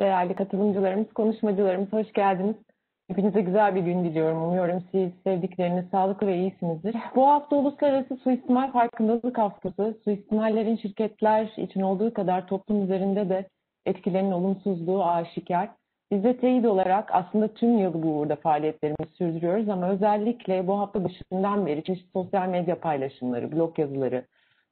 Değerli katılımcılarımız, konuşmacılarımız hoş geldiniz. Hepinize güzel bir gün diliyorum. Umuyorum siz sevdikleriniz sağlıklı ve iyisinizdir. Bu hafta Uluslararası Suistimal Farkındalık Haftası. Suistimallerin şirketler için olduğu kadar toplum üzerinde de etkilerinin olumsuzluğu aşikar. Biz de teyit olarak aslında tüm yıl bu uğurda faaliyetlerimizi sürdürüyoruz ama özellikle bu hafta başından beri çeşitli sosyal medya paylaşımları, blog yazıları,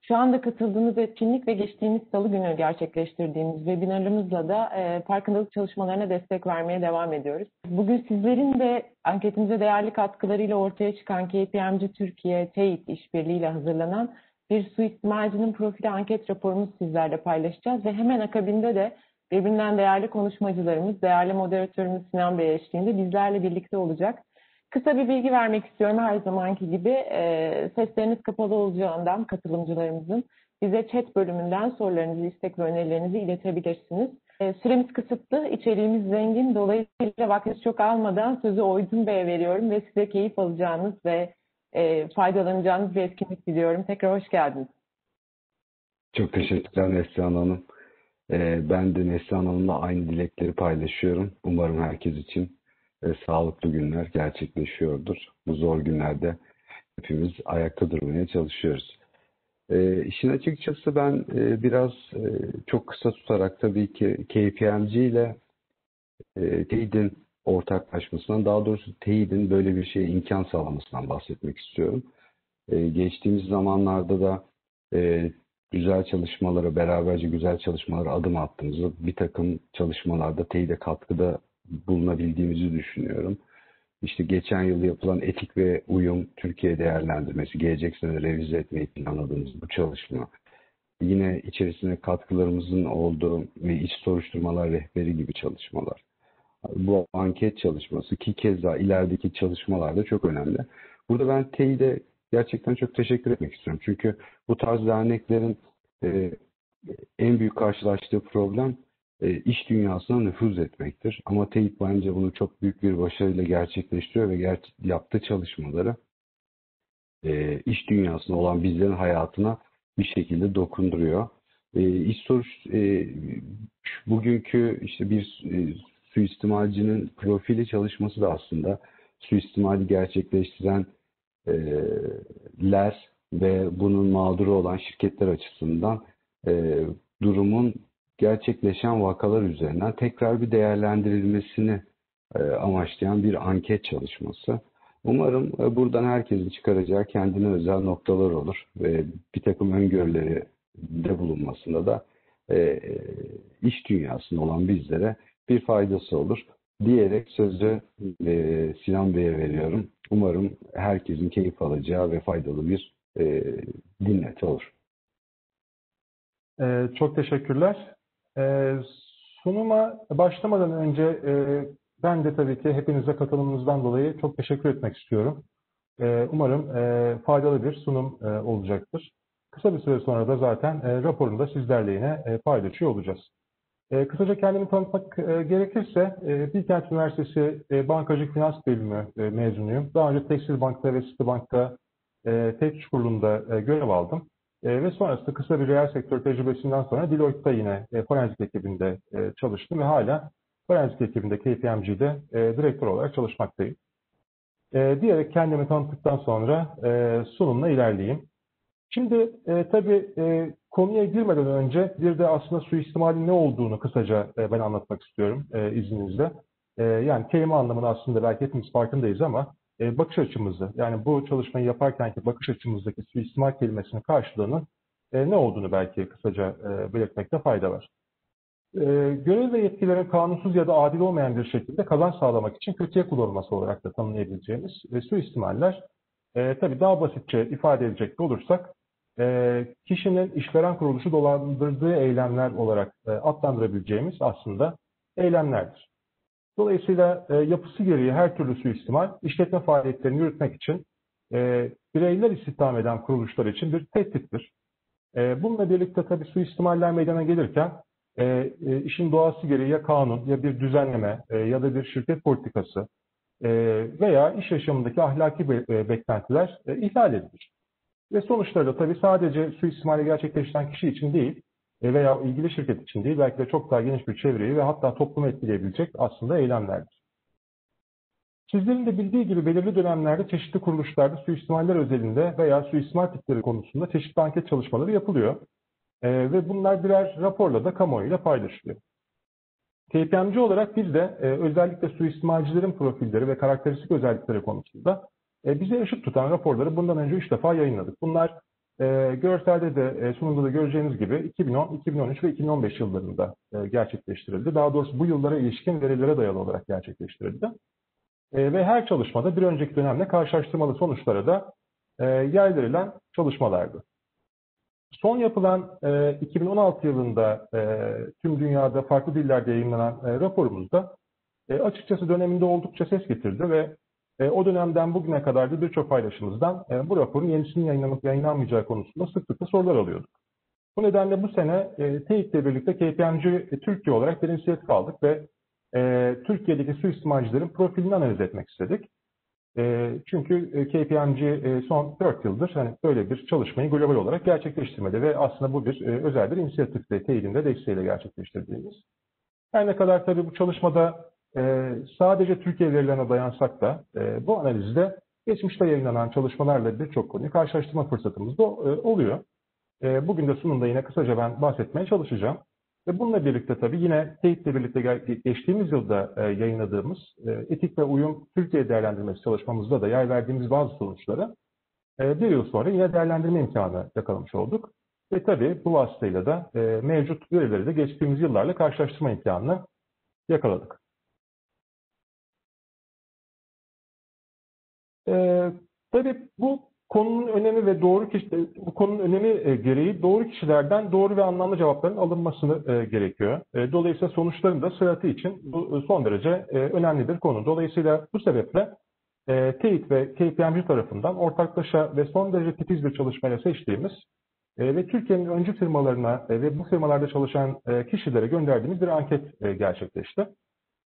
şu anda katıldığınız etkinlik ve geçtiğimiz salı günü gerçekleştirdiğimiz webinarımızla da e, farkındalık çalışmalarına destek vermeye devam ediyoruz. Bugün sizlerin de anketimize değerli katkılarıyla ortaya çıkan KPMG Türkiye TEİT işbirliğiyle hazırlanan bir suistimalcinin profili anket raporumuzu sizlerle paylaşacağız ve hemen akabinde de birbirinden değerli konuşmacılarımız, değerli moderatörümüz Sinan Bey eşliğinde bizlerle birlikte olacak. Kısa bir bilgi vermek istiyorum her zamanki gibi. E, sesleriniz kapalı olacağından katılımcılarımızın bize chat bölümünden sorularınızı, istek ve önerilerinizi iletebilirsiniz. E, süremiz kısıtlı, içeriğimiz zengin. Dolayısıyla vaktinizi çok almadan sözü Oydun Bey'e veriyorum ve size keyif alacağınız ve e, faydalanacağınız bir etkinlik diliyorum. Tekrar hoş geldiniz. Çok teşekkürler Neslihan Hanım. Ee, ben de Neslihan Hanım'la aynı dilekleri paylaşıyorum. Umarım herkes için e, sağlıklı günler gerçekleşiyordur. Bu zor günlerde hepimiz ayakta durmaya çalışıyoruz. E, işin açıkçası ben e, biraz e, çok kısa tutarak tabii ki KPMG ile e, TEİD'in ortaklaşmasından, daha doğrusu TEİD'in böyle bir şeye imkan sağlamasından bahsetmek istiyorum. E, geçtiğimiz zamanlarda da e, güzel çalışmalara, beraberce güzel çalışmalara adım attığımızı, bir takım çalışmalarda TEİD'e katkıda bulunabildiğimizi düşünüyorum. İşte geçen yıl yapılan etik ve uyum Türkiye değerlendirmesi, gelecek sene revize etmeyi planladığımız bu çalışma, yine içerisine katkılarımızın olduğu ve iç soruşturmalar rehberi gibi çalışmalar. Bu anket çalışması ki keza ilerideki çalışmalar da çok önemli. Burada ben TEİ'de gerçekten çok teşekkür etmek istiyorum. Çünkü bu tarz derneklerin e, en büyük karşılaştığı problem e, iş dünyasına nüfuz etmektir. Ama Teyit bence bunu çok büyük bir başarıyla gerçekleştiriyor ve ger yaptığı çalışmaları e, iş dünyasında olan bizlerin hayatına bir şekilde dokunduruyor. E, iş soruş e, bugünkü işte bir e, suistimalcinin profili çalışması da aslında suistimali gerçekleştirenler e, ve bunun mağduru olan şirketler açısından e, durumun gerçekleşen vakalar üzerinden tekrar bir değerlendirilmesini e, amaçlayan bir anket çalışması. Umarım e, buradan herkesin çıkaracağı kendine özel noktalar olur ve bir takım öngörüleri de bulunmasında da e, iş dünyasında olan bizlere bir faydası olur diyerek sözü Sinan Bey'e veriyorum. Umarım herkesin keyif alacağı ve faydalı bir dinleti olur. Çok teşekkürler. E, sunuma başlamadan önce e, ben de tabii ki hepinize katılımınızdan dolayı çok teşekkür etmek istiyorum. E, umarım e, faydalı bir sunum e, olacaktır. Kısa bir süre sonra da zaten e, raporunu da sizlerle yine e, paylaşıyor olacağız. E, kısaca kendimi tanıtmak e, gerekirse e, Bilkent Üniversitesi e, Bankacılık Finans Bölümü e, mezunuyum. Daha önce Tekstil Bank'ta ve Citibank'ta e, teftiş kurulunda e, görev aldım. E, ve sonrasında kısa bir reel sektör tecrübesinden sonra Deloitte'da yine e, forensik ekibinde e, çalıştım ve hala forensik ekibinde KPMG'de e, direktör olarak çalışmaktayım. E, diyerek kendimi tanıttıktan sonra e, sunumla ilerleyeyim. Şimdi e, tabii e, konuya girmeden önce bir de aslında suistimalin ne olduğunu kısaca e, ben anlatmak istiyorum e, izninizle. E, yani kelime anlamını aslında belki hepimiz farkındayız ama e, bakış açımızı, yani bu çalışmayı yaparkenki bakış açımızdaki suistimal kelimesinin karşılığının e, ne olduğunu belki kısaca e, belirtmekte fayda var. E, görev ve yetkilerin kanunsuz ya da adil olmayan bir şekilde kazanç sağlamak için kötüye kullanılması olarak da tanımlayabileceğimiz e, suistimaller, e, tabii daha basitçe ifade edecek olursak, e, kişinin işveren kuruluşu dolandırdığı eylemler olarak e, adlandırabileceğimiz aslında eylemlerdir. Dolayısıyla e, yapısı gereği her türlü suistimal işletme faaliyetlerini yürütmek için e, bireyler istihdam eden kuruluşlar için bir tehdittir. E, bununla birlikte tabii suistimaller meydana gelirken e, e, işin doğası gereği ya kanun ya bir düzenleme e, ya da bir şirket politikası e, veya iş yaşamındaki ahlaki be, e, beklentiler e, ihlal edilir. Ve sonuçları da tabii sadece suistimali gerçekleştiren kişi için değil, veya ilgili şirket için değil, belki de çok daha geniş bir çevreyi ve hatta toplumu etkileyebilecek aslında eylemlerdir. Sizlerin de bildiği gibi belirli dönemlerde çeşitli kuruluşlarda suistimaller özelinde veya suistimal tipleri konusunda çeşitli anket çalışmaları yapılıyor. E, ve bunlar birer raporla da kamuoyuyla paylaşılıyor. KPMG olarak biz de e, özellikle suistimalcilerin profilleri ve karakteristik özellikleri konusunda e, bize ışık tutan raporları bundan önce 3 defa yayınladık. Bunlar e, görselde de e, sunumda da göreceğiniz gibi 2010, 2013 ve 2015 yıllarında e, gerçekleştirildi. Daha doğrusu bu yıllara ilişkin verilere dayalı olarak gerçekleştirildi. E, ve her çalışmada bir önceki dönemle karşılaştırmalı sonuçlara da e, yer verilen çalışmalardı. Son yapılan e, 2016 yılında e, tüm dünyada farklı dillerde yayınlanan e, raporumuzda e, açıkçası döneminde oldukça ses getirdi ve e, o dönemden bugüne kadar da birçok paylaşımımızdan e, bu raporun yenisinin yayınlanıp yayınlanmayacağı konusunda sıklıkla sorular alıyorduk. Bu nedenle bu sene e, TEİK ile birlikte KPMG e, Türkiye olarak bir inisiyatif aldık ve e, Türkiye'deki suistimalcilerin profilini analiz etmek istedik. E, çünkü e, KPMG e, son 4 yıldır hani böyle bir çalışmayı global olarak gerçekleştirmedi ve aslında bu bir e, özel bir inisiyatifte TEİK'in de desteğiyle gerçekleştirdiğimiz. Her ne kadar tabii bu çalışmada e, sadece Türkiye verilerine dayansak da e, bu analizde geçmişte yayınlanan çalışmalarla birçok konuyu karşılaştırma fırsatımız da e, oluyor. E, bugün de sunumda yine kısaca ben bahsetmeye çalışacağım. Ve bununla birlikte tabii yine TEİK'le birlikte geçtiğimiz yılda e, yayınladığımız e, etik ve uyum Türkiye değerlendirmesi çalışmamızda da yer verdiğimiz bazı sonuçları e, bir yıl sonra yine değerlendirme imkanı yakalamış olduk. Ve tabii bu vasıtayla da mevcut verileri de geçtiğimiz yıllarla karşılaştırma imkanını yakaladık. Ee, tabii bu konunun önemi ve doğru kişi, bu konunun önemi e, gereği doğru kişilerden doğru ve anlamlı cevapların alınmasını e, gerekiyor. E, dolayısıyla sonuçların da sıratı için bu son derece önemli bir konu. Dolayısıyla bu sebeple TEİK ve KPMG tarafından ortaklaşa ve son derece titiz bir çalışmayla seçtiğimiz ve Türkiye'nin öncü firmalarına ve bu firmalarda çalışan kişilere gönderdiğimiz bir anket gerçekleşti.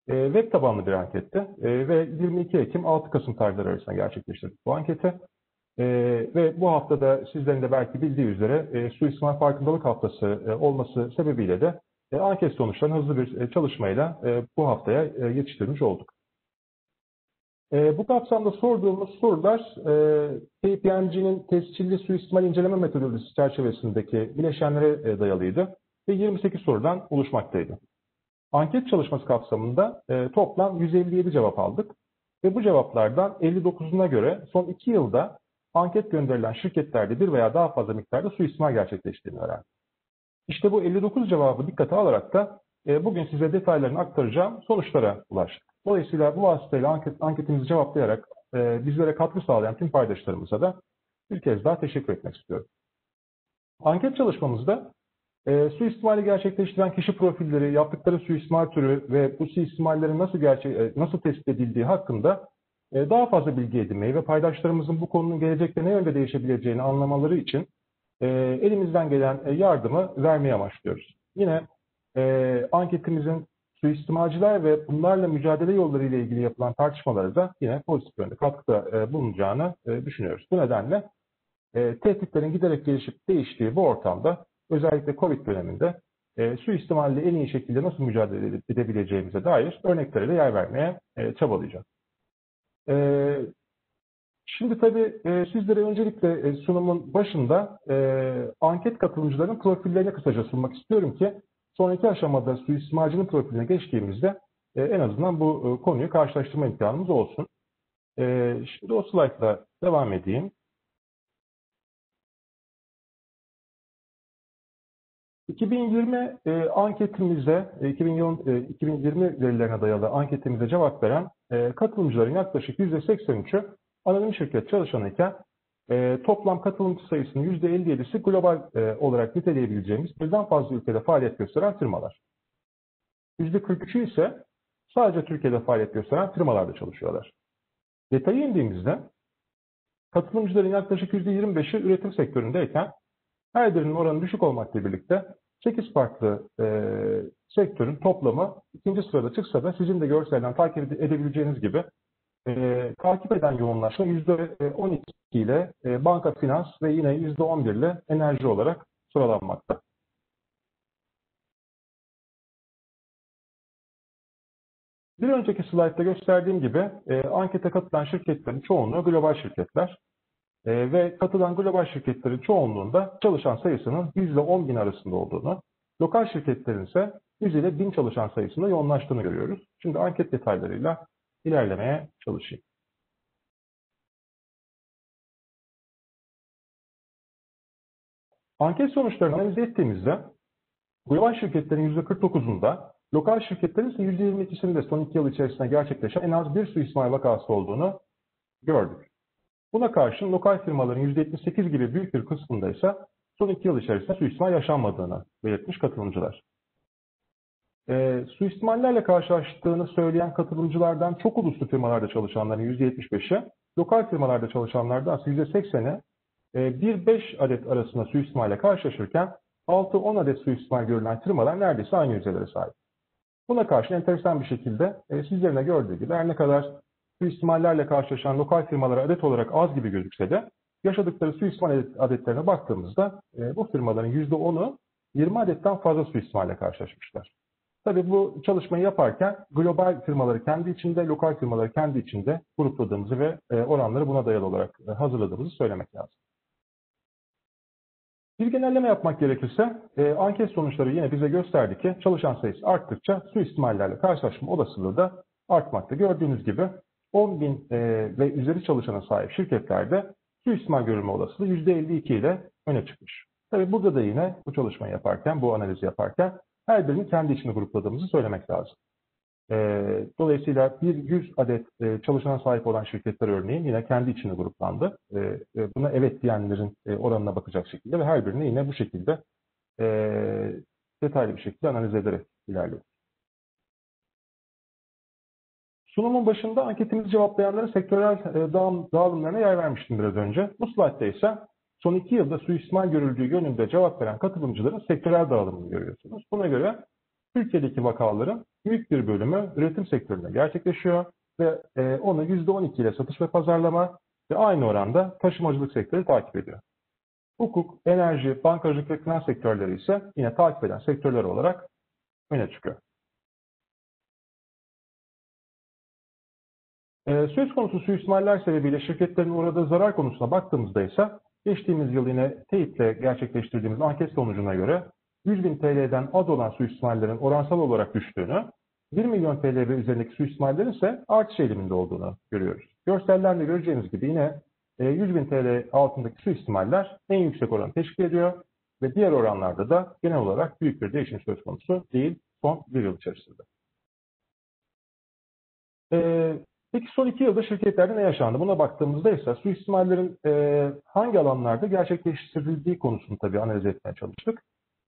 Web tabanlı bir anketti ve 22 Ekim 6 Kasım tarihleri arasında gerçekleştirdik bu anketi. E, ve bu haftada sizlerin de belki bildiği üzere e, suistimal farkındalık haftası e, olması sebebiyle de e, anket sonuçlarını hızlı bir e, çalışmayla e, bu haftaya e, yetiştirmiş olduk. E, bu kapsamda sorduğumuz sorular e, KPMG'nin tescilli suistimal inceleme metodolojisi çerçevesindeki bileşenlere e, dayalıydı ve 28 sorudan oluşmaktaydı. Anket çalışması kapsamında e, toplam 157 cevap aldık ve bu cevaplardan 59'una göre son 2 yılda anket gönderilen şirketlerde bir veya daha fazla miktarda suistimal gerçekleştiğini öğrendik. İşte bu 59 cevabı dikkate alarak da e, bugün size detaylarını aktaracağım sonuçlara ulaştık. Dolayısıyla bu vasıtayla anket, anketimizi cevaplayarak e, bizlere katkı sağlayan tüm paydaşlarımıza da bir kez daha teşekkür etmek istiyorum. Anket çalışmamızda e, suistimali gerçekleştiren kişi profilleri, yaptıkları suistimal türü ve bu suistimallerin nasıl, gerçek, e, nasıl tespit edildiği hakkında e, daha fazla bilgi edinmeyi ve paydaşlarımızın bu konunun gelecekte ne yönde değişebileceğini anlamaları için e, elimizden gelen e, yardımı vermeye amaçlıyoruz. Yine anketimizin suistimalciler ve bunlarla mücadele yolları ile ilgili yapılan tartışmaları da yine pozitif yönde katkıda bulunacağını düşünüyoruz. Bu nedenle tehditlerin giderek gelişip değiştiği bu ortamda özellikle COVID döneminde e, suistimalle en iyi şekilde nasıl mücadele edebileceğimize dair örneklere de yer vermeye e, çabalayacağız. Ee, şimdi tabii e, sizlere öncelikle e, sunumun başında e, anket katılımcılarının profillerini kısaca sunmak istiyorum ki sonraki aşamada suistimalcinin profiline geçtiğimizde en azından bu konuyu karşılaştırma imkanımız olsun. şimdi o slaytla devam edeyim. 2020 e, anketimize, e, 2020, e, 2020 verilerine dayalı anketimize cevap veren e, katılımcıların yaklaşık %83'ü anonim şirket çalışanı iken e, toplam katılımcı sayısının %57'si global e, olarak niteleyebileceğimiz birden fazla ülkede faaliyet gösteren firmalar. %43'ü ise sadece Türkiye'de faaliyet gösteren firmalarda çalışıyorlar. Detayı indiğimizde katılımcıların yaklaşık %25'i üretim sektöründeyken her birinin oranı düşük olmakla birlikte 8 farklı e, sektörün toplamı ikinci sırada çıksa da sizin de görselden takip edebileceğiniz gibi e, takip eden yoğunlaşma %12 e, ile e, banka finans ve yine %11 ile enerji olarak sıralanmakta. Bir önceki slaytta gösterdiğim gibi e, ankete katılan şirketlerin çoğunluğu global şirketler. E, ve katılan global şirketlerin çoğunluğunda çalışan sayısının 100 ile 10 bin arasında olduğunu, lokal şirketlerin ise 100 ile 1000 çalışan sayısında yoğunlaştığını görüyoruz. Şimdi anket detaylarıyla ilerlemeye çalışayım. Anket sonuçlarını analiz ettiğimizde global şirketlerin %49'unda, lokal şirketlerin ise %22'sinde son 2 yıl içerisinde gerçekleşen en az bir suistimal vakası olduğunu gördük. Buna karşın lokal firmaların %78 gibi büyük bir kısmında ise son 2 yıl içerisinde suistimal yaşanmadığını belirtmiş katılımcılar. E, suistimallerle karşılaştığını söyleyen katılımcılardan çok uluslu firmalarda çalışanların %75'i, lokal firmalarda çalışanlardan ise %80'i 1-5 adet arasında suistimalle karşılaşırken 6-10 adet suistimal görülen firmalar neredeyse aynı yüzdelere sahip. Buna karşın enteresan bir şekilde e, sizlerin de gördüğü gibi her ne kadar suistimallerle karşılaşan lokal firmalara adet olarak az gibi gözükse de yaşadıkları suistimal adetlerine baktığımızda e, bu firmaların %10'u 20 adetten fazla suistimalle karşılaşmışlar. Tabii bu çalışmayı yaparken global firmaları kendi içinde, lokal firmaları kendi içinde grupladığımızı ve e, oranları buna dayalı olarak e, hazırladığımızı söylemek lazım. Bir genelleme yapmak gerekirse e, anket sonuçları yine bize gösterdi ki çalışan sayısı arttıkça suistimallerle karşılaşma olasılığı da artmakta. Gördüğünüz gibi 10 bin e, ve üzeri çalışana sahip şirketlerde suistimal görülme olasılığı %52 ile öne çıkmış. Tabii burada da yine bu çalışmayı yaparken, bu analizi yaparken her birini kendi içinde grupladığımızı söylemek lazım. E, dolayısıyla bir 100 adet e, çalışana sahip olan şirketler örneğin yine kendi içinde gruplandı. E, e, buna evet diyenlerin e, oranına bakacak şekilde ve her birini yine bu şekilde e, detaylı bir şekilde analiz ederek ilerliyor. Sunumun başında anketimizi cevaplayanların sektörel e, dağılımlarına yer vermiştim biraz önce. Bu slaytta ise son iki yılda suistimal görüldüğü yönünde cevap veren katılımcıların sektörel dağılımını görüyorsunuz. Buna göre Türkiye'deki vakaların büyük bir bölümü üretim sektöründe gerçekleşiyor ve e, onu %12 ile satış ve pazarlama ve aynı oranda taşımacılık sektörü takip ediyor. Hukuk, enerji, bankacılık ve finans sektörleri ise yine takip eden sektörler olarak öne çıkıyor. Ee, söz konusu suistimaller sebebiyle şirketlerin uğradığı zarar konusuna baktığımızda ise geçtiğimiz yıl yine TEİT'le gerçekleştirdiğimiz anket sonucuna göre 100 bin TL'den az olan suistimallerin oransal olarak düştüğünü, 1 milyon TL ve üzerindeki suistimallerin ise artış eğiliminde olduğunu görüyoruz. Görsellerde göreceğiniz gibi yine 100 e, bin TL altındaki suistimaller en yüksek oranı teşkil ediyor ve diğer oranlarda da genel olarak büyük bir değişim söz konusu değil son bir yıl içerisinde. Ee, peki son iki yılda şirketlerde ne yaşandı? Buna baktığımızda ise suistimallerin e, hangi alanlarda gerçekleştirildiği konusunu tabii analiz etmeye çalıştık.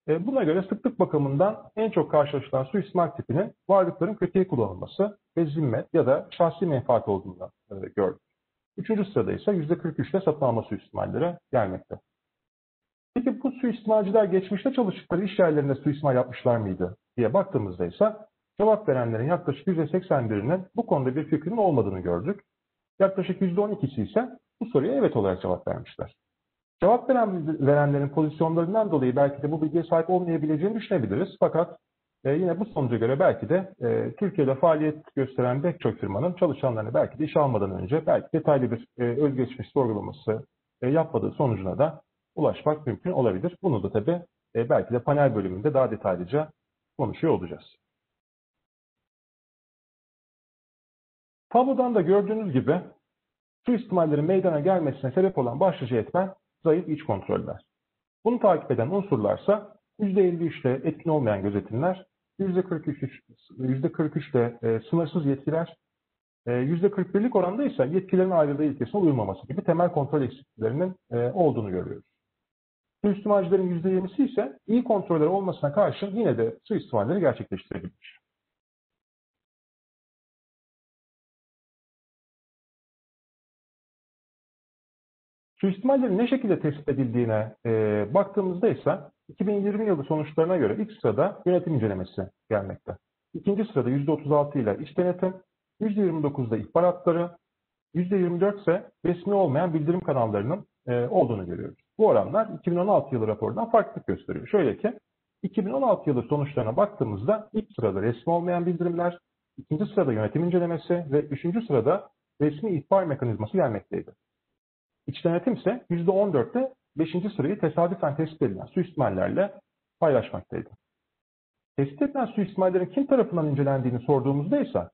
E, buna göre sıklık bakımından en çok karşılaşılan suistimal tipinin varlıkların kötüye kullanılması ve zimmet ya da şahsi menfaat olduğunu e, gördük. Üçüncü sırada ise %43'te satın alma suistimalleri gelmekte. Peki bu suistimalciler geçmişte çalıştıkları iş yerlerinde suistimal yapmışlar mıydı diye baktığımızda ise cevap verenlerin yaklaşık %81'inin bu konuda bir fikrinin olmadığını gördük. Yaklaşık %12'si ise bu soruya evet olarak cevap vermişler. Cevap veren, verenlerin pozisyonlarından dolayı belki de bu bilgiye sahip olmayabileceğini düşünebiliriz. Fakat e, yine bu sonuca göre belki de e, Türkiye'de faaliyet gösteren pek çok firmanın çalışanlarını belki de işe almadan önce belki detaylı bir e, özgeçmiş sorgulaması e, yapmadığı sonucuna da ulaşmak mümkün olabilir. Bunu da tabii e, belki de panel bölümünde daha detaylıca konuşuyor olacağız. Tablodan da gördüğünüz gibi suistimallerin meydana gelmesine sebep olan başlıca etmen zayıf iç kontroller. Bunu takip eden unsurlarsa %53'te etkin olmayan gözetimler, %43, %43'te e, sınırsız yetkiler, e, %41'lik oranda ise yetkilerin ayrılığı ilkesine uyulmaması gibi temel kontrol eksikliklerinin e, olduğunu görüyoruz. Suistimalcilerin %20'si ise iyi kontroller olmasına karşın yine de suistimalleri gerçekleştirebilmiş. Suistimallerin ne şekilde tespit edildiğine e, baktığımızda ise 2020 yılı sonuçlarına göre ilk sırada yönetim incelemesi gelmekte. İkinci sırada %36 ile iç denetim, %29'da ihbar hatları, %24 ise resmi olmayan bildirim kanallarının e, olduğunu görüyoruz. Bu oranlar 2016 yılı raporundan farklılık gösteriyor. Şöyle ki 2016 yılı sonuçlarına baktığımızda ilk sırada resmi olmayan bildirimler, ikinci sırada yönetim incelemesi ve üçüncü sırada resmi ihbar mekanizması gelmekteydi. İç denetim ise %14'te beşinci sırayı tesadüfen tespit edilen suistimallerle paylaşmaktaydı. Tespit edilen suistimallerin kim tarafından incelendiğini sorduğumuzda ise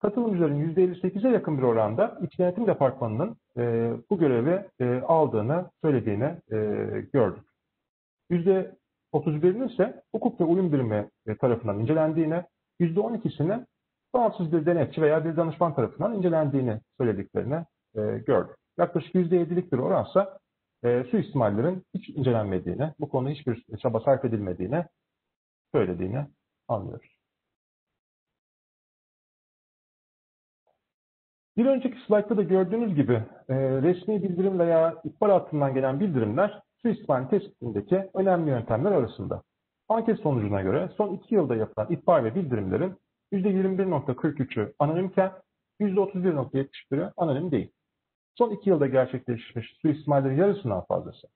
katılımcıların %58'e yakın bir oranda İç Denetim Departmanı'nın e, bu görevi e, aldığını söylediğini e, gördük. %31'inin ise hukuk ve uyum birimi e, tarafından incelendiğini, %12'sinin bağımsız bir denetçi veya bir danışman tarafından incelendiğini söylediklerini e, gördük. Yaklaşık %7'lik bir oransa e, suistimallerin hiç incelenmediğini, bu konuda hiçbir çaba sarf edilmediğini söylediğini anlıyoruz. Bir önceki slaytta da gördüğünüz gibi e, resmi bildirim veya ihbar hattından gelen bildirimler suistimal tespitindeki önemli yöntemler arasında. Anket sonucuna göre son iki yılda yapılan ihbar ve bildirimlerin %21.43'ü anonimken %31.71'ü anonim değil. Son iki yılda gerçekleşmiş suistimallerin yarısından fazlası.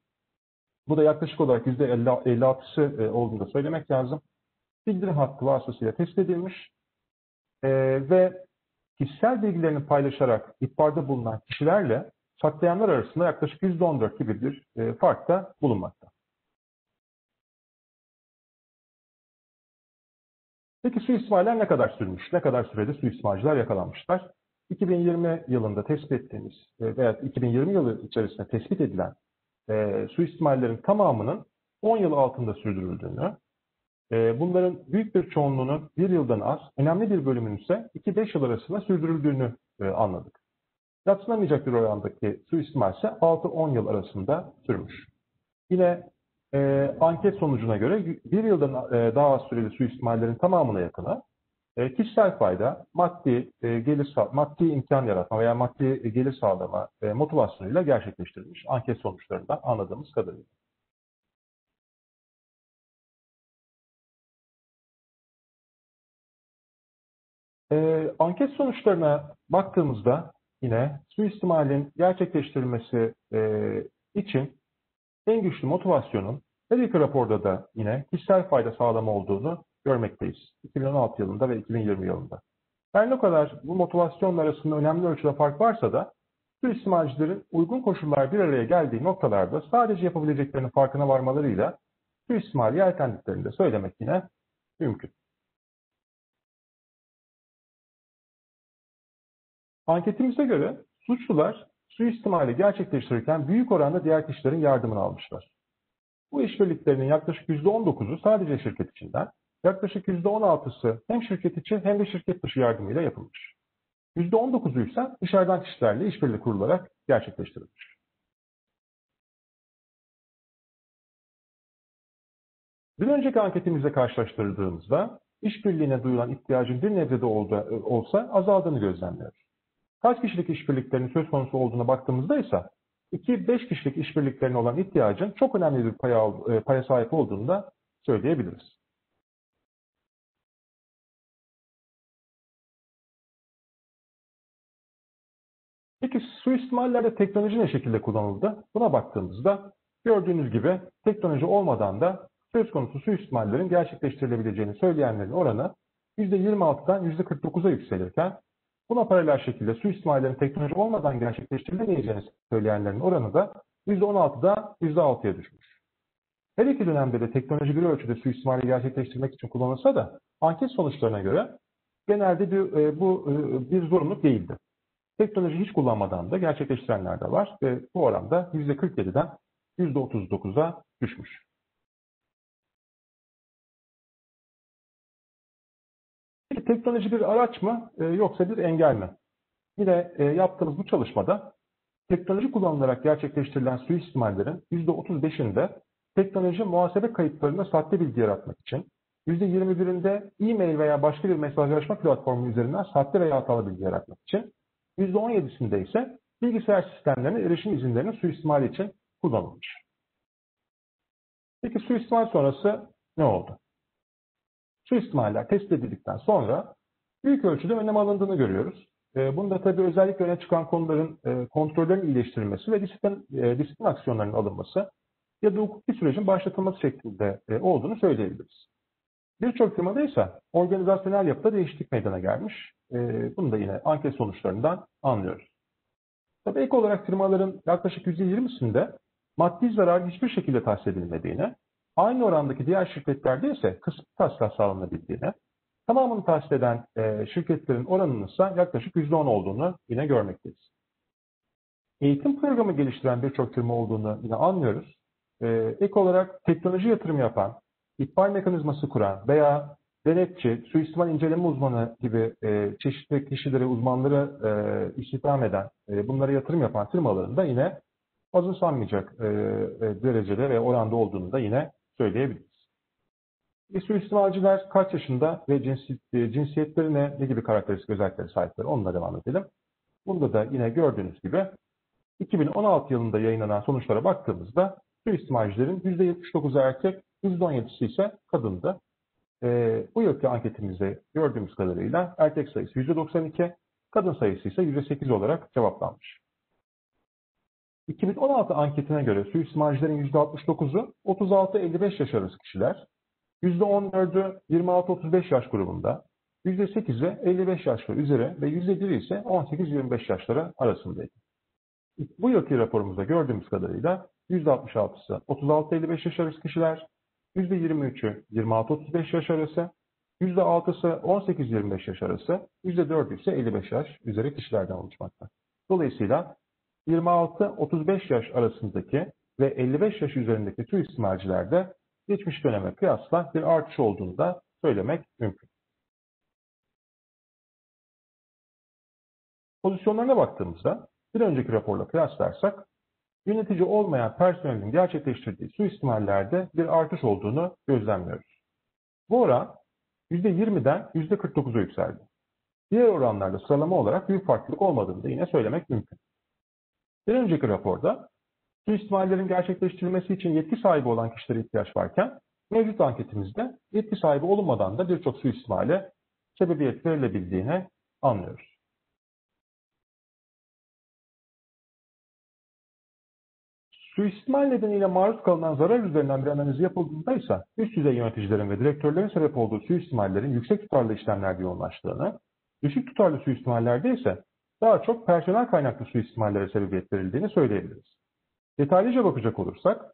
Bu da yaklaşık olarak %56'sı e, olduğunu da söylemek lazım. Bildirim hattı vasıtasıyla tespit edilmiş e, ve kişisel bilgilerini paylaşarak ihbarda bulunan kişilerle saklayanlar arasında yaklaşık %14 gibi bir e, fark da bulunmakta. Peki suistimaller ne kadar sürmüş? Ne kadar sürede suistimalciler yakalanmışlar? 2020 yılında tespit ettiğimiz e, veya 2020 yılı içerisinde tespit edilen e, suistimallerin tamamının 10 yıl altında sürdürüldüğünü, e, bunların büyük bir çoğunluğunun bir yıldan az, önemli bir bölümünün ise 2-5 yıl arasında sürdürüldüğünü e, anladık. Yatsınamayacak bir orandaki suistimal ise 6-10 yıl arasında sürmüş. Yine e, anket sonucuna göre bir yıldan e, daha az süreli suistimallerin tamamına yakını e, kişisel fayda, maddi e, gelir maddi imkan yaratma veya maddi e, gelir sağlama e, motivasyonuyla gerçekleştirilmiş anket sonuçlarından anladığımız kadarıyla. E, anket sonuçlarına baktığımızda yine suistimalin gerçekleştirilmesi e, için en güçlü motivasyonun her iki raporda da yine kişisel fayda sağlama olduğunu görmekteyiz. 2016 yılında ve 2020 yılında. Her ne kadar bu motivasyonlar arasında önemli ölçüde fark varsa da suistimalcilerin uygun koşullar bir araya geldiği noktalarda sadece yapabileceklerinin farkına varmalarıyla suistimali yeltendiklerini de söylemek yine mümkün. Anketimize göre suçlular suistimali gerçekleştirirken büyük oranda diğer kişilerin yardımını almışlar. Bu işbirliklerinin yaklaşık %19'u sadece şirket içinden, yaklaşık %16'sı hem şirket içi hem de şirket dışı yardımıyla yapılmış. %19'u ise dışarıdan kişilerle işbirliği kurularak gerçekleştirilmiş. Bir önceki anketimizle karşılaştırdığımızda işbirliğine duyulan ihtiyacın bir nevrede olsa azaldığını gözlemliyoruz. Kaç kişilik işbirliklerinin söz konusu olduğuna baktığımızda ise 2-5 kişilik işbirliklerine olan ihtiyacın çok önemli bir paya, e, paya sahip olduğunu da söyleyebiliriz. Peki suistimallerde teknoloji ne şekilde kullanıldı? Buna baktığımızda gördüğünüz gibi teknoloji olmadan da söz konusu suistimallerin gerçekleştirilebileceğini söyleyenlerin oranı %26'dan %49'a yükselirken Buna paralel şekilde suistimallerin teknoloji olmadan gerçekleştirilemeyeceğini söyleyenlerin oranı da %16'da %6'ya düşmüş. Her iki dönemde de teknoloji bir ölçüde suistimali gerçekleştirmek için kullanılsa da anket sonuçlarına göre genelde bir, e, bu e, bir zorunluluk değildi. Teknoloji hiç kullanmadan da gerçekleştirenler de var ve bu oranda %47'den %39'a düşmüş. teknoloji bir araç mı e, yoksa bir engel mi? Yine e, yaptığımız bu çalışmada teknoloji kullanılarak gerçekleştirilen suistimallerin %35'inde teknoloji muhasebe kayıtlarında sahte bilgi yaratmak için, %21'inde e-mail veya başka bir mesajlaşma platformu üzerinden sahte veya hatalı bilgi yaratmak için, %17'sinde ise bilgisayar sistemlerine erişim izinlerinin suistimali için kullanılmış. Peki suistimal sonrası ne oldu? suistimaller tespit edildikten sonra büyük ölçüde önlem alındığını görüyoruz. E, bunda tabii özellikle öne çıkan konuların e, kontrollerin iyileştirilmesi ve disiplin, e, disiplin aksiyonlarının alınması ya da hukuki sürecin başlatılması şeklinde olduğunu söyleyebiliriz. Birçok firmada ise organizasyonel yapıda değişiklik meydana gelmiş. E, bunu da yine anket sonuçlarından anlıyoruz. Tabii ek olarak firmaların yaklaşık %20'sinde maddi zarar hiçbir şekilde tahsis edilmediğini, aynı orandaki diğer şirketlerde ise kısmi tahsilat sağlanabildiğini, tamamını tahsis eden e, şirketlerin oranının ise yaklaşık %10 olduğunu yine görmekteyiz. Eğitim programı geliştiren birçok firma olduğunu yine anlıyoruz. E, ek olarak teknoloji yatırım yapan, ihbar mekanizması kuran veya denetçi, suistimal inceleme uzmanı gibi e, çeşitli kişileri, uzmanları e, istihdam eden, e, bunlara yatırım yapan firmaların da yine azımsanmayacak e, e, derecede ve oranda olduğunu da yine söyleyebiliriz. E, suistimalciler kaç yaşında ve cinsi, e, cinsiyetlerine ne gibi karakteristik özelliklere sahipler onunla devam edelim. Bunda da yine gördüğünüz gibi 2016 yılında yayınlanan sonuçlara baktığımızda suistimalcilerin %79'u erkek, %17'si ise kadındı. E, bu yılki anketimizde gördüğümüz kadarıyla erkek sayısı %92, kadın sayısı ise %8 olarak cevaplanmış. 2016 anketine göre suistimalcilerin %69'u 36-55 yaş arası kişiler, %14'ü 26-35 yaş grubunda, %8'i 55 yaş ve üzeri ve %1'i ise 18-25 yaşları arasındaydı. Bu yılki raporumuzda gördüğümüz kadarıyla %66'sı 36-55 yaş arası kişiler, %23'ü 26-35 yaş arası, %6'sı 18-25 yaş arası, %4'ü ise 55 yaş üzeri kişilerden oluşmakta. Dolayısıyla 26-35 yaş arasındaki ve 55 yaş üzerindeki suistimalcilerde geçmiş döneme kıyasla bir artış olduğunu da söylemek mümkün. Pozisyonlarına baktığımızda bir önceki raporla kıyaslarsak yönetici olmayan personelin gerçekleştirdiği suistimallerde bir artış olduğunu gözlemliyoruz. Bu oran %20'den %49'a yükseldi. Diğer oranlarda sıralama olarak büyük farklılık olmadığını da yine söylemek mümkün. Bir önceki raporda suistimallerin gerçekleştirilmesi için yetki sahibi olan kişilere ihtiyaç varken mevcut anketimizde yetki sahibi olunmadan da birçok suistimale sebebiyet verilebildiğini anlıyoruz. Suistimal nedeniyle maruz kalınan zarar üzerinden bir analiz yapıldığında ise üst düzey yöneticilerin ve direktörlerin sebep olduğu suistimallerin yüksek tutarlı işlemlerde yoğunlaştığını, düşük tutarlı suistimallerde ise daha çok personel kaynaklı suistimallere sebebiyet verildiğini söyleyebiliriz. Detaylıca bakacak olursak,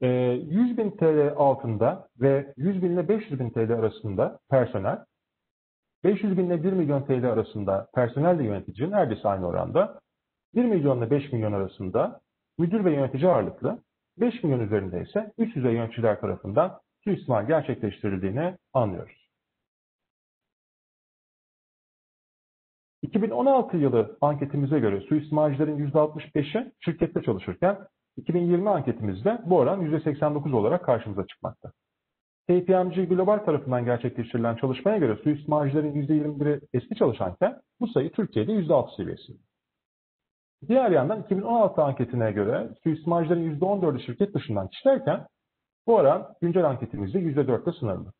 100 bin TL altında ve 100 bin ile 500 bin TL arasında personel, 500 bin ile 1 milyon TL arasında personel ve yönetici neredeyse aynı oranda, 1 milyon ile 5 milyon arasında müdür ve yönetici ağırlıklı, 5 milyon üzerinde ise üst düzey yöneticiler tarafından suistimal gerçekleştirildiğini anlıyoruz. 2016 yılı anketimize göre suistimalcilerin %65'i şirkette çalışırken 2020 anketimizde bu oran %89 olarak karşımıza çıkmakta. KPMG Global tarafından gerçekleştirilen çalışmaya göre suistimalcilerin %21'i eski çalışanken bu sayı Türkiye'de %6 seviyesinde. Diğer yandan 2016 anketine göre suistimalcilerin %14'ü şirket dışından kişilerken bu oran güncel anketimizde %4'te sınırlı.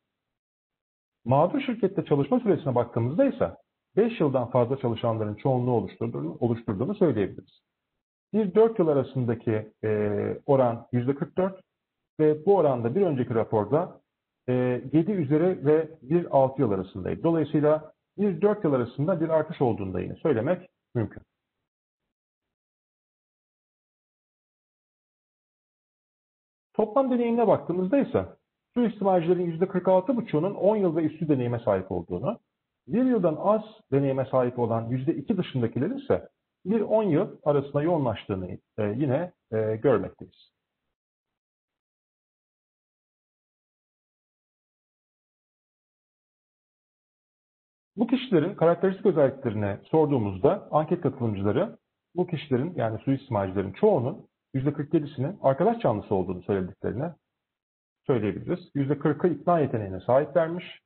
Mağdur şirkette çalışma süresine baktığımızda ise 5 yıldan fazla çalışanların çoğunluğu oluşturduğunu, oluşturduğunu söyleyebiliriz. 1-4 yıl arasındaki e, oran %44 ve bu oranda bir önceki raporda e, 7 üzeri ve 1-6 yıl arasındaydı. Dolayısıyla 1-4 yıl arasında bir artış olduğunu da yine söylemek mümkün. Toplam deneyimine baktığımızda ise suistimalcilerin %46,5'unun 10 yıl ve üstü deneyime sahip olduğunu, bir yıldan az deneyime sahip olan %2 dışındakilerin ise bir 10 yıl arasında yoğunlaştığını e, yine e, görmekteyiz. Bu kişilerin karakteristik özelliklerine sorduğumuzda anket katılımcıları bu kişilerin yani suistimalcilerin çoğunun %47'sinin arkadaş canlısı olduğunu söylediklerini söyleyebiliriz. %40'ı ikna yeteneğine sahiplermiş.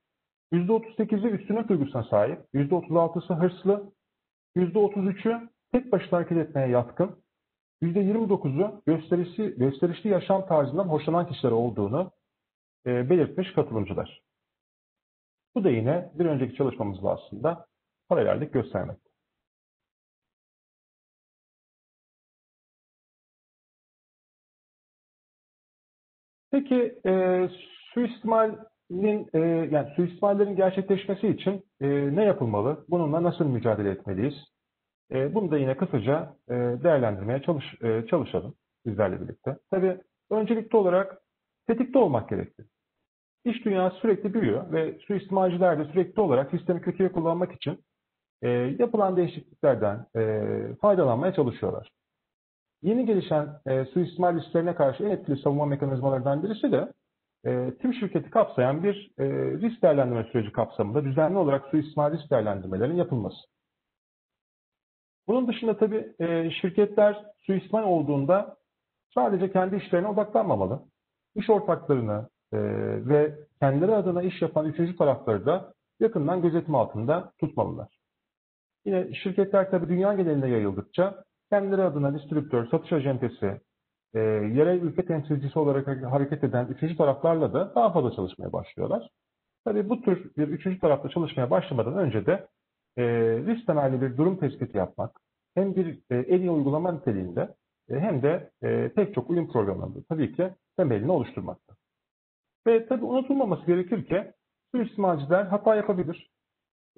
%38'i üstüne duygusuna sahip. %36'sı hırslı. %33'ü tek başına hareket etmeye yatkın. %29'u gösterişli, gösterişli yaşam tarzından hoşlanan kişiler olduğunu e, belirtmiş katılımcılar. Bu da yine bir önceki çalışmamızla aslında paralellik göstermekte. Peki e, suistimal Nin, e, yani suistimallerin gerçekleşmesi için e, ne yapılmalı? Bununla nasıl mücadele etmeliyiz? E, bunu da yine kısaca e, değerlendirmeye çalış, e, çalışalım bizlerle birlikte. Tabii öncelikli olarak tetikte olmak gerekli. İş dünyası sürekli büyüyor ve suistimalciler de sürekli olarak sistemi kötüye kullanmak için e, yapılan değişikliklerden e, faydalanmaya çalışıyorlar. Yeni gelişen e, suistimal risklerine karşı en etkili savunma mekanizmalarından birisi de e, tüm şirketi kapsayan bir e, risk değerlendirme süreci kapsamında düzenli olarak suistimal risk değerlendirmelerinin yapılması. Bunun dışında tabii e, şirketler suistimal olduğunda sadece kendi işlerine odaklanmamalı. İş ortaklarını e, ve kendileri adına iş yapan üçüncü tarafları da yakından gözetim altında tutmalılar. Yine şirketler tabii dünya genelinde yayıldıkça kendileri adına distribütör, satış acentesi, e, yerel ülke temsilcisi olarak hareket eden üçüncü taraflarla da daha fazla çalışmaya başlıyorlar. Tabii bu tür bir üçüncü tarafla çalışmaya başlamadan önce de e, risk temelli bir durum tespiti yapmak hem bir e, en iyi uygulama niteliğinde e, hem de e, pek çok uyum programlarında tabii ki temelini oluşturmakta. Ve tabii unutulmaması gerekir ki suistimalciler hata yapabilir.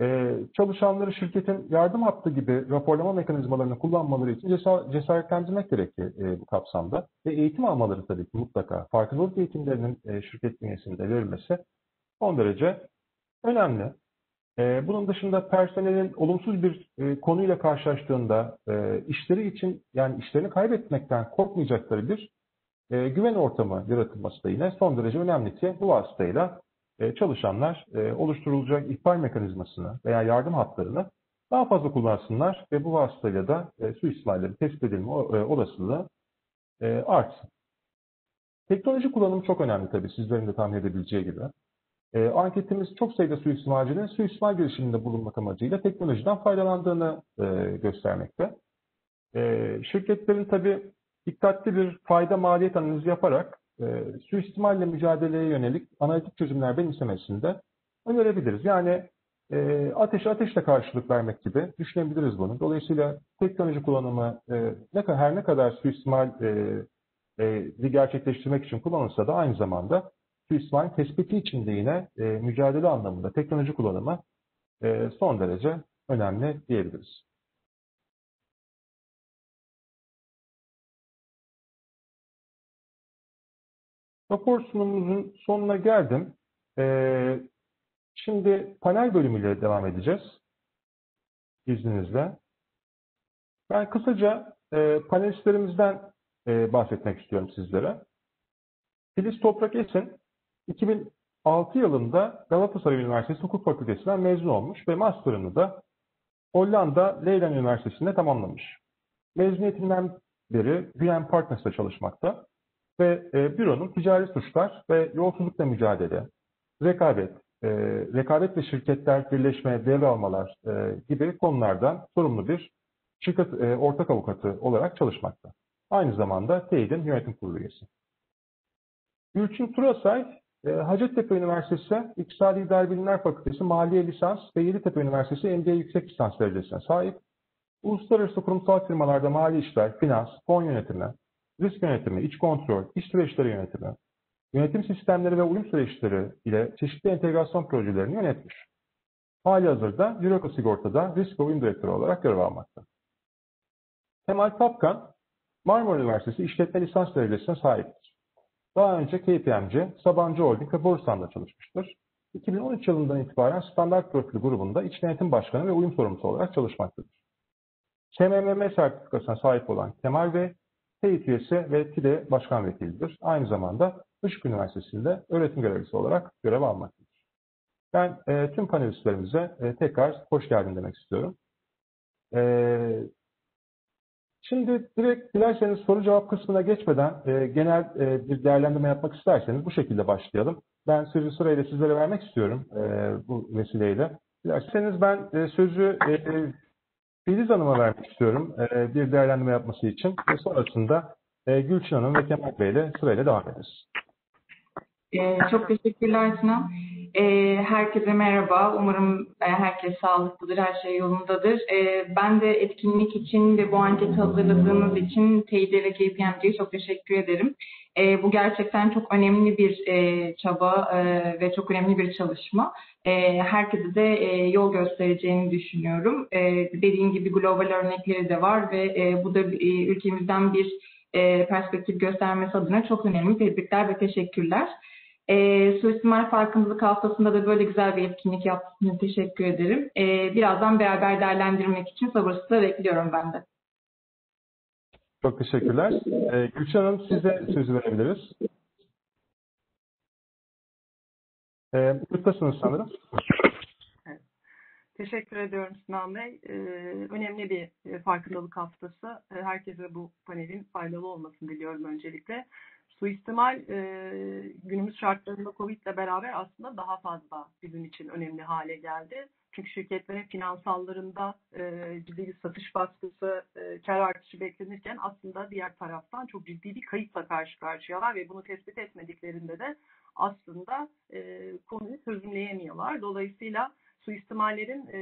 Ee, çalışanları şirketin yardım hattı gibi raporlama mekanizmalarını kullanmaları için cesaretlendirmek gerekir e, bu kapsamda. Ve eğitim almaları tabii ki mutlaka farkındalık eğitimlerinin e, şirket bünyesinde verilmesi son derece önemli. E, bunun dışında personelin olumsuz bir konuyla karşılaştığında işleri için yani işlerini kaybetmekten korkmayacakları bir güven ortamı yaratılması da yine son derece önemli ki bu vasıtayla çalışanlar e, oluşturulacak ihbar mekanizmasını veya yardım hatlarını daha fazla kullansınlar ve bu vasıtayla da e, suistimallerin tespit edilme e, olasılığı e, artsın. Teknoloji kullanımı çok önemli tabii sizlerin de tahmin edebileceği gibi. E, anketimiz çok sayıda suistimalcinin suistimal girişiminde bulunmak amacıyla teknolojiden faydalandığını e, göstermekte. E, şirketlerin tabii dikkatli bir fayda maliyet analizi yaparak e, suistimalle mücadeleye yönelik analitik çözümler benimsemesinde önerebiliriz. Yani e, ateş ateşle karşılık vermek gibi düşünebiliriz bunu. Dolayısıyla teknoloji kullanımı e, ne kadar, her ne kadar suistimal e, e, gerçekleştirmek için kullanılsa da aynı zamanda suistimal tespiti için de yine e, mücadele anlamında teknoloji kullanımı e, son derece önemli diyebiliriz. Rapor sunumumuzun sonuna geldim. Ee, şimdi panel bölümüyle devam edeceğiz. İzninizle. Ben kısaca e, panelistlerimizden e, bahsetmek istiyorum sizlere. Filiz Toprak Esin 2006 yılında Galatasaray Üniversitesi Hukuk Fakültesinden mezun olmuş ve master'ını da Hollanda Leiden Üniversitesi'nde tamamlamış. Mezuniyetinden beri Güven Partners'ta çalışmakta ve e, büronun ticari suçlar ve yolsuzlukla mücadele, rekabet, e, rekabet ve şirketler birleşme, devralmalar e, gibi konulardan sorumlu bir şirket e, ortak avukatı olarak çalışmakta. Aynı zamanda TEİD'in yönetim kurulu üyesi. Gülçin Turasay, e, Hacettepe Üniversitesi İktisadi İdari Bilimler Fakültesi Maliye Lisans ve Yeditepe Üniversitesi MBA Yüksek Lisans derecesine sahip. Uluslararası kurumsal firmalarda mali işler, finans, fon yönetimi, risk yönetimi, iç kontrol, iş süreçleri yönetimi, yönetim sistemleri ve uyum süreçleri ile çeşitli entegrasyon projelerini yönetmiş. Hali hazırda Eureka Sigorta'da risk ve uyum direktörü olarak görev almakta. Kemal Tapkan, Marmara Üniversitesi İşletme Lisans derecesine sahiptir. Daha önce KPMG, Sabancı Holding ve Borusan'da çalışmıştır. 2013 yılından itibaren Standart Profili grubunda iç denetim başkanı ve uyum sorumlusu olarak çalışmaktadır. KMMM sertifikasına sahip olan Kemal Bey, TEİT üyesi ve TİDE Başkan Vekilidir. Aynı zamanda Işık Üniversitesi'nde öğretim görevlisi olarak görev almaktadır. Ben e, tüm panelistlerimize e, tekrar hoş geldin demek istiyorum. E, şimdi direkt dilerseniz soru cevap kısmına geçmeden e, genel e, bir değerlendirme yapmak isterseniz bu şekilde başlayalım. Ben sözü sırayla sizlere vermek istiyorum e, bu vesileyle. Dilerseniz ben e, sözü e, Filiz Hanım'a vermek istiyorum e, bir değerlendirme yapması için ve sonrasında e, Gülçin Hanım ve Kemal Bey ile sırayla devam ederiz. E, çok teşekkürler Sinan. E, herkese merhaba. Umarım e, herkes sağlıklıdır, her şey yolundadır. E, ben de etkinlik için ve bu anketi hazırladığınız için TİD ve KPMG'ye çok teşekkür ederim. E, bu gerçekten çok önemli bir e, çaba e, ve çok önemli bir çalışma. E, herkese de e, yol göstereceğini düşünüyorum. E, dediğim gibi global örnekleri de var ve e, bu da e, ülkemizden bir e, perspektif göstermesi adına çok önemli. Tebrikler ve teşekkürler. E, Suistimal Farkındalık Haftası'nda da böyle güzel bir etkinlik yaptığınız için teşekkür ederim. E, birazdan beraber değerlendirmek için sabırsızlıkla bekliyorum ben de. Çok teşekkürler. Ee, Gülşen Hanım size sözü verebiliriz. Ee, sanırım. Teşekkür ediyorum Sinan Bey. Ee, önemli bir e, farkındalık haftası. Ee, herkese bu panelin faydalı olmasını diliyorum öncelikle. Suistimal e, günümüz şartlarında Covid ile beraber aslında daha fazla bizim için önemli hale geldi. Çünkü şirketlerin finansallarında e, ciddi bir satış baskısı, e, kar artışı beklenirken aslında diğer taraftan çok ciddi bir kayıpla karşı karşıyalar ve bunu tespit etmediklerinde de aslında e, konuyu çözümleyemiyorlar. Dolayısıyla suistimallerin e,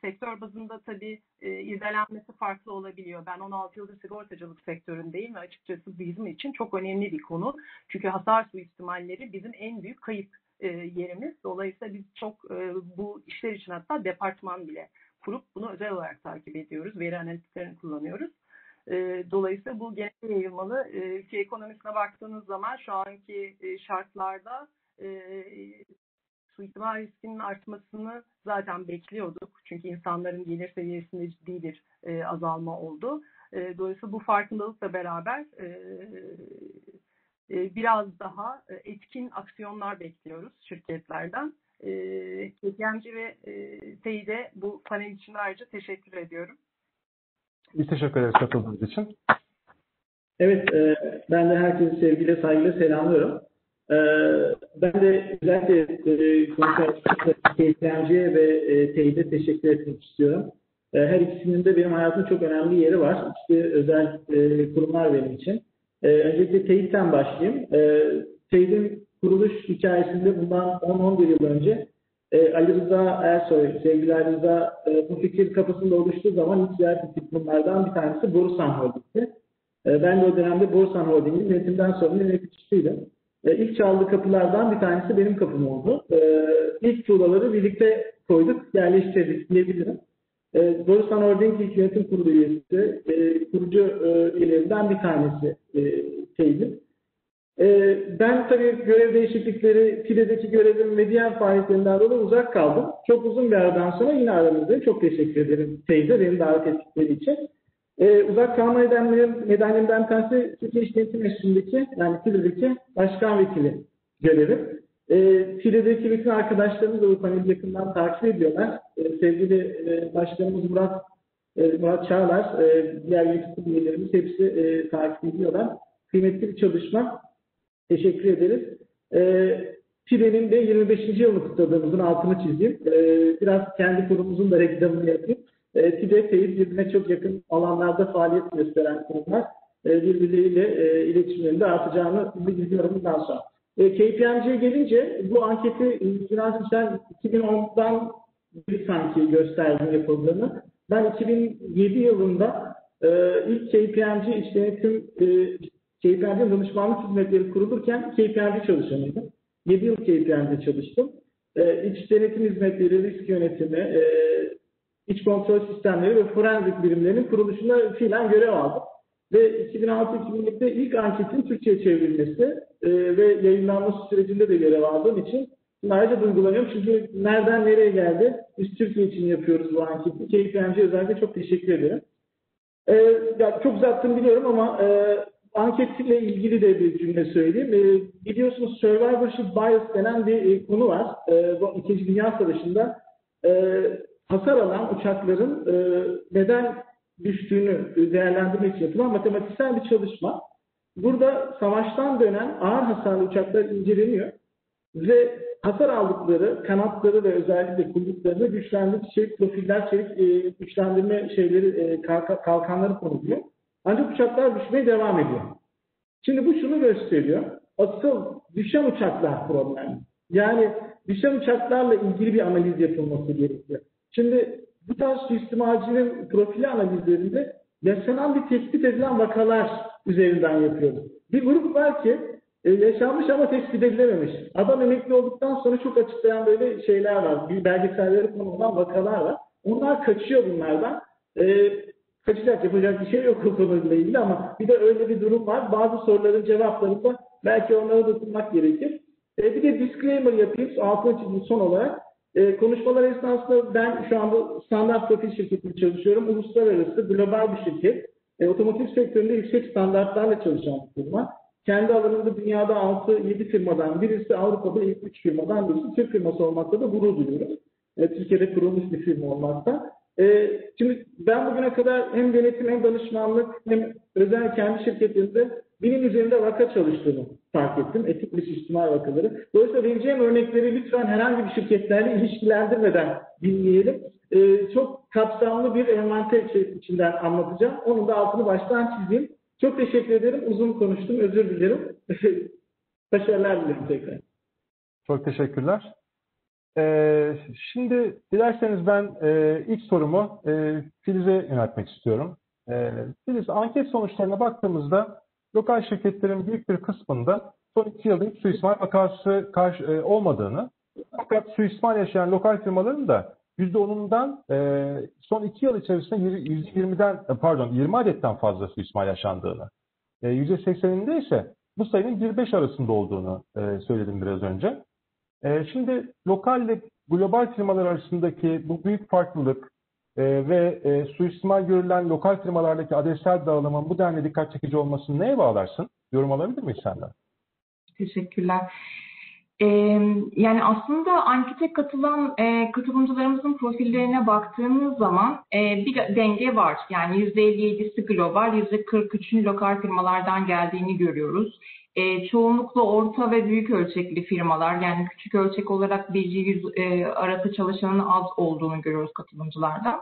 sektör bazında tabii e, irdelenmesi farklı olabiliyor. Ben 16 yıldır sigortacılık sektöründeyim ve açıkçası bizim için çok önemli bir konu. Çünkü hasar suistimalleri bizim en büyük kayıp e, yerimiz. Dolayısıyla biz çok e, bu işler için hatta departman bile kurup bunu özel olarak takip ediyoruz. Veri analitiklerini kullanıyoruz. E, dolayısıyla bu genel yayılmalı. E, ülke ekonomisine baktığınız zaman şu anki şartlarda suistimal riskinin artmasını zaten bekliyorduk. Çünkü insanların gelir seviyesinde ciddi bir azalma oldu. Dolayısıyla bu farkındalıkla beraber biraz daha e, etkin aksiyonlar bekliyoruz şirketlerden. E, KPMG ve e, TEİ'de bu panel için ayrıca teşekkür ediyorum. Biz teşekkür ederiz katıldığınız için. Evet, e, ben de herkesi sevgiyle, saygıyla selamlıyorum. Ben de özellikle e, KPMG'ye ve e, TEİ'de teşekkür etmek istiyorum. Her ikisinin de benim hayatımda çok önemli yeri var. İkisi özel kurumlar benim için. E, öncelikle TEİ'den başlayayım. E, TEİ'nin kuruluş hikayesinde bundan 10-11 yıl önce e, Ali Rıza Ersoy, sevgili Ali Rıza e, bu fikir kafasında oluştuğu zaman ilk ziyaret ettik bunlardan bir tanesi Borusan Holding'ti. E, ben de o dönemde Borusan Holding'in yönetimden sonra yöneticisiydim. E, ilk çaldığı kapılardan bir tanesi benim kapım oldu. E, ilk tuğlaları birlikte koyduk, yerleştirdik diyebilirim. E, Borusan Holding ilk yönetim kurulu üyesi, e, kurucu e, üyelerinden bir tanesi e, şeydi. E, ben tabii görev değişiklikleri, FİDE'deki görevim ve diğer faaliyetlerinden dolayı uzak kaldım. Çok uzun bir aradan sonra yine aramızdayım. Çok teşekkür ederim teyze beni davet ettikleri için. Ee, uzak kalma nedenlerim, nedenlerimden tanesi Türkiye İş Yönetim Enstitüsü'ndeki yani FİDE'deki başkan vekili görevim. E, FİDE'deki bütün arkadaşlarımız da bu paneli yakından takip ediyorlar. E, sevgili e, başkanımız Murat e, Murat Çağlar, e, diğer yönetim üyelerimiz hepsi e, takip ediyorlar. Kıymetli bir çalışma. Teşekkür ederiz. E, FİDE'nin de 25. yılını kutladığımızın altını çizeyim. E, biraz kendi kurumumuzun da reklamını yapayım. E, FİDE, TEİP birbirine çok yakın alanlarda faaliyet gösteren kurumlar. E, birbirleriyle e, iletişimlerinde artacağını biliyorum bundan sonra. E, KPMG'ye gelince bu anketi Finansal sen 2010'dan bir sanki gösterdin yapıldığını. Ben 2007 yılında e, ilk KPMG iş yönetim e, KPMG danışmanlık hizmetleri kurulurken KPMG çalışanıydım. 7 yıl KPMG'de çalıştım. E, iç denetim hizmetleri, risk yönetimi, e, iç kontrol sistemleri ve forenzik birimlerinin kuruluşunda fiilen görev aldım. Ve 2006-2007'de ilk anketin Türkçe'ye çevrilmesi e, ve yayınlanması sürecinde de görev aldığım için ayrıca duygulanıyorum. Çünkü nereden nereye geldi? Biz Türkiye için yapıyoruz bu anketi. KPMG özellikle çok teşekkür ederim. E, ya çok uzattım biliyorum ama e, anketle ilgili de bir cümle söyleyeyim. E, biliyorsunuz survivorship bias denen bir e, konu var. E, bu İkinci Dünya Savaşı'nda e, hasar alan uçakların e, neden düştüğünü değerlendirmek için yapılan matematiksel bir çalışma. Burada savaştan dönen ağır hasarlı uçaklar inceleniyor ve hasar aldıkları kanatları ve özellikle kuyruklarını güçlendirici çelik profiller, çelik e, güçlendirme şeyleri, e, kalkanları konuluyor. Ancak uçaklar düşmeye devam ediyor. Şimdi bu şunu gösteriyor. Asıl düşen uçaklar problem. Yani düşen uçaklarla ilgili bir analiz yapılması gerekiyor. Şimdi bu tarz suistimalcinin profili analizlerinde yaşanan bir tespit edilen vakalar üzerinden yapıyoruz. Bir grup var ki e, yaşanmış ama tespit edilememiş. Adam emekli olduktan sonra çok açıklayan böyle şeyler var. Bir belgeselleri konulan vakalar var. Onlar kaçıyor bunlardan. E, kaçacak yapacak bir şey yok o konuyla ilgili ama bir de öyle bir durum var. Bazı soruların cevaplarında belki onlara dokunmak gerekir. E, bir de disclaimer yapayım altını çizeyim son olarak. E, konuşmalar esnasında ben şu anda standart profil şirketinde çalışıyorum. Uluslararası global bir şirket. E, otomotiv sektöründe yüksek standartlarla çalışan bir firma. Kendi alanında dünyada 6-7 firmadan birisi Avrupa'da ilk 3 firmadan birisi Türk firması olmakta da gurur duyuyoruz. E, Türkiye'de kurulmuş bir firma olmakta. E, şimdi ben bugüne kadar hem yönetim hem danışmanlık hem özel kendi şirketlerimde binin üzerinde vaka çalıştığımı fark ettim. Etik ve suistimal vakaları. Dolayısıyla vereceğim örnekleri lütfen herhangi bir şirketlerle ilişkilendirmeden dinleyelim. Ee, çok kapsamlı bir envanter içinden anlatacağım. Onun da altını baştan çizeyim. Çok teşekkür ederim. Uzun konuştum. Özür dilerim. Başarılar dilerim tekrar. Çok teşekkürler. Ee, şimdi dilerseniz ben e, ilk sorumu e, Filiz'e yöneltmek istiyorum. E, Filiz, anket sonuçlarına baktığımızda lokal şirketlerin büyük bir kısmında son iki yılda hiç suistimal vakası karşı, e, olmadığını fakat suistimal yaşayan lokal firmaların da %10'undan e, son iki yıl içerisinde %20'den e, pardon 20 adetten fazla suistimal yaşandığını, e, %80'inde ise bu sayının 1-5 arasında olduğunu e, söyledim biraz önce. E, şimdi lokal ile global firmalar arasındaki bu büyük farklılık e, ve e, suistimal görülen lokal firmalardaki adresler dağılımının bu denli dikkat çekici olmasını neye bağlarsın? Yorum alabilir miyiz senden? Teşekkürler. Ee, yani aslında ankete katılan e, katılımcılarımızın profillerine baktığımız zaman e, bir denge var. Yani %57'si global, %43'ün lokal firmalardan geldiğini görüyoruz. E, çoğunlukla orta ve büyük ölçekli firmalar, yani küçük ölçek olarak BG 100 e, arası çalışanın az olduğunu görüyoruz katılımcılardan.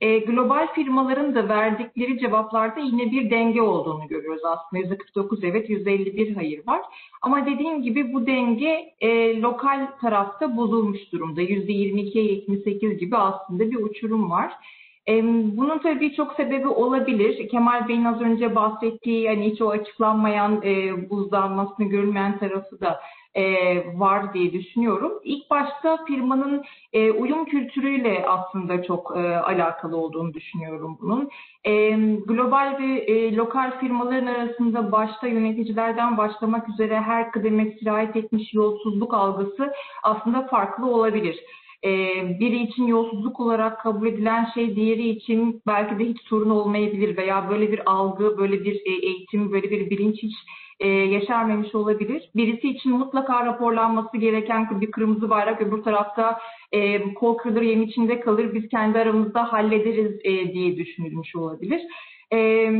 E, global firmaların da verdikleri cevaplarda yine bir denge olduğunu görüyoruz aslında. %49 evet, %51 hayır var. Ama dediğim gibi bu denge e, lokal tarafta bozulmuş durumda. %22'ye 78 gibi aslında bir uçurum var. Bunun tabii birçok sebebi olabilir. Kemal Bey'in az önce bahsettiği hani hiç o açıklanmayan e, buzdağılmasını görülmeyen tarafı da e, var diye düşünüyorum. İlk başta firmanın e, uyum kültürüyle aslında çok e, alakalı olduğunu düşünüyorum bunun. Global ve lokal firmaların arasında başta yöneticilerden başlamak üzere her kıdeme sirayet etmiş yolsuzluk algısı aslında farklı olabilir. E, biri için yolsuzluk olarak kabul edilen şey diğeri için belki de hiç sorun olmayabilir veya böyle bir algı, böyle bir e, eğitim, böyle bir bilinç hiç e, olabilir. Birisi için mutlaka raporlanması gereken bir kırmızı bayrak öbür tarafta e, kol kırılır yem içinde kalır biz kendi aramızda hallederiz e, diye düşünülmüş olabilir. E,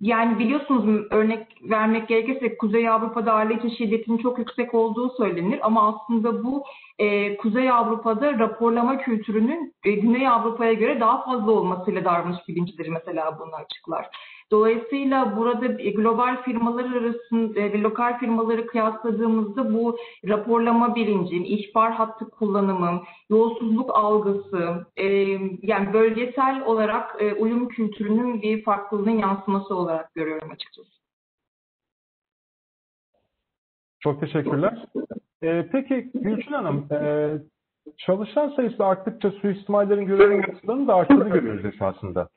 yani biliyorsunuz örnek vermek gerekirse Kuzey Avrupa'da aile içi şiddetin çok yüksek olduğu söylenir ama aslında bu e, Kuzey Avrupa'da raporlama kültürünün e, Güney Avrupa'ya göre daha fazla olmasıyla davranış bilinçleri mesela bunu açıklar. Dolayısıyla burada global firmalar arasında ve lokal firmaları kıyasladığımızda bu raporlama bilincin, ihbar hattı kullanımı, yolsuzluk algısı, e, yani bölgesel olarak e, uyum kültürünün bir farklılığının yansıması olarak görüyorum açıkçası. Çok teşekkürler. Ee, peki Gülçin Hanım, e, çalışan sayısı arttıkça suistimallerin olasılığının da arttığını görüyoruz esasında.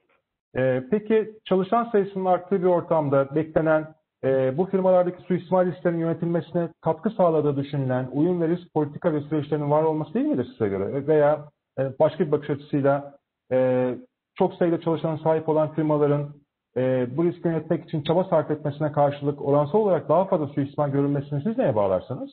Ee, peki çalışan sayısının arttığı bir ortamda beklenen e, bu firmalardaki suistimal risklerinin yönetilmesine katkı sağladığı düşünülen uyum ve risk politika ve süreçlerinin var olması değil midir size göre? Veya e, başka bir bakış açısıyla e, çok sayıda çalışana sahip olan firmaların bu riski yönetmek için çaba sarf etmesine karşılık oransal olarak daha fazla suistimal görülmesini siz neye bağlarsınız?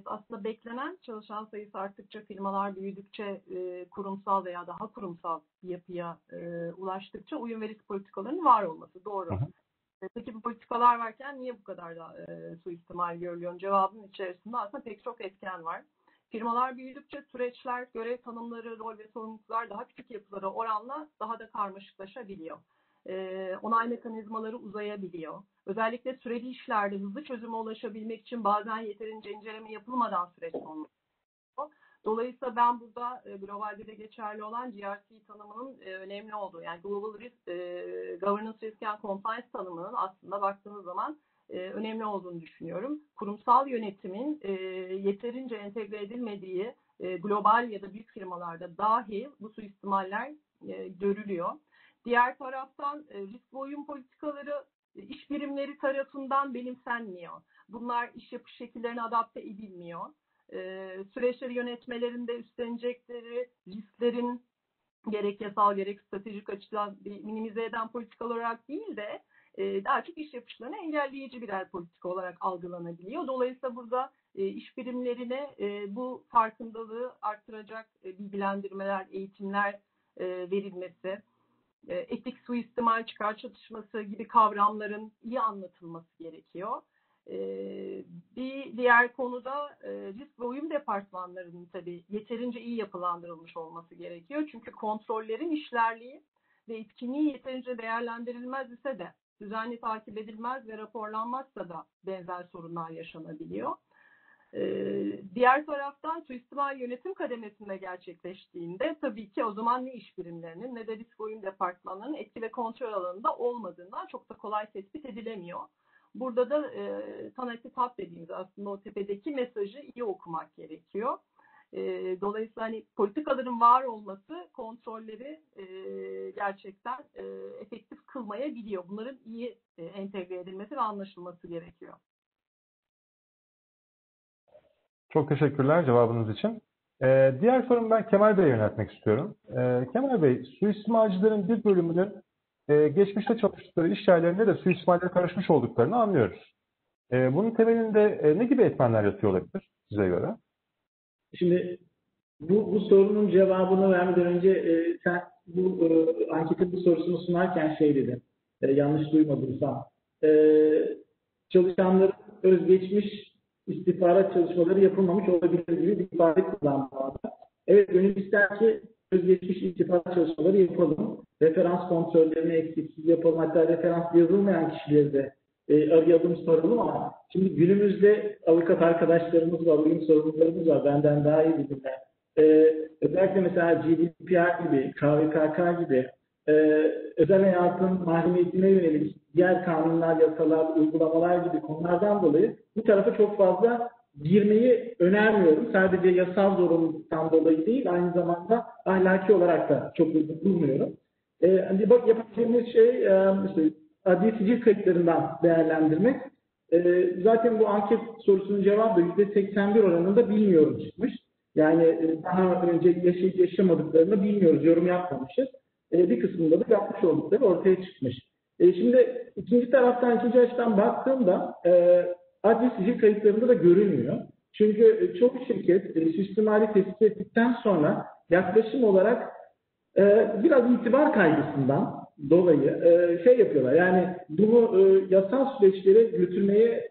Evet aslında beklenen çalışan sayısı arttıkça firmalar büyüdükçe e, kurumsal veya daha kurumsal yapıya e, ulaştıkça uyum ve risk politikalarının var olması doğru. Hı hı. E, peki bu politikalar varken niye bu kadar da e, suistimal görülüyor? Cevabın içerisinde aslında pek çok etken var. Firmalar büyüdükçe süreçler, görev tanımları, rol ve sorumluluklar daha küçük yapılara oranla daha da karmaşıklaşabiliyor e, onay mekanizmaları uzayabiliyor. Özellikle süreli işlerde hızlı çözüme ulaşabilmek için bazen yeterince inceleme yapılmadan süreç sonlanıyor. Dolayısıyla ben burada e, globalde de geçerli olan GRC tanımının e, önemli olduğu yani Global Risk e, Governance Risk and Compliance tanımının aslında baktığınız zaman e, önemli olduğunu düşünüyorum. Kurumsal yönetimin e, yeterince entegre edilmediği e, global ya da büyük firmalarda dahi bu suistimaller e, görülüyor. Diğer taraftan e, risk ve uyum politikaları e, iş birimleri tarafından benimsenmiyor. Bunlar iş yapış şekillerine adapte edilmiyor. E, süreçleri yönetmelerinde üstlenecekleri risklerin gerek yasal gerek stratejik açıdan minimize eden politikalar olarak değil de daha çok iş yapışlarını engelleyici birer politika olarak algılanabiliyor. Dolayısıyla burada iş birimlerine bu farkındalığı arttıracak bilgilendirmeler, eğitimler verilmesi, etik suistimal çıkar çatışması gibi kavramların iyi anlatılması gerekiyor. E, bir diğer konuda e, risk ve uyum departmanlarının tabii yeterince iyi yapılandırılmış olması gerekiyor. Çünkü kontrollerin işlerliği ve etkinliği yeterince değerlendirilmez ise de düzenli takip edilmez ve raporlanmazsa da benzer sorunlar yaşanabiliyor. Ee, diğer taraftan suistimal yönetim kademesinde gerçekleştiğinde tabii ki o zaman ne iş birimlerinin ne de risk oyun departmanlarının etki ve kontrol alanında olmadığından çok da kolay tespit edilemiyor. Burada da e, taneti tap dediğimiz aslında o tepedeki mesajı iyi okumak gerekiyor. E, dolayısıyla hani politikaların var olması kontrolleri e, gerçekten e, efektif kılmayabiliyor. Bunların iyi e, entegre edilmesi ve anlaşılması gerekiyor. Çok teşekkürler cevabınız için. Ee, diğer sorumu ben Kemal Bey'e yöneltmek istiyorum. Ee, Kemal Bey, suistimalcilerin bir bölümünün e, geçmişte çalıştıkları iş yerlerinde de suistimallere karışmış olduklarını anlıyoruz. E, bunun temelinde e, ne gibi etmenler yatıyor olabilir size göre? Şimdi bu, bu sorunun cevabını vermeden önce e, sen bu e, anketin bu sorusunu sunarken şey dedin, e, yanlış duymadıysam. E, çalışanların özgeçmiş istihbarat çalışmaları yapılmamış olabilir gibi bir ifade kullandı. Evet, gönül ister ki özgeçmiş istihbarat çalışmaları yapalım. Referans kontrollerini eksiksiz yapalım. Hatta referans yazılmayan kişileri de e, arayalım, soralım ama şimdi günümüzde avukat arkadaşlarımız var, uyum sorumlularımız var. Benden daha iyi bilirler. E, özellikle mesela GDPR gibi, KVKK gibi e, özel hayatın mahremiyetine yönelik diğer kanunlar, yasalar, uygulamalar gibi konulardan dolayı bu tarafa çok fazla girmeyi önermiyorum. Sadece yasal zorunluluktan dolayı değil, aynı zamanda ahlaki olarak da çok uygun bulmuyorum. Ee, hani bak yapabileceğimiz şey e, işte adli sicil kayıtlarından değerlendirmek. Ee, zaten bu anket sorusunun cevabı %81 oranında bilmiyorum çıkmış. Yani e, daha önce yaşayıp yaşamadıklarını bilmiyoruz, yorum yapmamışız. Ee, bir kısmında da yapmış oldukları ortaya çıkmış. Ee, şimdi ikinci taraftan, ikinci açıdan baktığımda e, adli sicil kayıtlarında da görülmüyor. Çünkü çoğu şirket e, sistemali tespit ettikten sonra yaklaşım olarak e, biraz itibar kaygısından dolayı e, şey yapıyorlar. Yani bunu e, yasal süreçlere götürmeye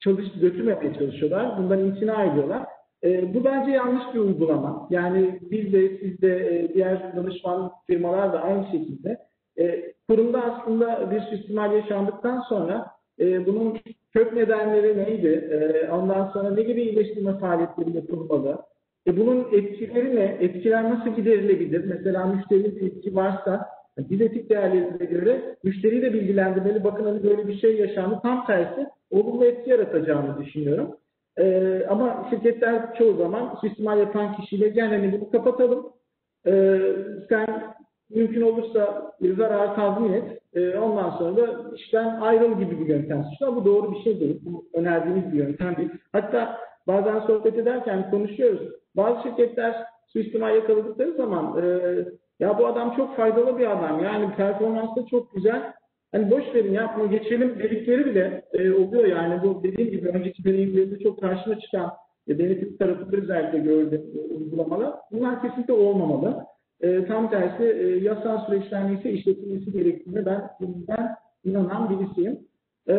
çalış, götürmemeye çalışıyorlar. Bundan imtina ediyorlar. E, bu bence yanlış bir uygulama. Yani biz de siz de e, diğer danışman firmalar da aynı şekilde e, kurumda aslında bir suistimal yaşandıktan sonra e, bunun kök nedenleri neydi? E, ondan sonra ne gibi iyileştirme faaliyetleri yapılmalı? E, bunun etkileri ne? Etkiler nasıl giderilebilir? Mesela müşterinin bir etki varsa biz etik değerlerimize göre müşteriyi de bilgilendirmeli. Bakın hani böyle bir şey yaşandı. Tam tersi olumlu etki yaratacağını düşünüyorum. Ee, ama şirketler çoğu zaman suistimal yapan kişiyle hani bunu kapatalım. Ee, sen mümkün olursa bir zarar tazmin et. Ee, ondan sonra da işten ayrıl gibi bir yöntem suçlar. Bu doğru bir şey değil. Bu önerdiğimiz bir yöntem değil. Hatta bazen sohbet ederken konuşuyoruz. Bazı şirketler suistimal yakaladıkları zaman e, ya bu adam çok faydalı bir adam. Yani performansı çok güzel. Hani boş verin ya bunu geçelim dedikleri bile e, oluyor yani. Bu dediğim gibi önceki deneyimlerimde çok karşıma çıkan e, denetim tarafında özellikle gördüğüm e, uygulamalar. Bunlar kesinlikle olmamalı. E, tam tersi e, yasal süreçler neyse işletilmesi gerektiğine ben bundan inanan birisiyim. E,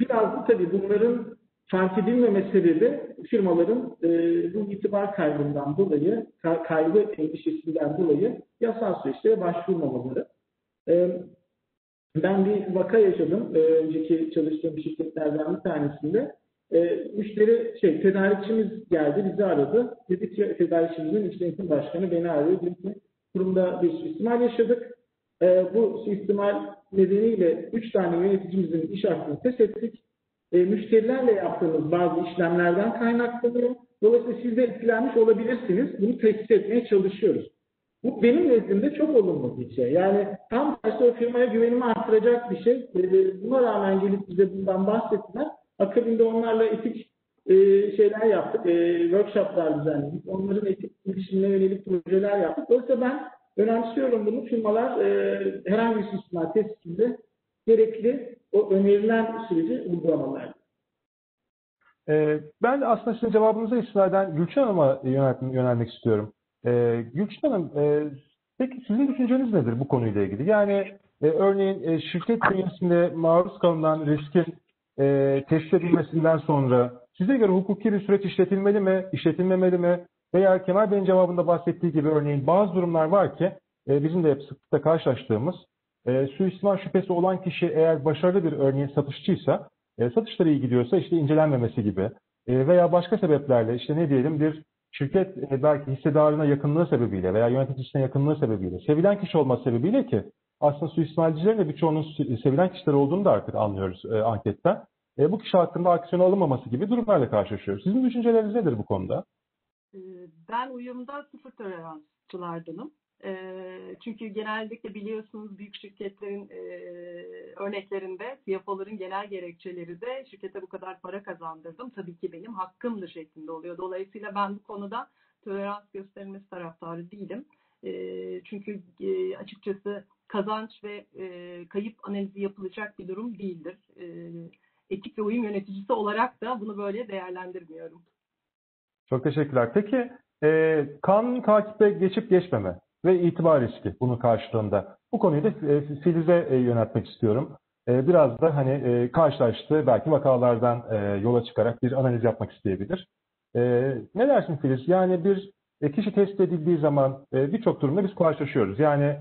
biraz da tabii bunların fark edilmeme sebebi firmaların e, bu itibar kaybından dolayı, kaybı endişesinden dolayı yasal süreçlere başvurmamaları. E, ben bir vaka yaşadım e, önceki çalıştığım şirketlerden bir tanesinde. E, müşteri şey tedarikçimiz geldi bizi aradı. Dedi ki tedarikçimizin işte yönetim başkanı beni arıyor. Dedi ki kurumda bir suistimal yaşadık. E, bu suistimal nedeniyle üç tane yöneticimizin iş hakkını test ettik. E, müşterilerle yaptığımız bazı işlemlerden kaynaklanıyor. Dolayısıyla siz de etkilenmiş olabilirsiniz. Bunu tesis etmeye çalışıyoruz. Bu benim nezdimde çok olumlu bir şey. Yani tam tersi o firmaya güvenimi artıracak bir şey. E, buna rağmen gelip bize bundan bahsettiler. Akabinde onlarla etik e, şeyler yaptık. E, workshoplar düzenledik. Onların etik gelişimine yönelik projeler yaptık. Dolayısıyla ben önemsiyorum bunu. Firmalar e, herhangi bir sistem testinde gerekli o önerilen süreci uygulamalar. Ee, ben aslında sizin cevabınıza istinaden Gülçin Hanım'a yönelmek istiyorum. Ee, Gülçin Hanım, e, peki sizin düşünceniz nedir bu konuyla ilgili? Yani e, örneğin e, şirket bünyesinde maruz kalınan riskin e, teşhis edilmesinden sonra size göre hukuki bir süreç işletilmeli mi, işletilmemeli mi? Veya Kemal Bey'in cevabında bahsettiği gibi örneğin bazı durumlar var ki e, bizim de hep sıklıkla karşılaştığımız e, suistimal şüphesi olan kişi eğer başarılı bir örneğin satışçıysa e, satışları iyi gidiyorsa işte incelenmemesi gibi e, veya başka sebeplerle işte ne diyelim bir şirket e, belki hissedarına yakınlığı sebebiyle veya yöneticisine yakınlığı sebebiyle sevilen kişi olması sebebiyle ki aslında suistimalcilerin de birçoğunun sevilen kişiler olduğunu da artık anlıyoruz e, anketten. E, bu kişi hakkında aksiyon alınmaması gibi durumlarla karşılaşıyoruz. Sizin düşünceleriniz nedir bu konuda? Ee, ben uyumda sıfır toleransçılardanım. Çünkü genellikle biliyorsunuz büyük şirketlerin örneklerinde CFO'ların genel gerekçeleri de şirkete bu kadar para kazandırdım. Tabii ki benim hakkımdır şeklinde oluyor. Dolayısıyla ben bu konuda tolerans gösterilmesi taraftarı değilim. Çünkü açıkçası kazanç ve kayıp analizi yapılacak bir durum değildir. Etik ve uyum yöneticisi olarak da bunu böyle değerlendirmiyorum. Çok teşekkürler. Peki e, kanun takibe geçip geçmeme ve itibar riski bunun karşılığında. Bu konuyu da e, Filiz'e e, yöneltmek istiyorum. E, biraz da hani e, karşılaştığı belki vakalardan e, yola çıkarak bir analiz yapmak isteyebilir. Ne dersin Filiz? Yani bir kişi tespit edildiği zaman birçok durumda biz karşılaşıyoruz. Yani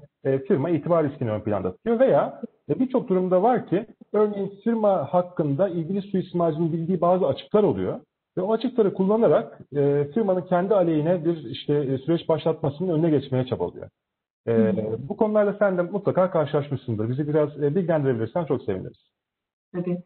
firma itibar riskini ön planda tutuyor veya birçok durumda var ki örneğin firma hakkında ilgili suistimalcinin bildiği bazı açıklar oluyor. Ve o açıkları kullanarak e, firmanın kendi aleyhine bir işte e, süreç başlatmasının önüne geçmeye çabalıyor. E, bu konularla sen de mutlaka karşılaşmışsındır. Bizi biraz e, bilgilendirebilirsen çok seviniriz. Tabii.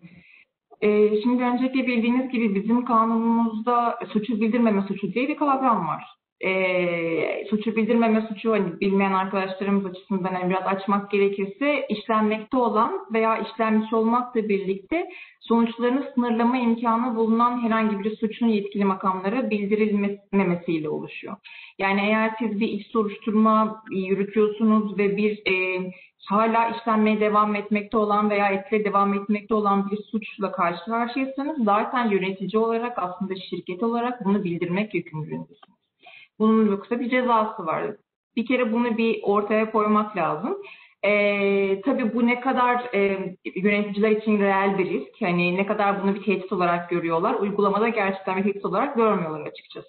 E, şimdi öncelikle bildiğiniz gibi bizim kanunumuzda suçu bildirmeme suçu diye bir kavram var e, suçu bildirmeme suçu hani bilmeyen arkadaşlarımız açısından hani biraz açmak gerekirse işlenmekte olan veya işlenmiş olmakla birlikte sonuçlarını sınırlama imkanı bulunan herhangi bir suçun yetkili makamlara bildirilmemesiyle oluşuyor. Yani eğer siz bir iç soruşturma yürütüyorsunuz ve bir e, hala işlenmeye devam etmekte olan veya etkile devam etmekte olan bir suçla karşı karşıyaysanız zaten yönetici olarak aslında şirket olarak bunu bildirmek yükümlülüğündesiniz. Bunun yoksa bir cezası var. Bir kere bunu bir ortaya koymak lazım. Ee, tabii bu ne kadar e, yöneticiler için reel bir risk. Hani ne kadar bunu bir tehdit olarak görüyorlar. Uygulamada gerçekten bir tehdit olarak görmüyorlar açıkçası.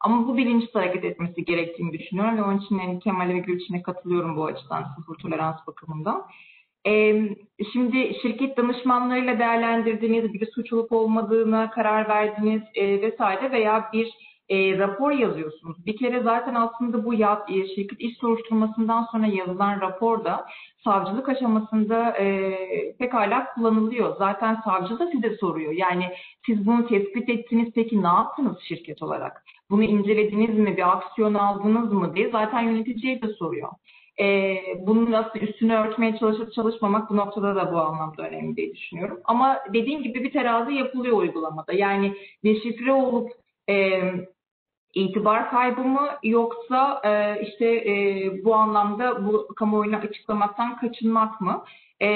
Ama bu bilinçli hareket etmesi gerektiğini düşünüyorum ve onun için yani Kemal'e ve Gülçin'e katılıyorum bu açıdan sıfır tolerans bakımından. Ee, şimdi şirket danışmanlarıyla değerlendirdiğiniz bir suç olup olmadığına karar verdiğiniz e, vesaire veya bir e, rapor yazıyorsunuz. Bir kere zaten aslında bu ya, e, şirket iş soruşturmasından sonra yazılan rapor da savcılık aşamasında e, pekala kullanılıyor. Zaten savcı da size soruyor. Yani siz bunu tespit ettiniz peki ne yaptınız şirket olarak? Bunu incelediniz mi? Bir aksiyon aldınız mı diye zaten yöneticiye de soruyor. Ee, bunun aslında üstünü örtmeye çalışıp çalışmamak bu noktada da bu anlamda önemli diye düşünüyorum. Ama dediğim gibi bir terazi yapılıyor uygulamada. Yani deşifre olup e, itibar kaybı mı yoksa e, işte e, bu anlamda bu kamuoyuna açıklamaktan kaçınmak mı? E,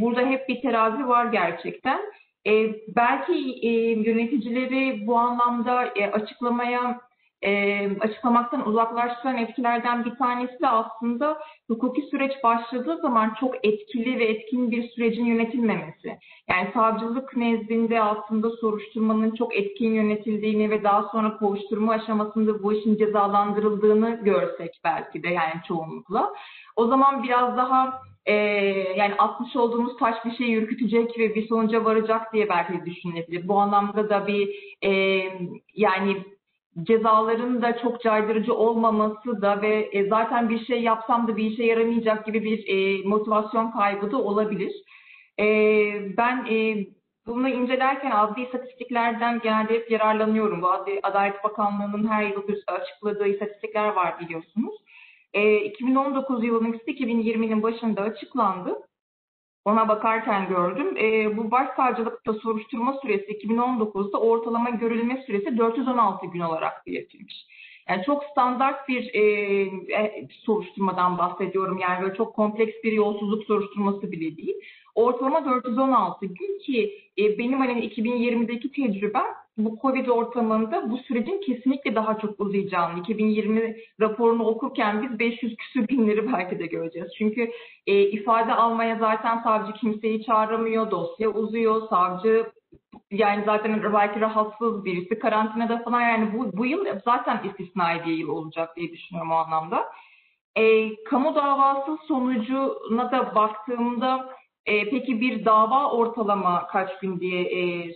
burada hep bir terazi var gerçekten. E, belki e, yöneticileri bu anlamda e, açıklamaya e, açıklamaktan uzaklaştıran etkilerden bir tanesi de aslında hukuki süreç başladığı zaman çok etkili ve etkin bir sürecin yönetilmemesi. Yani savcılık nezdinde aslında soruşturmanın çok etkin yönetildiğini ve daha sonra kovuşturma aşamasında bu işin cezalandırıldığını görsek belki de yani çoğunlukla. O zaman biraz daha e, yani atmış olduğumuz taş bir şeyi ürkütecek ve bir sonuca varacak diye belki düşünülebilir. Bu anlamda da bir e, yani cezaların da çok caydırıcı olmaması da ve e, zaten bir şey yapsam da bir işe yaramayacak gibi bir e, motivasyon kaybı da olabilir. E, ben e, bunu incelerken adli istatistiklerden genelde hep yararlanıyorum. Bu Adli, Adalet Bakanlığı'nın her yıl açıkladığı istatistikler var biliyorsunuz. E, 2019 yılının 2020'nin başında açıklandı. Ona bakarken gördüm. E, bu başsavcılıkta soruşturma süresi 2019'da ortalama görülme süresi 416 gün olarak belirtilmiş. Yani çok standart bir e, e, soruşturmadan bahsediyorum. Yani böyle çok kompleks bir yolsuzluk soruşturması bile değil. Ortalama 416 gün ki e, benim hani 2020'deki tecrübem bu Covid ortamında bu sürecin kesinlikle daha çok uzayacağını, 2020 raporunu okurken biz 500 küsür günleri belki de göreceğiz. Çünkü e, ifade almaya zaten savcı kimseyi çağıramıyor, dosya uzuyor, savcı yani zaten belki rahatsız birisi karantinada falan yani bu, bu yıl zaten istisnai bir yıl olacak diye düşünüyorum o anlamda. E, kamu davası sonucuna da baktığımda e, peki bir dava ortalama kaç gün diye e,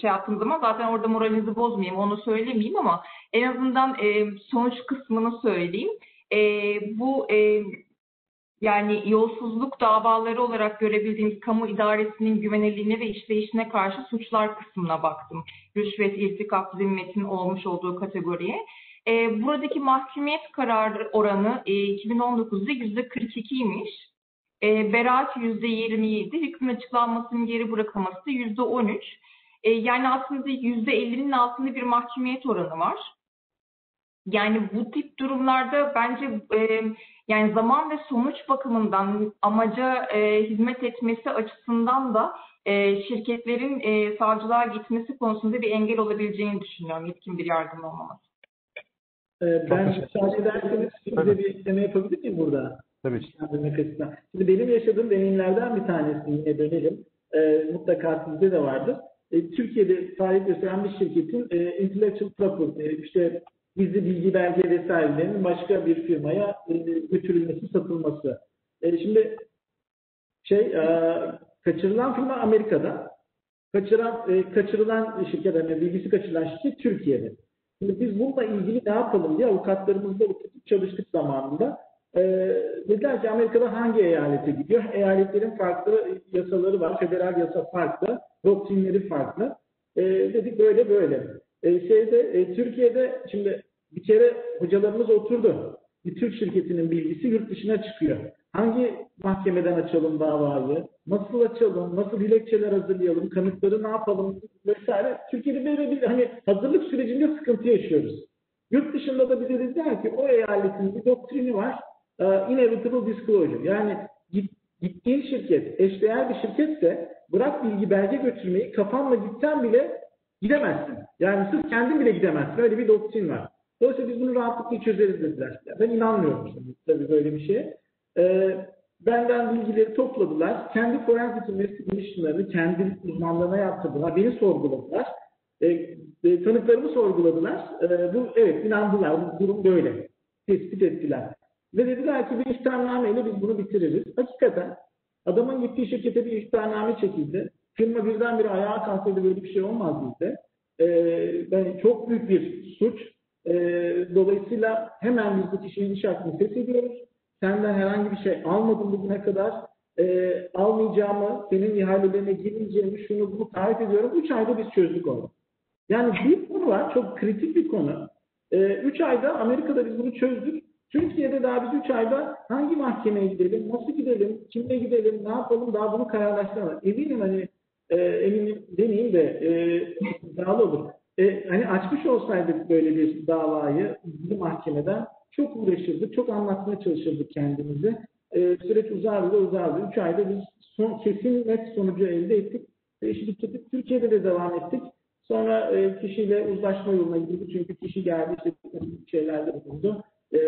şey yaptığım zaman zaten orada moralinizi bozmayayım onu söylemeyeyim ama en azından e, sonuç kısmını söyleyeyim. E, bu e, yani yolsuzluk davaları olarak görebildiğimiz kamu idaresinin güvenilirliğine ve işleyişine karşı suçlar kısmına baktım. Rüşvet, iltikap, zimmetin olmuş olduğu kategoriye. E, buradaki mahkumiyet kararı oranı e, 2019'da %42'ymiş. E, beraat %27, hükmün açıklanmasının geri bırakılması da %13. E, yani aslında %50'nin altında bir mahkumiyet oranı var. Yani bu tip durumlarda bence e, yani zaman ve sonuç bakımından amaca e, hizmet etmesi açısından da e, şirketlerin e, savcılığa gitmesi konusunda bir engel olabileceğini düşünüyorum yetkin bir yargının olmaması. Ee, ben müsaade ederseniz size bir ekleme yapabilir miyim burada? Tabii ki. Şimdi benim yaşadığım deneyimlerden bir tanesi yine dönelim. Ee, mutlaka sizde de vardır. Ee, Türkiye'de faaliyet gösteren bir şirketin e, intellectual property, işte gizli bilgi belge vesairelerinin başka bir firmaya e, götürülmesi, satılması. E, şimdi şey e, kaçırılan firma Amerika'da, kaçıran e, kaçırılan şirket, yani bilgisi kaçırılan şirket Türkiye'de. Şimdi biz bununla ilgili ne yapalım diye avukatlarımızla çalıştık zamanında. E, dediler ki Amerika'da hangi eyalete gidiyor? Eyaletlerin farklı yasaları var. Federal yasa farklı, doktrinleri farklı. E, dedik böyle böyle. E, şeyde e, Türkiye'de şimdi bir kere hocalarımız oturdu. Bir Türk şirketinin bilgisi yurt dışına çıkıyor. Hangi mahkemeden açalım davayı? Nasıl açalım? Nasıl dilekçeler hazırlayalım? Kanıtları ne yapalım? Vesaire. Türkiye'de böyle bir hani hazırlık sürecinde sıkıntı yaşıyoruz. Yurt dışında da bize dediler ki o eyaletin bir doktrini var. E, inevitable disclosure. Yani gittiğin şirket eşdeğer bir şirketse bırak bilgi belge götürmeyi kafanla gitsen bile gidemezsin. Yani siz kendin bile gidemezsin. Öyle bir doktrin var. Dolayısıyla biz bunu rahatlıkla çözeriz dediler. Ben inanmıyorum şimdi tabii böyle bir şeye. Ee, benden bilgileri topladılar. Kendi forensic investigation'larını kendi uzmanlarına yaptırdılar. Beni sorguladılar. E, e, tanıklarımı sorguladılar. E, bu Evet inandılar. Bu durum böyle. Tespit ettiler. Ve dediler ki bir ihtarnameyle biz bunu bitiririz. Hakikaten adamın gittiği şirkete bir ihtarname çekildi. Firma birdenbire ayağa kalksaydı böyle bir şey olmaz bizde. Ee, yani çok büyük bir suç. Ee, dolayısıyla hemen biz bu kişinin iş hakkını feshediyoruz. Senden herhangi bir şey almadım bugüne kadar. Ee, almayacağımı, senin ihalelerine girmeyeceğimi, şunu bunu taahhüt ediyorum. Üç ayda biz çözdük onu. Yani bir konu var, çok kritik bir konu. Ee, üç ayda Amerika'da biz bunu çözdük. Türkiye'de daha biz üç ayda hangi mahkemeye gidelim, nasıl gidelim, kimle gidelim, ne yapalım daha bunu kararlaştıramadık. Eminim hani e, eminim demeyeyim de e, iddialı olur. E, hani açmış olsaydık böyle bir davayı bir mahkemeden çok uğraşırdık, çok anlatmaya çalışırdık kendimizi. E, süreç uzardı da uzardı. Üç ayda biz son, kesin net sonucu elde ettik. Ve işi bitirdik. Türkiye'de de devam ettik. Sonra e, kişiyle uzlaşma yoluna gidildi. Çünkü kişi geldi, işte şeylerde bulundu. E,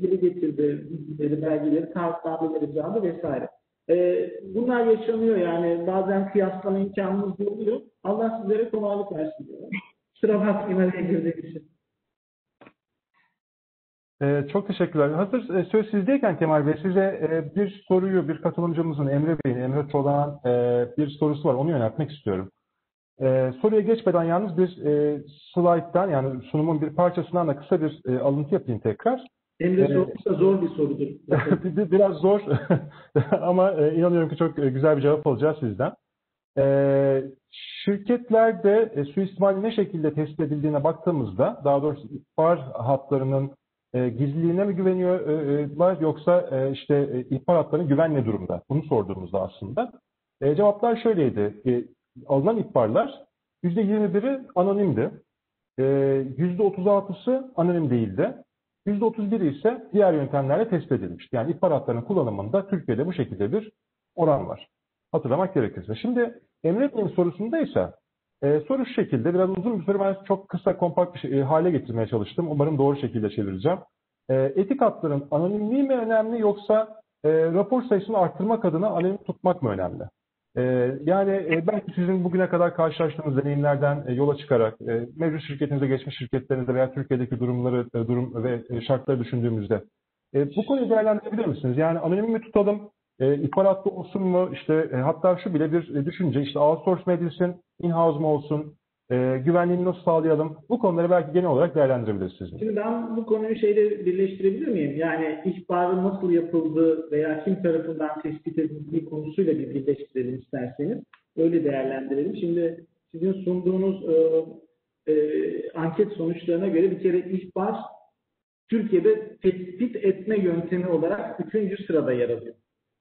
geri getirdi bilgileri, belgeleri, taahhütnameleri imzaladı vesaire. E, bunlar yaşanıyor yani. Bazen kıyaslama imkanımız oluyor. Allah sizlere kolaylık versin diyorum. Sıra bakmayın araya girdiğim için. Ee, çok teşekkürler. Hazır e, söz sizdeyken Kemal Bey size e, bir soruyu bir katılımcımızın Emre Bey'in, Emre Çolak'ın e, bir sorusu var. Onu yöneltmek istiyorum. E, soruya geçmeden yalnız bir e, slayttan yani sunumun bir parçasından da kısa bir e, alıntı yapayım tekrar. Emre Evet. sormuşsa zor bir sorudur. Bir- bir- Biraz zor ama e, inanıyorum ki çok e, güzel bir cevap alacağız sizden. E, şirketlerde e, suistimal ne şekilde tespit edildiğine baktığımızda daha doğrusu ihbar hatlarının e, gizliliğine mi güveniyorlar yoksa e, işte e, ihbar hatlarının güven ne durumda? Bunu sorduğumuzda aslında. E, cevaplar şöyleydi. E, alınan ihbarlar %21'i anonimdi. E, %36'sı anonim değildi. %31'i ise diğer yöntemlerle tespit edilmişti. Yani ihbar hatlarının kullanımında Türkiye'de bu şekilde bir oran var. Hatırlamak gerekirse. Şimdi Emre Bey'in sorusunda ise e, soru şu şekilde, biraz uzun bir soru ben çok kısa, kompakt bir şey- e, hale getirmeye çalıştım. Umarım doğru şekilde çevireceğim. E, etik hatların anonimliği mi önemli yoksa e, rapor sayısını arttırmak adına anonim tutmak mı önemli? E, yani e, belki sizin bugüne kadar karşılaştığınız deneyimlerden e, yola çıkarak e, mevcut şirketinize, geçmiş şirketlerinizde veya Türkiye'deki durumları, durum ve şartları düşündüğümüzde bu konuyu değerlendirebilir misiniz? Yani anonim mi tutalım, ihbar hattı olsun mu? İşte hatta şu bile bir düşünce, işte outsource mu edilsin, in-house mu olsun, e, güvenliğini nasıl sağlayalım? Bu konuları belki genel olarak değerlendirebiliriz sizinle. Şimdi ben bu konuyu şeyle birleştirebilir miyim? Yani ihbarın nasıl yapıldığı veya kim tarafından tespit edildiği konusuyla bir birleştirelim isterseniz. Öyle değerlendirelim. Şimdi sizin sunduğunuz e, e, anket sonuçlarına göre bir kere ihbar Türkiye'de tespit etme yöntemi olarak üçüncü sırada yer alıyor.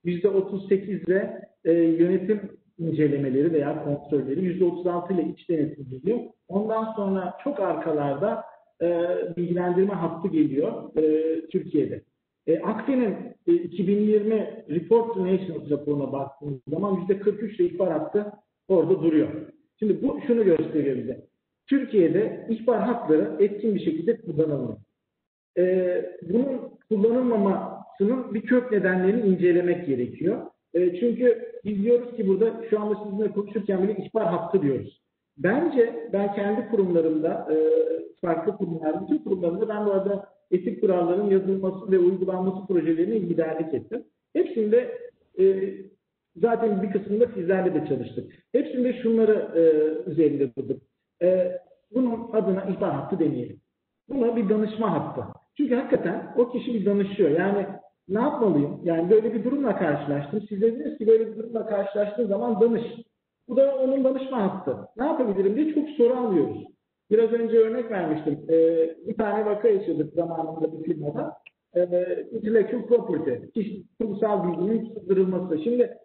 %38 ile e, yönetim incelemeleri veya kontrolleri %36 ile iç denetim geliyor. Ondan sonra çok arkalarda e, bilgilendirme hattı geliyor e, Türkiye'de. E, Akden'in e, 2020 Report to Nations raporuna baktığımız zaman %43 ile ihbar hattı orada duruyor. Şimdi bu şunu gösteriyor bize. Türkiye'de ihbar hatları etkin bir şekilde kullanılmıyor. E, bunun kullanılmamasının bir kök nedenlerini incelemek gerekiyor. E, çünkü biz diyoruz ki burada şu anda sizinle konuşurken bile ihbar hattı diyoruz. Bence ben kendi kurumlarımda, e, farklı kurumlar, bütün kurumlarımda ben bu arada etik kuralların yazılması ve uygulanması projelerine liderlik ettim. Hepsinde e, zaten bir kısmında sizlerle de çalıştık. Hepsinde şunları e, üzerinde durduk. E, bunun adına ihbar hattı demeyelim. Buna bir danışma hattı. Çünkü hakikaten o kişi bir danışıyor. Yani ne yapmalıyım? Yani böyle bir durumla karşılaştım. Siz dediniz ki böyle bir durumla karşılaştığın zaman danış. Bu da onun danışma hattı. Ne yapabilirim diye çok soru alıyoruz. Biraz önce örnek vermiştim. Ee, bir tane vaka yaşadık zamanında bir firmada. Ee, intellectual property, kurumsal bilginin sındırılması. Şimdi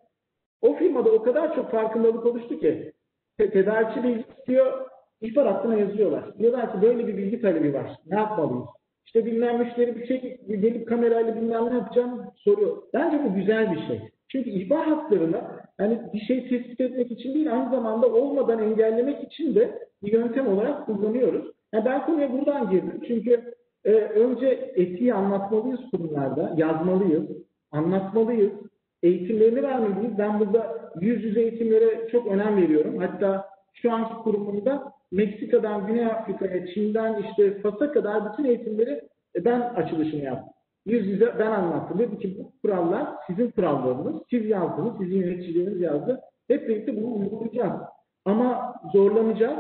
o firmada o kadar çok farkındalık oluştu ki te tedarikçi bilgi istiyor, ihbar hattına yazıyorlar. Diyorlar ki böyle bir bilgi talebi var. Ne yapmalıyız? İşte bilmem müşteri bir şey gelip kamerayla bilmem ne yapacağım soruyor. Bence bu güzel bir şey. Çünkü ihbar hatlarına yani bir şey tespit etmek için değil aynı zamanda olmadan engellemek için de bir yöntem olarak kullanıyoruz. Yani ben konuya buradan girdim. Çünkü e, önce etiği anlatmalıyız kurumlarda, yazmalıyız, anlatmalıyız, eğitimlerini vermeliyiz. Ben burada yüz yüze eğitimlere çok önem veriyorum. Hatta şu anki kurumumda Meksika'dan Güney Afrika'ya, Çin'den işte Fas'a kadar bütün eğitimleri ben açılışını yaptım. Yüz yüze ben anlattım. Dedim ki bu kurallar sizin kurallarınız, siz yazdınız, sizin yöneticileriniz yazdı. Hep birlikte bunu uygulayacağız. Ama zorlanacağız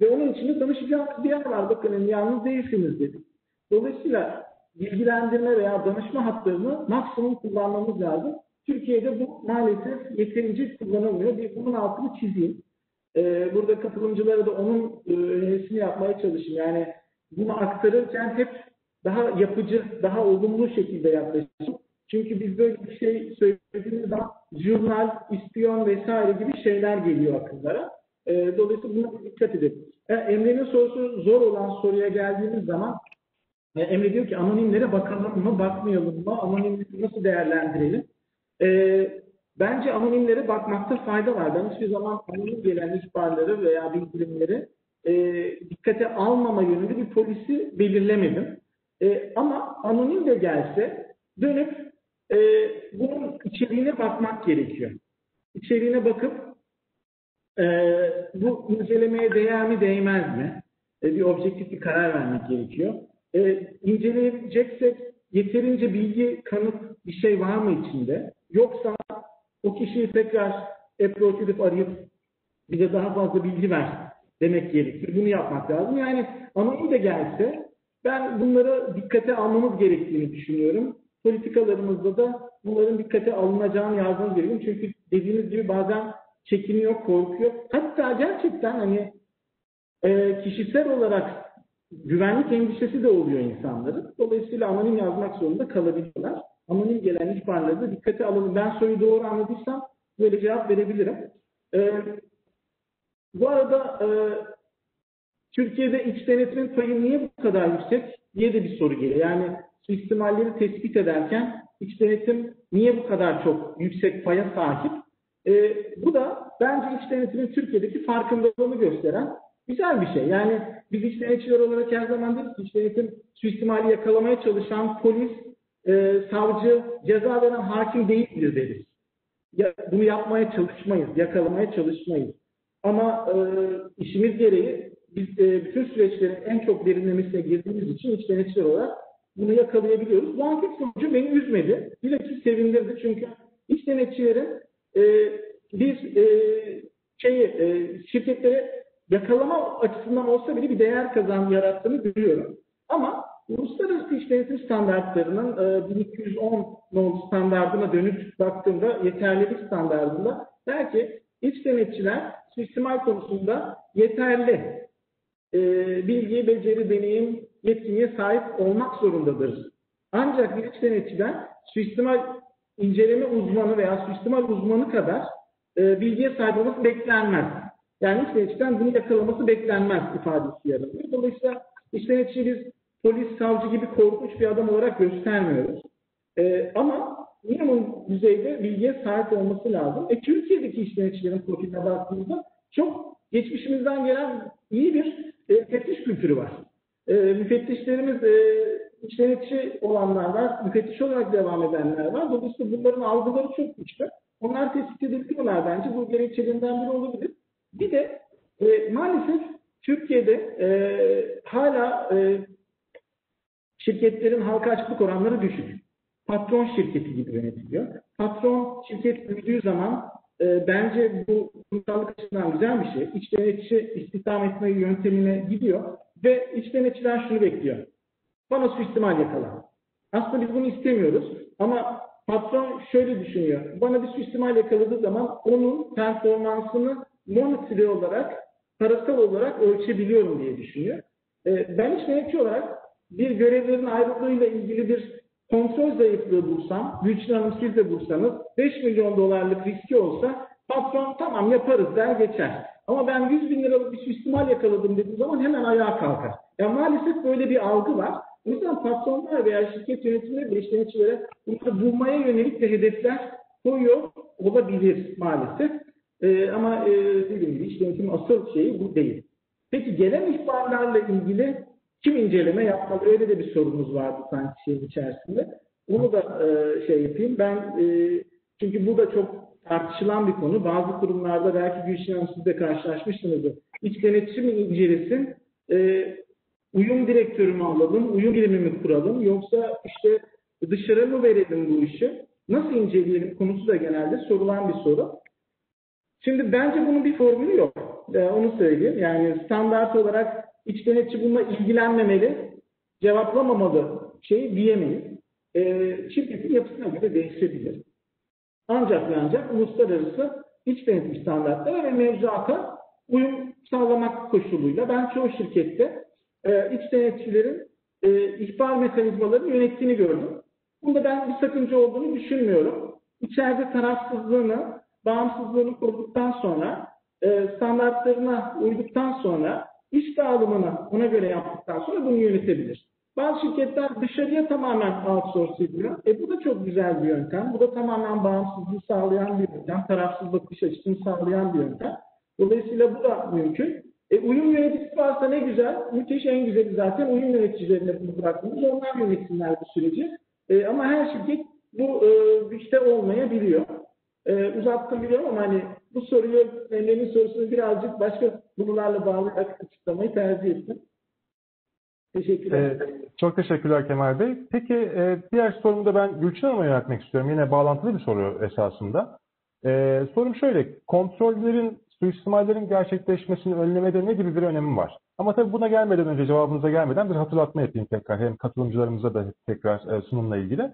ve onun için de danışacağımız bir yer var. Bakın yalnız değilsiniz dedik. Dolayısıyla bilgilendirme veya danışma hatlarını maksimum kullanmamız lazım. Türkiye'de bu maalesef yeterince kullanılmıyor. Bir bunun altını çizeyim. Ee, burada katılımcılara da onun e, önerisini yapmaya çalışayım. Yani bunu aktarırken hep daha yapıcı, daha olumlu şekilde yaklaşın. Çünkü biz böyle bir şey söylediğimiz zaman jurnal, ispiyon vesaire gibi şeyler geliyor akıllara. E, dolayısıyla buna dikkat edin. E, Emre'nin sorusu zor olan soruya geldiğimiz zaman Emre diyor ki anonimlere bakalım mı, bakmayalım mı, anonimleri nasıl değerlendirelim? E, bence anonimlere bakmakta fayda var. Ben hiçbir zaman anonim gelen ihbarları veya bildirimleri e, dikkate almama yönünde bir polisi belirlemedim. E, ama anonim de gelse dönüp e, bunun içeriğine bakmak gerekiyor. İçeriğine bakıp e, bu incelemeye değer mi değmez mi? E, bir objektif bir karar vermek gerekiyor. e, inceleyebileceksek yeterince bilgi, kanıt bir şey var mı içinde? Yoksa o kişiyi tekrar approach edip arayıp bize daha fazla bilgi ver demek gerekir. Bunu yapmak lazım. Yani anonim de gelse ben bunları dikkate almamız gerektiğini düşünüyorum. Politikalarımızda da bunların dikkate alınacağını yazmamız gerekiyor. Çünkü dediğiniz gibi bazen çekiniyor, korkuyor. Hatta gerçekten hani e, kişisel olarak güvenlik endişesi de oluyor insanların. Dolayısıyla anonim yazmak zorunda kalabiliyorlar. Anonim gelen ihbarları da dikkate alalım. Ben soruyu doğru anladıysam böyle cevap verebilirim. E, bu arada e, Türkiye'de iç denetimin payı niye bu kadar yüksek diye de bir soru geliyor. Yani suistimalleri tespit ederken iç denetim niye bu kadar çok yüksek paya sahip? E, bu da bence iç denetimin Türkiye'deki farkındalığını gösteren güzel bir şey. Yani biz iç denetçiler olarak her zaman deriz ki iç denetim suistimali yakalamaya çalışan polis, e, savcı, ceza veren hakim değildir deriz. Ya, bunu yapmaya çalışmayız, yakalamaya çalışmayız. Ama e, işimiz gereği biz e, bütün süreçlerin en çok derinlemesine girdiğimiz için iç denetçiler olarak bunu yakalayabiliyoruz. Bu anket sonucu beni üzmedi. Bilakis sevindirdi çünkü iç denetçilerin e, bir e, şeyi, e, şirketlere yakalama açısından olsa bile bir değer kazan yarattığını görüyorum. Ama uluslararası iş denetim standartlarının e, 1210 nolu standartına dönüp baktığımda yeterlilik standartında belki iç denetçiler suistimal konusunda yeterli e, bilgi, beceri, deneyim, yetkinliğe sahip olmak zorundadır. Ancak bir iç denetçiden suistimal inceleme uzmanı veya suistimal uzmanı kadar e, bilgiye sahip olması beklenmez. Yani iç denetçiden bunu yakalaması beklenmez ifadesi yer alıyor. Dolayısıyla iç denetçiyi biz polis, savcı gibi korkunç bir adam olarak göstermiyoruz. E, ama minimum düzeyde bilgiye sahip olması lazım. E, Türkiye'deki iç denetçilerin profiline baktığımızda çok geçmişimizden gelen iyi bir e, teftiş kültürü var. E, müfettişlerimiz e, iç denetçi olanlar var, müfettiş olarak devam edenler var. Dolayısıyla bunların algıları çok güçlü. Onlar tespit edebiliyorlar bence. Bu gerekçelerinden biri olabilir. Bir de e, maalesef Türkiye'de e, hala e, şirketlerin halka açıklık oranları düşük. Patron şirketi gibi yönetiliyor. Patron şirket büyüdüğü zaman e, bence bu kurumsallık açısından güzel bir şey. İç denetçi istihdam etme yöntemine gidiyor ve iç denetçiler şunu bekliyor. Bana suistimal yakala. Aslında biz bunu istemiyoruz ama patron şöyle düşünüyor. Bana bir suistimal yakaladığı zaman onun performansını monetary olarak, parasal olarak ölçebiliyorum diye düşünüyor. E, ben iç denetçi olarak bir görevlerin ayrılığıyla ilgili bir kontrol zayıflığı bulsam, Gülçin Hanım siz de bulsanız 5 milyon dolarlık riski olsa patron tamam yaparız der geçer. Ama ben 100 bin liralık bir suistimal yakaladım dediğim zaman hemen ayağa kalkar. Ya maalesef böyle bir algı var. O yüzden patronlar veya şirket yönetimleri ve işletmecilere bunları bulmaya yönelik de hedefler koyuyor olabilir maalesef. Ee, ama e, dediğim gibi iş yönetimin asıl şeyi bu değil. Peki gelen ihbarlarla ilgili kim inceleme yapmalı? Öyle de bir sorumuz vardı sanki şeyin içerisinde. Onu da e, şey yapayım. Ben e, çünkü bu da çok tartışılan bir konu. Bazı kurumlarda belki Gülşen Hanım siz de karşılaşmışsınızdır. İç denetçi mi incelesin? E, uyum direktörü mü alalım? Uyum birimi mi kuralım? Yoksa işte dışarı mı verelim bu işi? Nasıl inceleyelim konusu da genelde sorulan bir soru. Şimdi bence bunun bir formülü yok. E, onu söyleyeyim. Yani standart olarak iç denetçi bununla ilgilenmemeli, cevaplamamalı şey diyemeyiz. E, şirketin yapısına göre değişebilir. Ancak ve ancak uluslararası iç denetim standartları ve mevzuata uyum sağlamak koşuluyla ben çoğu şirkette e, iç denetçilerin e, ihbar mekanizmalarını yönettiğini gördüm. Bunda ben bir sakınca olduğunu düşünmüyorum. İçeride tarafsızlığını, bağımsızlığını kurduktan sonra, e, standartlarına uyduktan sonra, iş dağılımını ona göre yaptıktan sonra bunu yönetebilir. Bazı şirketler dışarıya tamamen outsource ediyor. E bu da çok güzel bir yöntem. Bu da tamamen bağımsızlığı sağlayan bir yöntem. Tarafsız bakış açısını sağlayan bir yöntem. Dolayısıyla bu da mümkün. E, uyum yöneticisi varsa ne güzel. Müthiş en güzeli zaten uyum yöneticilerine bunu bıraktığımız. Onlar yönetsinler bu süreci. E, ama her şirket bu e, güçte olmayabiliyor. E, uzattım biliyorum ama hani bu soruyu, Emre'nin sorusunu birazcık başka konularla bağlayarak açıklamayı tercih ettim. Teşekkürler. Ee, çok teşekkürler Kemal Bey. Peki e, diğer sorumu da ben Gülçin Hanım'a yöneltmek istiyorum. Yine bağlantılı bir soru esasında. Ee, sorum şöyle, kontrollerin, suistimallerin gerçekleşmesini önlemede ne gibi bir önemi var? Ama tabii buna gelmeden önce, cevabınıza gelmeden bir hatırlatma yapayım tekrar. Hem katılımcılarımıza da tekrar e, sunumla ilgili.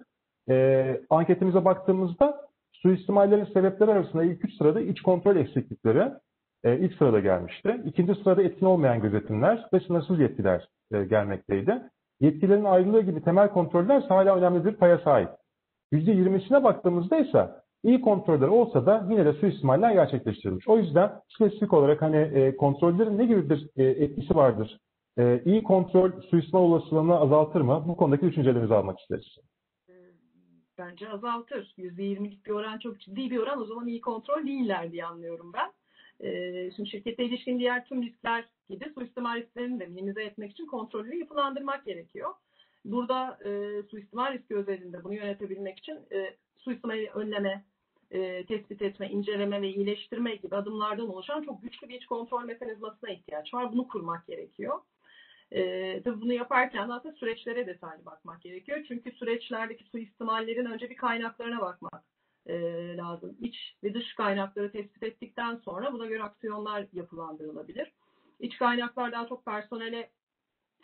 Ee, anketimize baktığımızda suistimallerin sebepleri arasında ilk üç sırada iç kontrol eksiklikleri e, ilk sırada gelmişti. İkinci sırada etkin olmayan gözetimler ve sınırsız yetkiler e, gelmekteydi. Yetkilerin ayrılığı gibi temel kontroller hala önemli bir paya sahip. %20'sine baktığımızda ise iyi kontroller olsa da yine de suistimaller gerçekleştirilmiş. O yüzden spesifik olarak hani e, kontrollerin ne gibi bir e, etkisi vardır? E, iyi kontrol suistimal olasılığını azaltır mı? Bu konudaki düşüncelerinizi almak isteriz. Bence azaltır. %20'lik bir oran çok ciddi bir oran. O zaman iyi kontrol değiller diye anlıyorum ben. Ee, Şimdi şirkete ilişkin diğer tüm riskler gibi suistimal risklerini de minimize etmek için kontrolleri yapılandırmak gerekiyor. Burada e, suistimal riski özelinde bunu yönetebilmek için e, suistimali önleme, e, tespit etme, inceleme ve iyileştirme gibi adımlardan oluşan çok güçlü bir iç kontrol mekanizmasına ihtiyaç var. Bunu kurmak gerekiyor. E, bunu yaparken de süreçlere detaylı bakmak gerekiyor. Çünkü süreçlerdeki suistimallerin önce bir kaynaklarına bakmak e, lazım. İç ve dış kaynakları tespit ettikten sonra buna göre aksiyonlar yapılandırılabilir. İç kaynaklar daha çok personele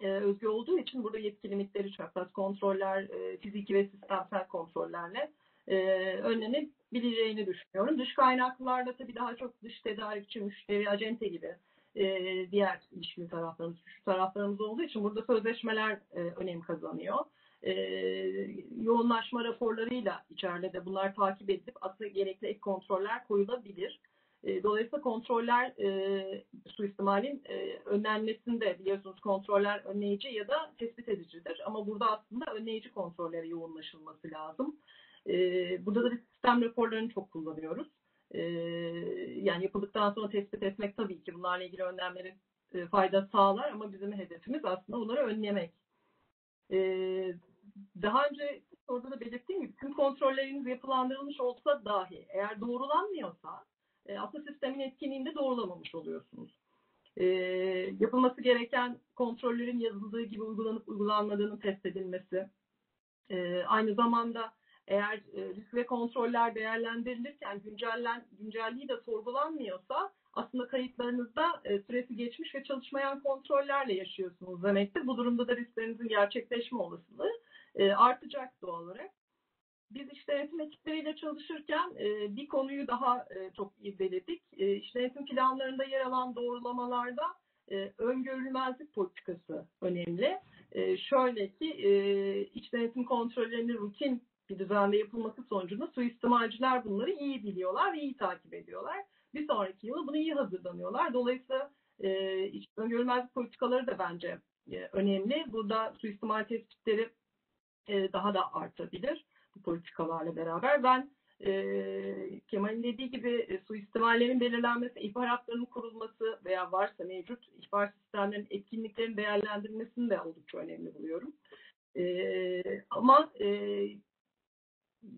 e, özgü olduğu için burada yetki limitleri, çapraz kontroller, e, fiziki ve sistemsel kontrollerle e, önlenebileceğini düşünüyorum. Dış kaynaklarda tabii daha çok dış tedarikçi, müşteri, acente gibi e, diğer ilişkili taraflarımız, şu taraflarımız olduğu için burada sözleşmeler e, önem kazanıyor. E, yoğunlaşma raporlarıyla içeride de bunlar takip edilip aslında gerekli ek kontroller koyulabilir. E, Dolayısıyla kontroller e, suistimalin e, önlenmesinde biliyorsunuz kontroller önleyici ya da tespit edicidir. Ama burada aslında önleyici kontrollere yoğunlaşılması lazım. E, burada da sistem raporlarını çok kullanıyoruz. E, yani yapıldıktan sonra tespit etmek tabii ki bunlarla ilgili önlemlerin e, fayda sağlar ama bizim hedefimiz aslında bunları önlemek. E, daha önce orada da belirttiğim gibi tüm kontrolleriniz yapılandırılmış olsa dahi eğer doğrulanmıyorsa e, aslında sistemin etkinliğini de doğrulamamış oluyorsunuz. E, yapılması gereken kontrollerin yazıldığı gibi uygulanıp uygulanmadığını test edilmesi. E, aynı zamanda eğer e, risk ve kontroller değerlendirilirken güncellen, güncelliği de sorgulanmıyorsa aslında kayıtlarınızda e, süresi geçmiş ve çalışmayan kontrollerle yaşıyorsunuz demektir. Bu durumda da risklerinizin gerçekleşme olasılığı e, artacak doğal olarak. Biz işte denetim ekipleriyle çalışırken bir konuyu daha çok irdeledik. İşte denetim planlarında yer alan doğrulamalarda öngörülmezlik politikası önemli. Şöyle ki iç denetim kontrollerinin rutin bir düzende yapılması sonucunda suistimalciler bunları iyi biliyorlar ve iyi takip ediyorlar. Bir sonraki yıla bunu iyi hazırlanıyorlar. Dolayısıyla e, iç öngörülmezlik politikaları da bence e, önemli. Burada suistimal tespitleri e, daha da artabilir bu politikalarla beraber. Ben e, Kemal'in dediği gibi e, suistimallerin belirlenmesi, ihbar hatlarının kurulması veya varsa mevcut ihbar sistemlerinin etkinliklerin değerlendirilmesini de oldukça önemli buluyorum. E, ama e,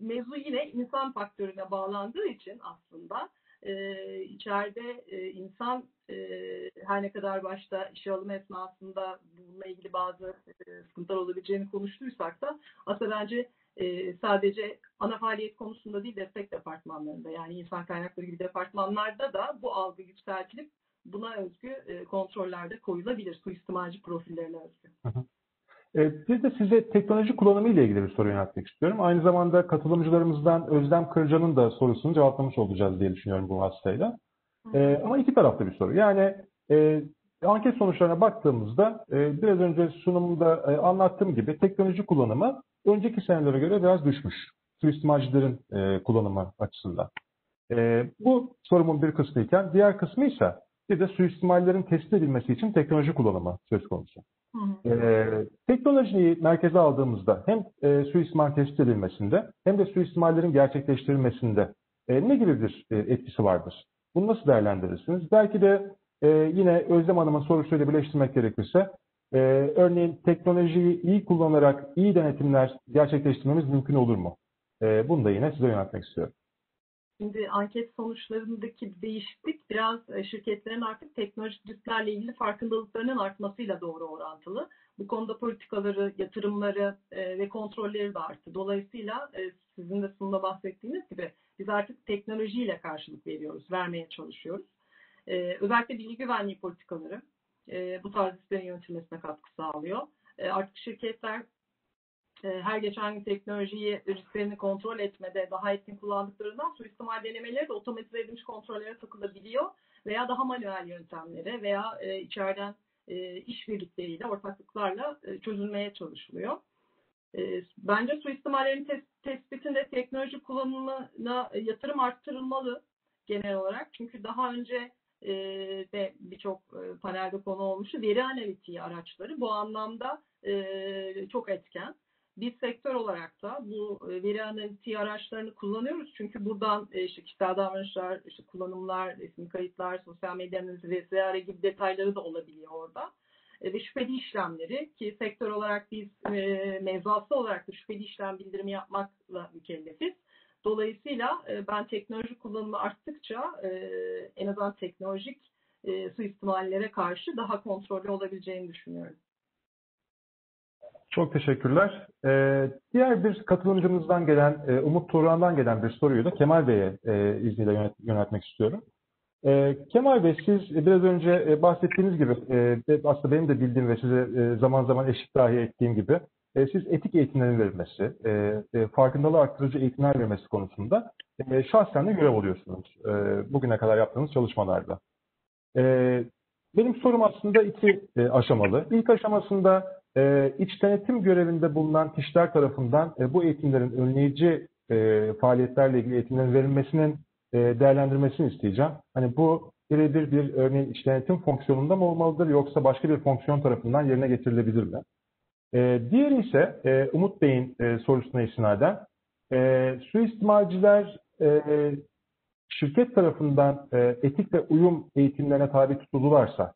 mevzu yine insan faktörüne bağlandığı için aslında e, içeride e, insan e, her ne kadar başta işe alım esnasında bununla ilgili bazı e, sıkıntılar olabileceğini konuştuysak da aslında bence e, sadece ana faaliyet konusunda değil destek departmanlarında yani insan kaynakları gibi departmanlarda da bu algı yükseltilip buna özgü e, kontrollerde koyulabilir suistimalci profillerine özgü. E, Bir de size teknoloji kullanımı ile ilgili bir soru yöneltmek istiyorum. Aynı zamanda katılımcılarımızdan Özlem Kırcan'ın da sorusunu cevaplamış olacağız diye düşünüyorum bu vasıtayla. E, ama iki taraflı bir soru. Yani e, anket sonuçlarına baktığımızda e, biraz önce sunumda e, anlattığım gibi teknoloji kullanımı önceki senelere göre biraz düşmüş. Suistimalcilerin e, kullanımı açısından. E, bu sorumun bir kısmı iken diğer kısmı ise bir de suistimallerin tespit edilmesi için teknoloji kullanımı söz konusu. Hı hı. Ee, teknolojiyi merkeze aldığımızda hem e, suistimal tespit edilmesinde hem de suistimallerin gerçekleştirilmesinde e, ne gibi bir e, etkisi vardır? Bunu nasıl değerlendirirsiniz? Belki de e, yine Özlem Hanım'ın sorusuyla birleştirmek gerekirse e, örneğin teknolojiyi iyi kullanarak iyi denetimler gerçekleştirmemiz mümkün olur mu? E, bunu da yine size yöneltmek istiyorum. Şimdi anket sonuçlarındaki değişiklik biraz e, şirketlerin artık teknolojik ilgili farkındalıklarının artmasıyla doğru orantılı. Bu konuda politikaları, yatırımları e, ve kontrolleri de arttı. Dolayısıyla e, sizin de sunumda bahsettiğiniz gibi biz artık teknolojiyle karşılık veriyoruz, vermeye çalışıyoruz. Özellikle bilgi güvenliği politikaları bu tarz risklerin yönetilmesine katkı sağlıyor. Artık şirketler her geçen gün teknolojiyi risklerini kontrol etmede daha etkin kullandıklarından suistimal denemeleri de otomatize edilmiş kontrollere takılabiliyor veya daha manuel yöntemlere veya e, içeriden e, işbirlikleriyle, ortaklıklarla e, çözülmeye çalışılıyor. E, bence suistimallerin tes tespitinde teknoloji kullanımına yatırım arttırılmalı genel olarak. Çünkü daha önce e, de birçok e, panelde konu olmuştu. Veri analitiği araçları bu anlamda e, çok etken. Biz sektör olarak da bu e, veri analitiği araçlarını kullanıyoruz. Çünkü buradan e, işte kişisel davranışlar, işte kullanımlar, resmi kayıtlar, sosyal medya analizi vesaire gibi detayları da olabiliyor orada. E, ve şüpheli işlemleri ki sektör olarak biz mevzuatlı olarak da şüpheli işlem bildirimi yapmakla mükellefiz. Dolayısıyla ben teknoloji kullanımı arttıkça en azından teknolojik suistimallere karşı daha kontrollü olabileceğini düşünüyorum. Çok teşekkürler. Ee, diğer bir katılımcımızdan gelen, e, Umut Turan'dan gelen bir soruyu da Kemal Bey'e e, izniyle yönet, yöneltmek istiyorum. E, Kemal Bey, siz biraz önce e, bahsettiğiniz gibi, e, aslında benim de bildiğim ve size e, zaman zaman eşit dahi ettiğim gibi, e, siz etik eğitimlerin verilmesi, e, e, farkındalığı arttırıcı eğitimler verilmesi konusunda e, şahsen de görev alıyorsunuz e, bugüne kadar yaptığınız çalışmalarda. E, benim sorum aslında iki e, aşamalı. İlk aşamasında e, iç denetim görevinde bulunan kişiler tarafından e, bu eğitimlerin önleyici e, faaliyetlerle ilgili eğitimlerin verilmesinin e, değerlendirmesini isteyeceğim. Hani bu birebir bir örneğin iç denetim fonksiyonunda mı olmalıdır yoksa başka bir fonksiyon tarafından yerine getirilebilir mi? E, diğeri ise e, Umut Bey'in e, sorusuna istinaden e, suistimalciler e, şirket tarafından e, etik ve uyum eğitimlerine tabi tutulurlarsa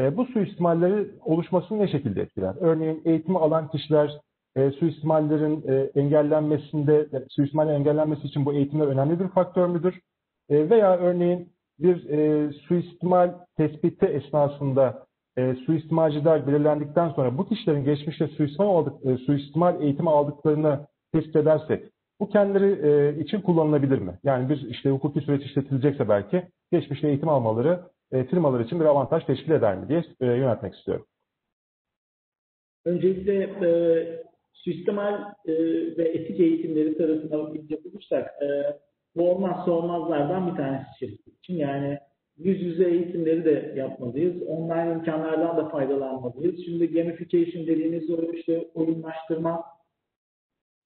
e, bu suistimalleri oluşmasını ne şekilde etkiler? Örneğin eğitimi alan kişiler e, suistimallerin e, engellenmesinde, e, suistimallerin engellenmesi için bu eğitimler önemli bir faktör müdür? E, veya örneğin bir e, suistimal tespiti esnasında e, suistimalciler belirlendikten sonra bu kişilerin geçmişte suistimal, aldık, e, suistimal eğitimi aldıklarını tespit edersek bu kendileri e, için kullanılabilir mi? Yani bir işte hukuki süreç işletilecekse belki geçmişte eğitim almaları e, firmalar için bir avantaj teşkil eder mi diye e, yönetmek istiyorum. Öncelikle e, sistemal e, ve etik eğitimleri tarafına bakacak olursak e, bu olmazsa olmazlardan bir tanesi şirket için. Yani yüz yüze eğitimleri de yapmalıyız. Online imkanlardan da faydalanmalıyız. Şimdi gamification dediğimiz o işte oyunlaştırma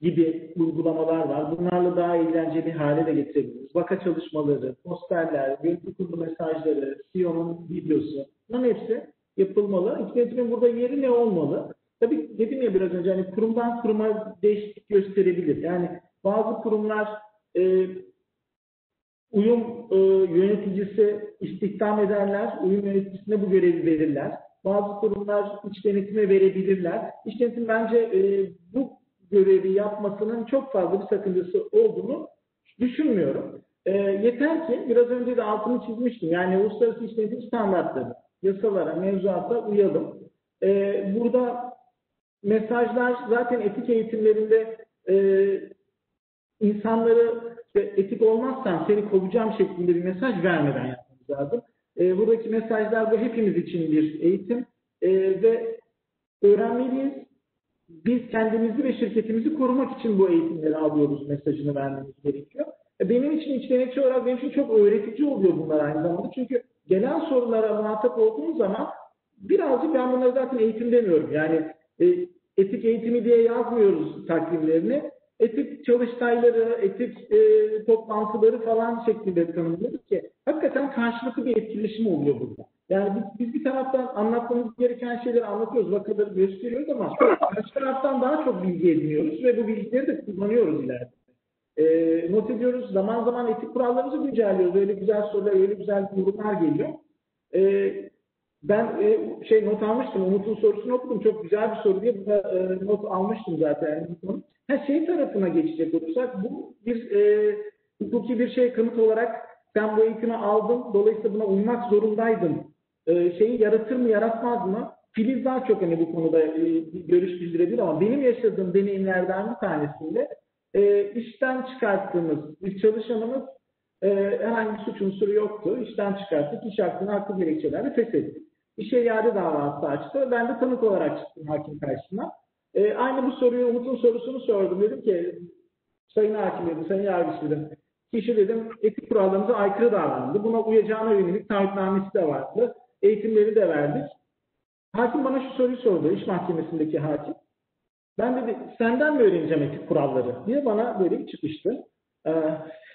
gibi uygulamalar var. Bunlarla daha eğlenceli hale de getirebiliriz. Vaka çalışmaları, posterler, görüntü kurulu mesajları, CEO'nun videosu bunların hepsi yapılmalı. İki burada yeri ne olmalı? Tabii dedim ya biraz önce hani kurumdan kuruma değişiklik gösterebilir. Yani bazı kurumlar e, uyum e, yöneticisi istihdam ederler, uyum yöneticisine bu görevi verirler. Bazı kurumlar iç denetime verebilirler. İç denetim bence e, bu görevi yapmasının çok fazla bir sakıncası olduğunu düşünmüyorum. E, yeter ki biraz önce de altını çizmiştim. Yani uluslararası işletim standartları, yasalara, mevzuata uyalım. E, burada mesajlar zaten etik eğitimlerinde e, insanları işte, etik olmazsan seni kovacağım şeklinde bir mesaj vermeden yapmamız lazım. E, buradaki mesajlar bu hepimiz için bir eğitim e, ve öğrenmeliyiz biz kendimizi ve şirketimizi korumak için bu eğitimleri alıyoruz mesajını vermemiz gerekiyor. E, benim için iç denetçi olarak benim için çok öğretici oluyor bunlar aynı zamanda. Çünkü gelen sorulara muhatap olduğum zaman birazcık ben bunları zaten eğitim demiyorum. Yani e, etik eğitimi diye yazmıyoruz takvimlerini. Etik çalıştayları, etik e, toplantıları falan şeklinde tanımlıyoruz ki hakikaten karşılıklı bir etkileşim oluyor burada. Yani biz, biz bir taraftan anlatmamız gereken şeyleri anlatıyoruz, vakaları gösteriyoruz ama karşı taraftan daha çok bilgi ediniyoruz ve bu bilgileri de kullanıyoruz ileride. E, not ediyoruz, zaman zaman etik kurallarımızı güncelliyoruz. Öyle güzel sorular, öyle güzel yorumlar geliyor. E, ben e, şey not almıştım, Umut'un sorusunu okudum. Çok güzel bir soru diye burada e, not almıştım zaten. Her şey tarafına geçecek olursak bu bir e, hukuki bir şey kanıt olarak sen bu eğitimi aldın, dolayısıyla buna uymak zorundaydın. E, şeyi yaratır mı, yaratmaz mı? Filiz daha çok hani bu konuda e, görüş bildirebilir ama benim yaşadığım deneyimlerden bir tanesinde e, işten çıkarttığımız bir çalışanımız e, herhangi bir suç unsuru yoktu. İşten çıkarttık, iş hakkını haklı gerekçelerle feshettik. İşe iade davası açtı. Ben de tanık olarak çıktım hakim karşısına. E, aynı bu soruyu, Umut'un sorusunu sordum. Dedim ki, Sayın Hakim dedim, Sayın Yargıç dedim. Kişi dedim etik kurallarımıza aykırı davrandı. Buna uyacağına yönelik taahhütnamesi de vardı. Eğitimleri de verdik. Hakim bana şu soruyu sordu, iş mahkemesindeki hakim. Ben dedi, senden mi öğreneceğim etik kuralları diye bana böyle bir çıkıştı. Ee,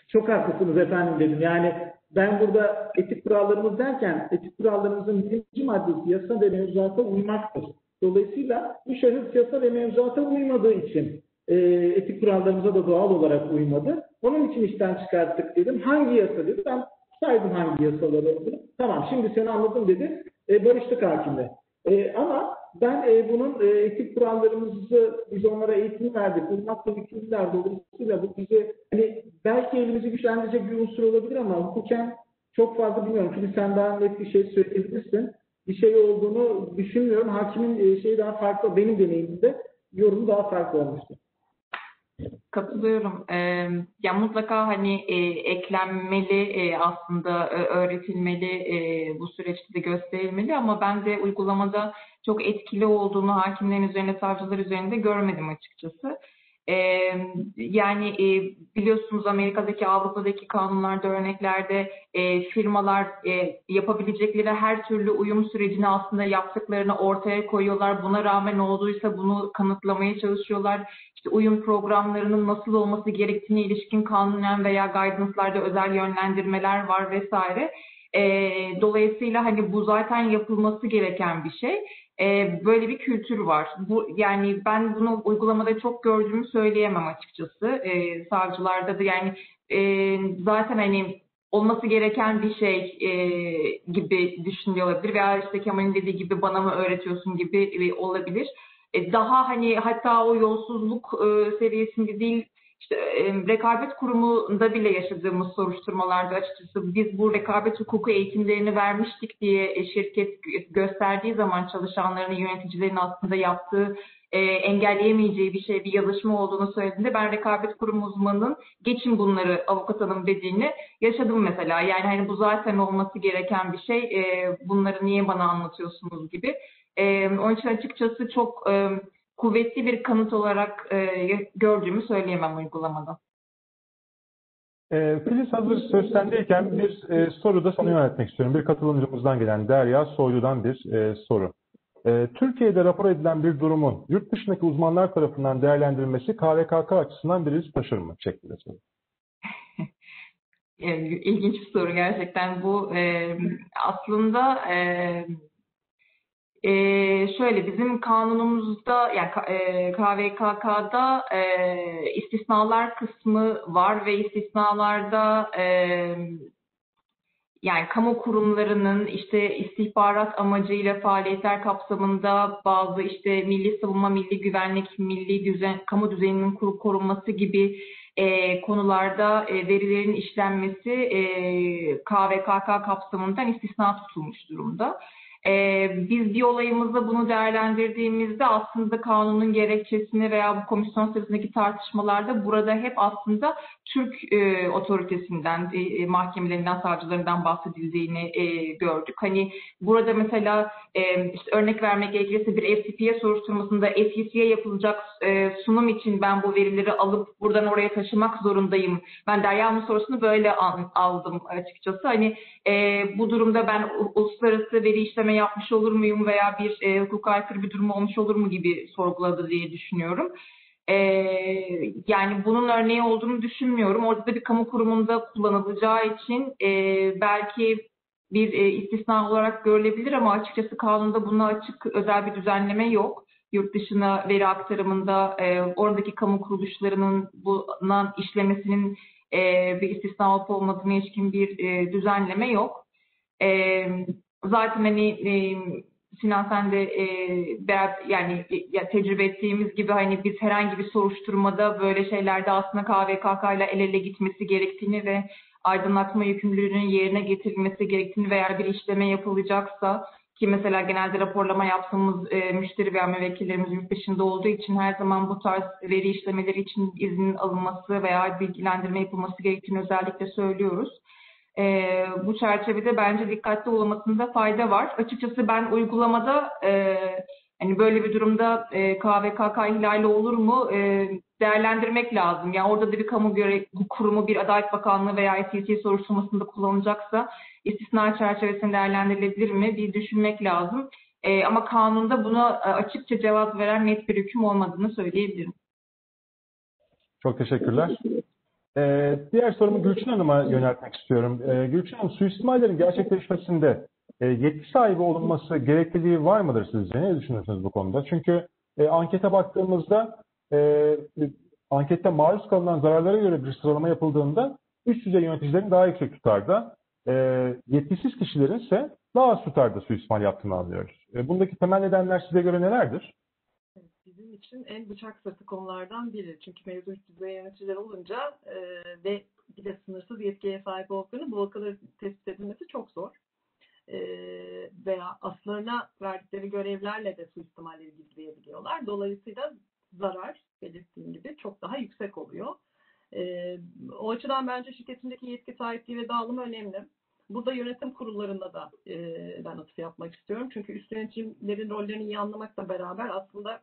çok haklısınız efendim dedim. Yani ben burada etik kurallarımız derken etik kurallarımızın birinci maddesi yasa ve mevzuata uymaktır. Dolayısıyla bu şahıs yasa ve mevzuata uymadığı için e, etik kurallarımıza da doğal olarak uymadı. Onun için işten çıkarttık dedim. Hangi yasa dedi. Ben saydım hangi yasaları olduğunu. Tamam şimdi seni anladım dedi. E, barıştık hakimle. E, ama ben e, bunun e, etik kurallarımızı biz onlara eğitim verdik. Uymakla yükümlüler. Dolayısıyla bu bize hani belki elimizi güçlendirecek bir unsur olabilir ama hukuken çok fazla bilmiyorum. Çünkü sen daha net bir şey söyleyebilirsin. Bir şey olduğunu düşünmüyorum. Hakimin e, şeyi daha farklı. Benim deneyimimde yorumu daha farklı olmuştu. Katılıyorum. Ee, ya mutlaka hani e, eklenmeli e, aslında e, öğretilmeli e, bu süreçte de gösterilmeli ama ben de uygulamada çok etkili olduğunu hakimlerin üzerinde, savcılar üzerinde görmedim açıkçası. Ee, yani e, biliyorsunuz Amerika'daki, Avrupa'daki kanunlarda, örneklerde e, firmalar e, yapabilecekleri her türlü uyum sürecini aslında yaptıklarını ortaya koyuyorlar. Buna rağmen olduysa bunu kanıtlamaya çalışıyorlar. İşte uyum programlarının nasıl olması gerektiğine ilişkin kanunen veya guidance'larda özel yönlendirmeler var vesaire. E, dolayısıyla hani bu zaten yapılması gereken bir şey e, böyle bir kültür var. Bu yani ben bunu uygulamada çok gördüğümü söyleyemem açıkçası. E, savcılarda da yani e, zaten hani olması gereken bir şey e, gibi düşünüyor olabilir veya işte Kemal'in dediği gibi bana mı öğretiyorsun gibi e, olabilir. E, daha hani hatta o yolsuzluk e, seviyesinde değil işte e, rekabet kurumunda bile yaşadığımız soruşturmalarda açıkçası biz bu rekabet hukuku eğitimlerini vermiştik diye şirket gösterdiği zaman çalışanların, yöneticilerin aslında yaptığı e, engelleyemeyeceği bir şey, bir yazışma olduğunu söylediğinde ben rekabet kurumu uzmanının geçin bunları avukat hanım dediğini yaşadım mesela. Yani hani bu zaten olması gereken bir şey, e, bunları niye bana anlatıyorsunuz gibi. E, onun için açıkçası çok e, kuvvetli bir kanıt olarak e, gördüğümü söyleyemem uygulamada. E, Filiz hazır söz sendeyken bir e, soru da sana yöneltmek istiyorum. Bir katılımcımızdan gelen Derya Soylu'dan bir e, soru. E, Türkiye'de rapor edilen bir durumun yurt dışındaki uzmanlar tarafından değerlendirilmesi KVKK açısından bir risk taşır mı? Şeklinde soru. İlginç bir soru gerçekten bu. E, aslında e, e, şöyle bizim kanunumuzda yani e, KVKK'da e, istisnalar kısmı var ve istisnalarda e, yani kamu kurumlarının işte istihbarat amacıyla faaliyetler kapsamında bazı işte milli savunma, milli güvenlik, milli düzen, kamu düzeninin korunması gibi e, konularda e, verilerin işlenmesi e, KVKK kapsamından istisna tutulmuş durumda. Ee, biz bir olayımızda bunu değerlendirdiğimizde aslında kanunun gerekçesini veya bu komisyon sırasındaki tartışmalarda burada hep aslında Türk e, otoritesinden, e, e, mahkemelerinden, savcılarından bahsedildiğini e, gördük. Hani burada mesela e, işte örnek vermek gerekirse bir FTP'ye soruşturmasında FTC'ye yapılacak e, sunum için ben bu verileri alıp buradan oraya taşımak zorundayım. Ben Derya'nın sorusunu böyle an, aldım açıkçası. Hani e, bu durumda ben uluslararası veri işleme yapmış olur muyum veya bir e, hukuka aykırı bir durum olmuş olur mu gibi sorguladı diye düşünüyorum. Ee, yani bunun örneği olduğunu düşünmüyorum. Orada da bir kamu kurumunda kullanılacağı için e, belki bir e, istisna olarak görülebilir ama açıkçası kanunda buna açık özel bir düzenleme yok. Yurt dışına veri aktarımında e, oradaki kamu kuruluşlarının buna işlemesinin e, bir istisna olup olmadığına ilişkin bir e, düzenleme yok. E, zaten hani e, Sinan sen de e, yani e, ya, tecrübe ettiğimiz gibi hani biz herhangi bir soruşturmada böyle şeylerde aslında KVKK ile el ele gitmesi gerektiğini ve aydınlatma yükümlülüğünün yerine getirilmesi gerektiğini veya bir işleme yapılacaksa ki mesela genelde raporlama yaptığımız e, müşteri veya müvekkillerimiz yurt dışında olduğu için her zaman bu tarz veri işlemeleri için izin alınması veya bilgilendirme yapılması gerektiğini özellikle söylüyoruz. E, bu çerçevede bence dikkatli olmasında fayda var. Açıkçası ben uygulamada e, hani böyle bir durumda e, KVKK ihlali olur mu e, değerlendirmek lazım. Yani orada da bir kamu göre kurumu bir Adalet Bakanlığı veya SEC soruşturmasında kullanılacaksa istisna çerçevesinde değerlendirilebilir mi? Bir düşünmek lazım. E, ama kanunda buna e, açıkça cevap veren net bir hüküm olmadığını söyleyebilirim. Çok teşekkürler. Ee, diğer sorumu Gülçin Hanım'a yöneltmek istiyorum. Ee, Gülçin Hanım, suistimallerin gerçekleşmesinde e, yetki sahibi olunması gerekliliği var mıdır sizce? Ne düşünüyorsunuz bu konuda? Çünkü e, ankete baktığımızda e, ankette maruz kalınan zararlara göre bir sıralama yapıldığında üst düzey yöneticilerin daha yüksek tutarda, e, yetkisiz kişilerin ise daha az tutarda suistimal yaptığını anlıyoruz. E, bundaki temel nedenler size göre nelerdir? Bizim için en bıçak sırtı konulardan biri. Çünkü mevzu üst düzey yöneticiler olunca e, ve bir de sınırsız yetkiye sahip olduklarını bu vakaları tespit edilmesi çok zor. E, veya aslarına verdikleri görevlerle de suistimalleri gizleyebiliyorlar. Dolayısıyla zarar belirttiğim gibi çok daha yüksek oluyor. E, o açıdan bence şirketindeki yetki sahipliği ve dağılımı önemli. Burada yönetim kurullarında da e, ben atıf yapmak istiyorum. Çünkü üst yönetimlerin rollerini iyi anlamakla beraber aslında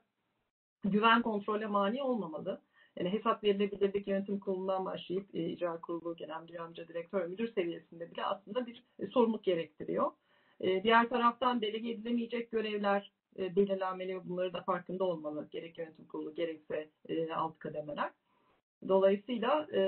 güven kontrole mani olmamalı. Yani hesap verilebilirlik yönetim kurulundan başlayıp e, icra kurulu, genel müdür yardımcı direktör, müdür seviyesinde bile aslında bir e, sorumluluk gerektiriyor. E, diğer taraftan delege edilemeyecek görevler e, belirlenmeli ve bunları da farkında olmalı. Gerek yönetim kurulu gerekse e, alt kademeler. Dolayısıyla e,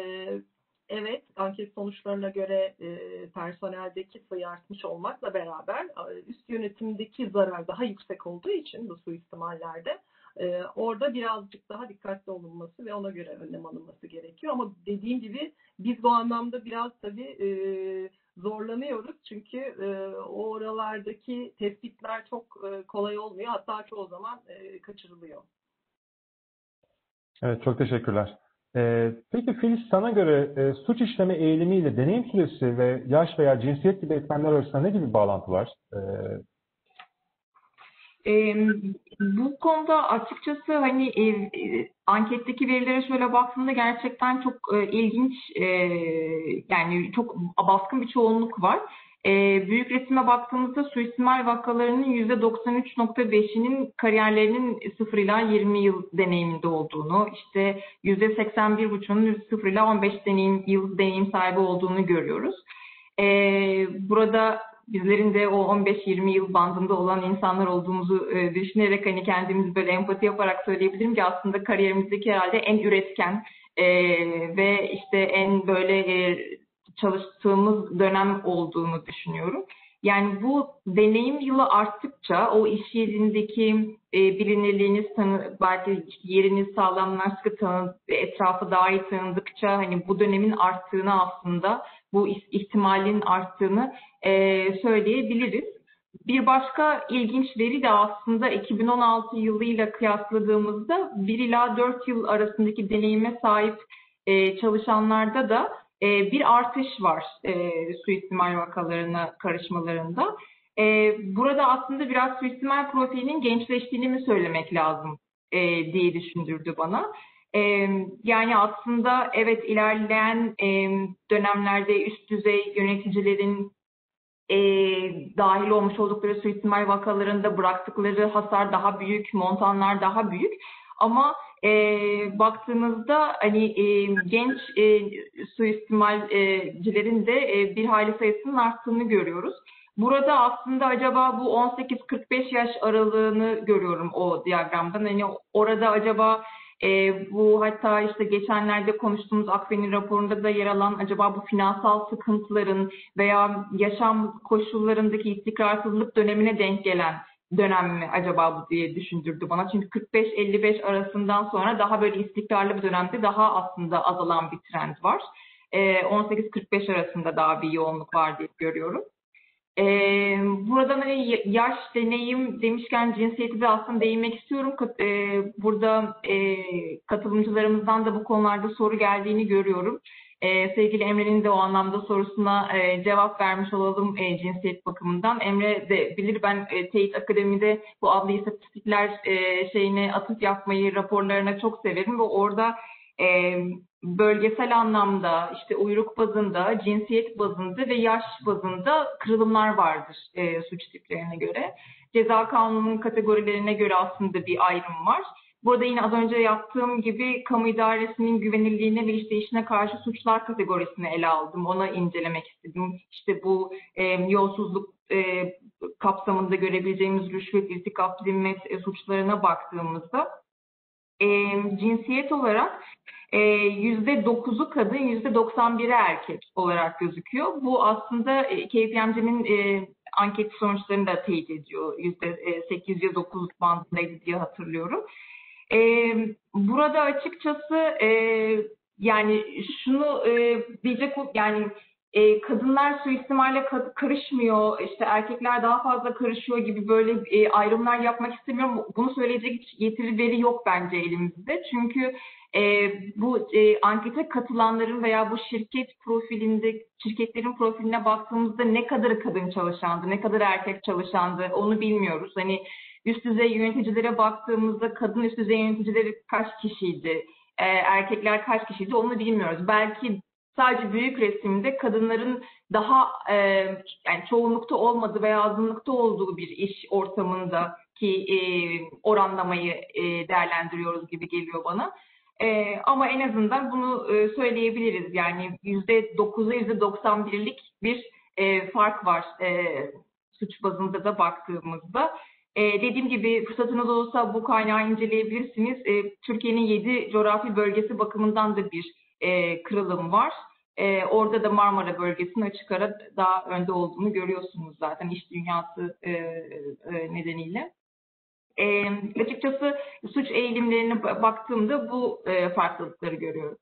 evet anket sonuçlarına göre e, personeldeki sayı artmış olmakla beraber üst yönetimdeki zarar daha yüksek olduğu için bu suistimallerde ee, orada birazcık daha dikkatli olunması ve ona göre önlem alınması gerekiyor. Ama dediğim gibi biz bu anlamda biraz tabii e, zorlanıyoruz. Çünkü e, o oralardaki tespitler çok e, kolay olmuyor. Hatta çoğu zaman e, kaçırılıyor. Evet, çok teşekkürler. Ee, peki Filiz sana göre e, suç işleme eğilimiyle deneyim süresi ve yaş veya cinsiyet gibi etmenler arasında ne gibi bağlantı var? Ee, bu konuda açıkçası hani e, e, anketteki verilere şöyle baktığımda gerçekten çok e, ilginç e, yani çok baskın bir çoğunluk var. E, büyük resime baktığımızda suistimal vakalarının %93.5'inin kariyerlerinin 0 ila 20 yıl deneyiminde olduğunu, işte %81.5'unun 0 ila 15 deneyim, yıl deneyim sahibi olduğunu görüyoruz. E, burada bizlerin de o 15-20 yıl bandında olan insanlar olduğumuzu e, düşünerek hani kendimizi böyle empati yaparak söyleyebilirim ki aslında kariyerimizdeki herhalde en üretken e, ve işte en böyle e, çalıştığımız dönem olduğunu düşünüyorum. Yani bu deneyim yılı arttıkça o iş yerindeki e, bilinirliğiniz, tanı, belki yeriniz sağlamlaştıkça, etrafı daha iyi tanıdıkça hani bu dönemin arttığını aslında bu ihtimalin arttığını e, söyleyebiliriz. Bir başka ilginç veri de aslında 2016 yılıyla kıyasladığımızda 1 ila 4 yıl arasındaki deneyime sahip e, çalışanlarda da e, bir artış var e, suistimal vakalarına karışmalarında. E, burada aslında biraz suistimal profilinin gençleştiğini mi söylemek lazım e, diye düşündürdü bana. E, yani aslında evet ilerleyen e, dönemlerde üst düzey yöneticilerin e, dahil olmuş oldukları suistimal vakalarında bıraktıkları hasar daha büyük, montanlar daha büyük. Ama e, baktığımızda hani e, genç e, suistimalcilerin de e, bir hayli sayısının arttığını görüyoruz. Burada aslında acaba bu 18-45 yaş aralığını görüyorum o diyagramdan. Hani orada acaba e, bu hatta işte geçenlerde konuştuğumuz Akfen'in raporunda da yer alan acaba bu finansal sıkıntıların veya yaşam koşullarındaki istikrarsızlık dönemine denk gelen dönem mi acaba bu diye düşündürdü bana. Çünkü 45-55 arasından sonra daha böyle istikrarlı bir dönemde daha aslında azalan bir trend var. E, 18-45 arasında daha bir yoğunluk var diye görüyorum. Ee, buradan hani yaş, deneyim demişken cinsiyeti de aslında değinmek istiyorum. Kat- e, burada e, katılımcılarımızdan da bu konularda soru geldiğini görüyorum. Ee, sevgili Emre'nin de o anlamda sorusuna e, cevap vermiş olalım e, cinsiyet bakımından. Emre de bilir ben e, Teyit Akademi'de bu adli istatistikler e, şeyine atıf yapmayı raporlarına çok severim ve orada e, bölgesel anlamda işte uyruk bazında, cinsiyet bazında ve yaş bazında kırılımlar vardır e, suç tiplerine göre. Ceza kanununun kategorilerine göre aslında bir ayrım var. Burada yine az önce yaptığım gibi kamu idaresinin güvenilirliğine ve işleyişine karşı suçlar kategorisini ele aldım. Ona incelemek istedim. İşte bu e, yolsuzluk e, kapsamında görebileceğimiz rüşvet, irtikap, zimmet e, suçlarına baktığımızda e, cinsiyet olarak e, yüzde dokuzu kadın, yüzde 91'i erkek olarak gözüküyor. Bu aslında e, KPMG'nin e, anket sonuçlarını da teyit ediyor. Yüzde 8 ya 9 bandındaydı diye hatırlıyorum. E, burada açıkçası e, yani şunu e, diyecek yani e, kadınlar suistimale ka- karışmıyor, işte erkekler daha fazla karışıyor gibi böyle e, ayrımlar yapmak istemiyorum. Bunu söyleyecek hiç yeteri veri yok bence elimizde. Çünkü e, bu e, ankete katılanların veya bu şirket profilinde, şirketlerin profiline baktığımızda ne kadarı kadın çalışandı, ne kadar erkek çalışandı onu bilmiyoruz. Hani üst düzey yöneticilere baktığımızda kadın üst düzey yöneticileri kaç kişiydi, e, erkekler kaç kişiydi onu bilmiyoruz. Belki sadece büyük resimde kadınların daha e, yani çoğunlukta olmadığı veya azınlıkta olduğu bir iş ortamındaki e, oranlamayı e, değerlendiriyoruz gibi geliyor bana. E, ama en azından bunu e, söyleyebiliriz. Yani %9'a %91'lik bir e, fark var e, suç bazında da baktığımızda. E, dediğim gibi fırsatınız olursa bu kaynağı inceleyebilirsiniz. E, Türkiye'nin 7 coğrafi bölgesi bakımından da bir e, kırılım var. E, orada da Marmara bölgesinin açık ara daha önde olduğunu görüyorsunuz zaten iş dünyası e, e, nedeniyle. E, açıkçası suç eğilimlerine ba- baktığımda bu e, farklılıkları görüyorum.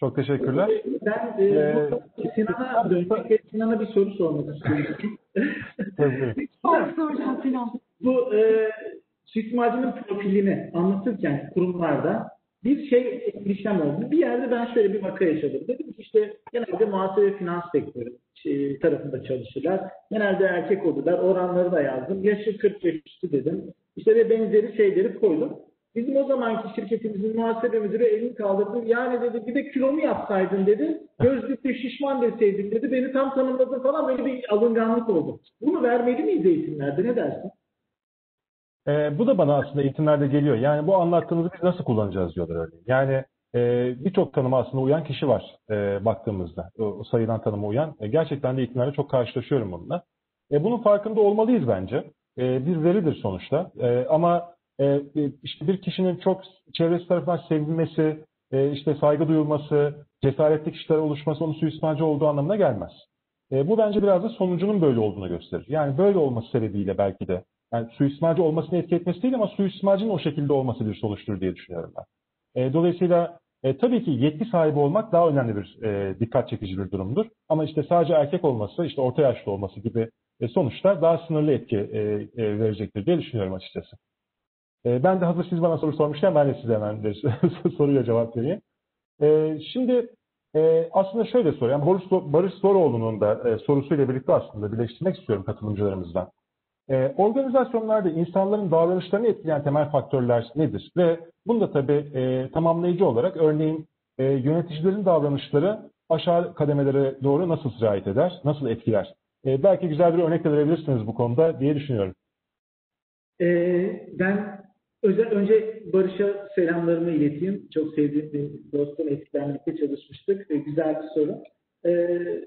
Çok teşekkürler. Ben e, Ee, Sinan'a dönmek Sinan'a bir soru sormak istiyorum. Soracağım Sinan. Bu e, suistimalcinin profilini anlatırken kurumlarda bir şey işlem oldu. Bir yerde ben şöyle bir vaka yaşadım. Dedim ki işte genelde muhasebe finans sektörü şey, tarafında çalışırlar. Genelde erkek oldular. Oranları da yazdım. Yaşı 40 yaş dedim. İşte ve benzeri şeyleri koydum. Bizim o zamanki şirketimizin muhasebe müdürü elini kaldırdı. Yani dedi bir de kilomu yapsaydın dedi. Gözlüklü şişman deseydin dedi. Beni tam tanımladın falan böyle bir alınganlık oldu. Bunu vermeli miyiz eğitimlerde? Ne dersin? Ee, bu da bana aslında eğitimlerde geliyor. Yani bu anlattığınızı biz nasıl kullanacağız diyorlar örneğin. Yani e, birçok tanıma aslında uyan kişi var e, baktığımızda. O, o sayılan tanıma uyan. E, gerçekten de eğitimlerde çok karşılaşıyorum bununla. E, bunun farkında olmalıyız bence. E, bir veridir sonuçta. E, ama e, işte bir kişinin çok çevresi tarafından sevilmesi, e, işte saygı duyulması, cesaretli kişiler oluşması onun suistimalci olduğu anlamına gelmez. E, bu bence biraz da sonucunun böyle olduğunu gösterir. Yani böyle olması sebebiyle belki de yani suistimalci olmasını etki etmesi değil ama suistimalcinin o şekilde olması bir sonuçtur diye düşünüyorum ben. E, dolayısıyla e, tabii ki yetki sahibi olmak daha önemli bir e, dikkat çekici bir durumdur. Ama işte sadece erkek olması, işte orta yaşlı olması gibi e, sonuçlar daha sınırlı etki e, e, verecektir diye düşünüyorum açıkçası. E, ben de hazır siz bana soru sormuşken ben de size hemen de soruya cevap vereyim. E, şimdi e, aslında şöyle sorayım. Barış, Barış Zoroğlu'nun da e, sorusuyla birlikte aslında birleştirmek istiyorum katılımcılarımızdan. E, organizasyonlarda insanların davranışlarını etkileyen temel faktörler nedir? Ve bunu da tabii e, tamamlayıcı olarak örneğin e, yöneticilerin davranışları aşağı kademelere doğru nasıl sirayet eder, nasıl etkiler? E, belki güzel bir örnek verebilirsiniz bu konuda diye düşünüyorum. Ee, ben özel, önce Barış'a selamlarımı ileteyim. Çok sevdiğim bir dostum. Eskiden çalışmıştık. Ee, güzel bir soru. Ee,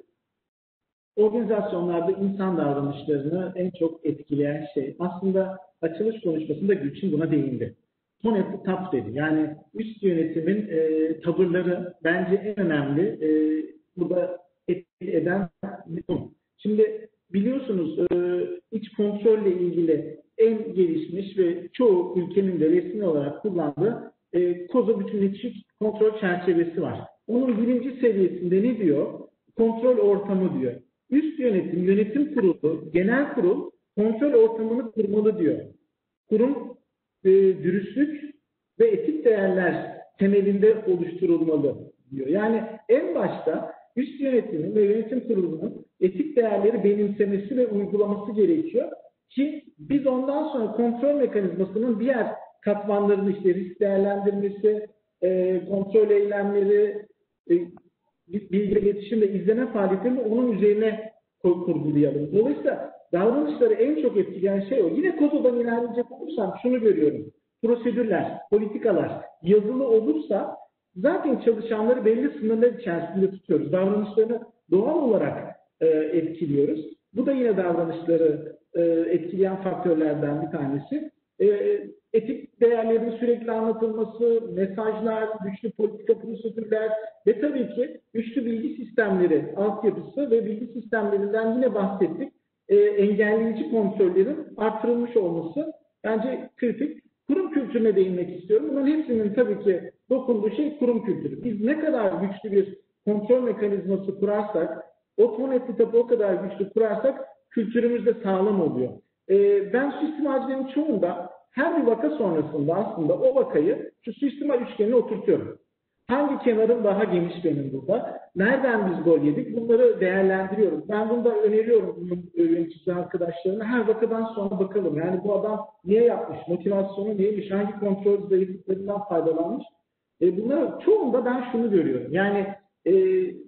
organizasyonlarda insan davranışlarını en çok etkileyen şey aslında açılış konuşmasında Gülçin buna değindi. Son et tap dedi. Yani üst yönetimin e, tavırları bence en önemli e, burada etki eden bir konu. Şimdi biliyorsunuz e, iç kontrolle ilgili en gelişmiş ve çoğu ülkenin de resmi olarak kullandığı e, koza bütünleşik kontrol çerçevesi var. Onun birinci seviyesinde ne diyor? Kontrol ortamı diyor. Üst yönetim, yönetim kurulu, genel kurul kontrol ortamını kurmalı diyor. Kurum e, dürüstlük ve etik değerler temelinde oluşturulmalı diyor. Yani en başta üst yönetimin ve yönetim kurulunun etik değerleri benimsemesi ve uygulaması gerekiyor ki biz ondan sonra kontrol mekanizmasının diğer katmanlarını işte risk değerlendirmesi, e, kontrol eylemleri, e, bilgi ve izleme faaliyetlerini onun üzerine kur- kurgulayalım. Dolayısıyla davranışları en çok etkileyen şey o. Yine kododan ilerleyecek olursam şunu görüyorum. Prosedürler, politikalar yazılı olursa zaten çalışanları belli sınırlar içerisinde tutuyoruz. Davranışlarını doğal olarak e, etkiliyoruz. Bu da yine davranışları e, etkileyen faktörlerden bir tanesi. E, etik değerlerin sürekli anlatılması, mesajlar, güçlü politika prosedürler ve tabii ki güçlü bilgi sistemleri altyapısı ve bilgi sistemlerinden yine bahsettik. E, engelleyici kontrollerin artırılmış olması bence kritik. Kurum kültürüne değinmek istiyorum. Bunların hepsinin tabii ki dokunduğu şey kurum kültürü. Biz ne kadar güçlü bir kontrol mekanizması kurarsak, o ton etiketi o kadar güçlü kurarsak kültürümüz de sağlam oluyor. Ee, ben suistimalcilerin çoğunda her bir vaka sonrasında aslında o vakayı şu suistimal üçgenine oturtuyorum. Hangi kenarım daha geniş benim burada? Nereden biz gol yedik? Bunları değerlendiriyorum. Ben bunu da öneriyorum bunun yönetici arkadaşlarına. Her vakadan sonra bakalım. Yani bu adam niye yapmış? Motivasyonu neymiş? Hangi kontrol zayıflıklarından faydalanmış? E, bunlar çoğunda ben şunu görüyorum. Yani e,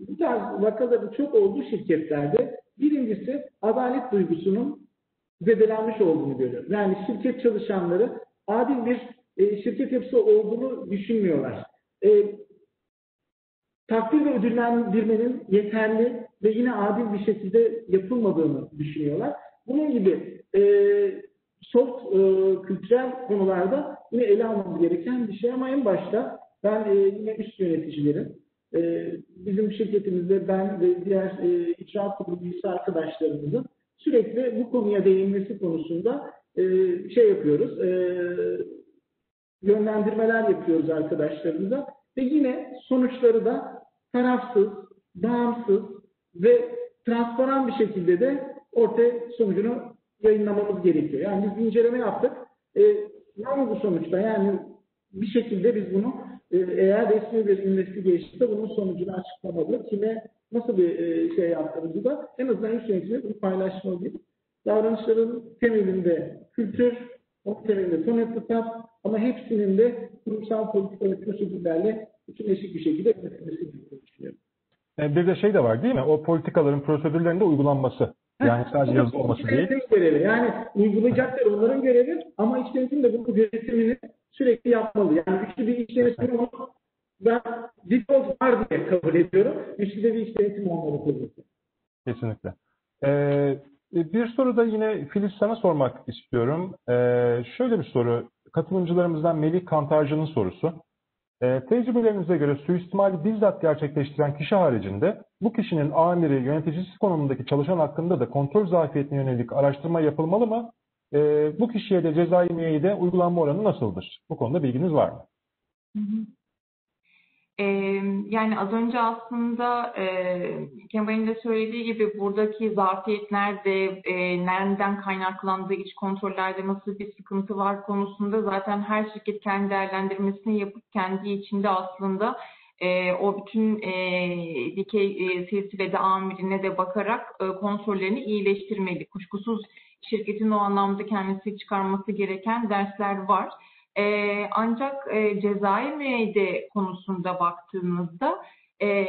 bu tarz vakaların çok olduğu şirketlerde birincisi adalet duygusunun zedelenmiş olduğunu görüyorum. Yani şirket çalışanları adil bir e, şirket yapısı olduğunu düşünmüyorlar. E, takdir ve ödüllendirmenin yeterli ve yine adil bir şekilde yapılmadığını düşünüyorlar. Bunun gibi e, soft e, kültürel konularda yine ele almamız gereken bir şey ama en başta ben e, yine üst yöneticilerin e, bizim şirketimizde ben ve diğer e, icraat kurulu arkadaşlarımızın sürekli bu konuya değinmesi konusunda e, şey yapıyoruz, e, yönlendirmeler yapıyoruz arkadaşlarımıza ve yine sonuçları da tarafsız, bağımsız ve transparan bir şekilde de ortaya sonucunu yayınlamamız gerekiyor. Yani biz inceleme yaptık. E, ne oldu sonuçta? Yani bir şekilde biz bunu e, eğer resmi bir investigation'da bunun sonucunu açıklamalı. Kime nasıl bir e, şey yaptığımızı da en azından üst yönetimi bunu paylaşmalıyız. Davranışların temelinde kültür, o temelinde son etap ama hepsinin de kurumsal politika ve prosedürlerle bütünleşik bir şekilde yönetilmesi gerektiğini düşünüyorum. E, Bir de şey de var değil mi? O politikaların prosedürlerinde uygulanması. Yani sadece yazılı olması değil. Görevi. Yani uygulayacaklar onların görevi ama iç yönetim de bunun yönetimini sürekli yapmalı. Yani güçlü bir iç yönetimi onu ben default var diye kabul ediyorum. Güçlü de bir iç yönetim olmalı tabii ki. Kesinlikle. Ee, bir soru da yine Filiz sana sormak istiyorum. Ee, şöyle bir soru. Katılımcılarımızdan Melih Kantarcı'nın sorusu. Ee, tecrübelerinize göre suistimali bizzat gerçekleştiren kişi haricinde bu kişinin amiri, yöneticisi konumundaki çalışan hakkında da kontrol zafiyetine yönelik araştırma yapılmalı mı? Ee, bu kişiye de cezai müeyyide uygulanma oranı nasıldır? Bu konuda bilginiz var mı? Hı hı. Ee, yani az önce aslında e, Kemal'in de söylediği gibi buradaki zafiyetlerde e, nereden kaynaklandığı, iç kontrollerde nasıl bir sıkıntı var konusunda zaten her şirket kendi değerlendirmesini yapıp kendi içinde aslında e, o bütün e, dikey e, silsilede amirine de bakarak e, kontrollerini iyileştirmeli. Kuşkusuz şirketin o anlamda kendisi çıkarması gereken dersler var. E, ancak e, cezai müeyyide konusunda baktığımızda e,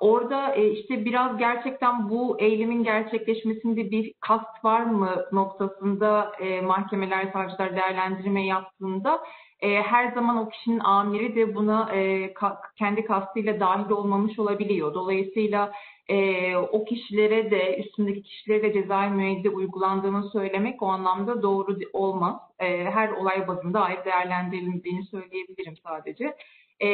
orada e, işte biraz gerçekten bu eylemin gerçekleşmesinde bir kast var mı noktasında e, mahkemeler, savcılar değerlendirme yaptığında e, her zaman o kişinin amiri de buna e, ka kendi kastıyla dahil olmamış olabiliyor. Dolayısıyla e, o kişilere de üstündeki kişilere de cezai müeyyide uygulandığını söylemek o anlamda doğru olmaz. E, her olay bazında ayrı değerlendirildiğini söyleyebilirim sadece. E,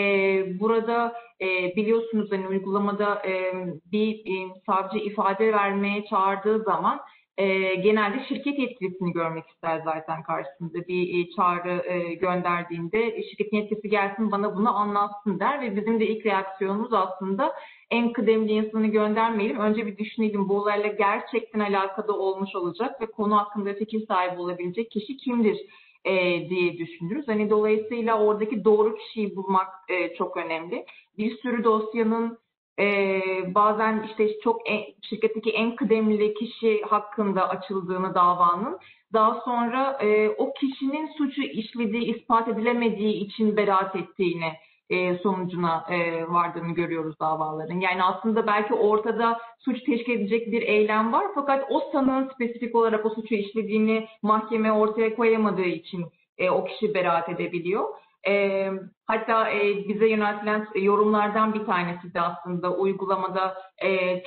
burada e, biliyorsunuz hani uygulamada e, bir e, savcı ifade vermeye çağırdığı zaman e, genelde şirket yetkilisini görmek ister zaten karşısında bir e, çağrı e, gönderdiğinde şirketin yetkisi gelsin bana bunu anlatsın der ve bizim de ilk reaksiyonumuz aslında en kıdemli insanı göndermeyelim. Önce bir düşünelim bu olayla gerçekten alakada olmuş olacak ve konu hakkında fikir sahibi olabilecek kişi kimdir e, diye düşünürüz. Hani dolayısıyla oradaki doğru kişiyi bulmak e, çok önemli. Bir sürü dosyanın e, bazen işte çok en, şirketteki en kıdemli kişi hakkında açıldığını davanın daha sonra e, o kişinin suçu işlediği, ispat edilemediği için beraat ettiğini e, sonucuna e, vardığını görüyoruz davaların. Yani aslında belki ortada suç teşkil edecek bir eylem var fakat o sanığın spesifik olarak o suçu işlediğini mahkeme ortaya koyamadığı için e, o kişi beraat edebiliyor. Hatta e, bize yöneltilen yorumlardan bir tanesi de aslında uygulamada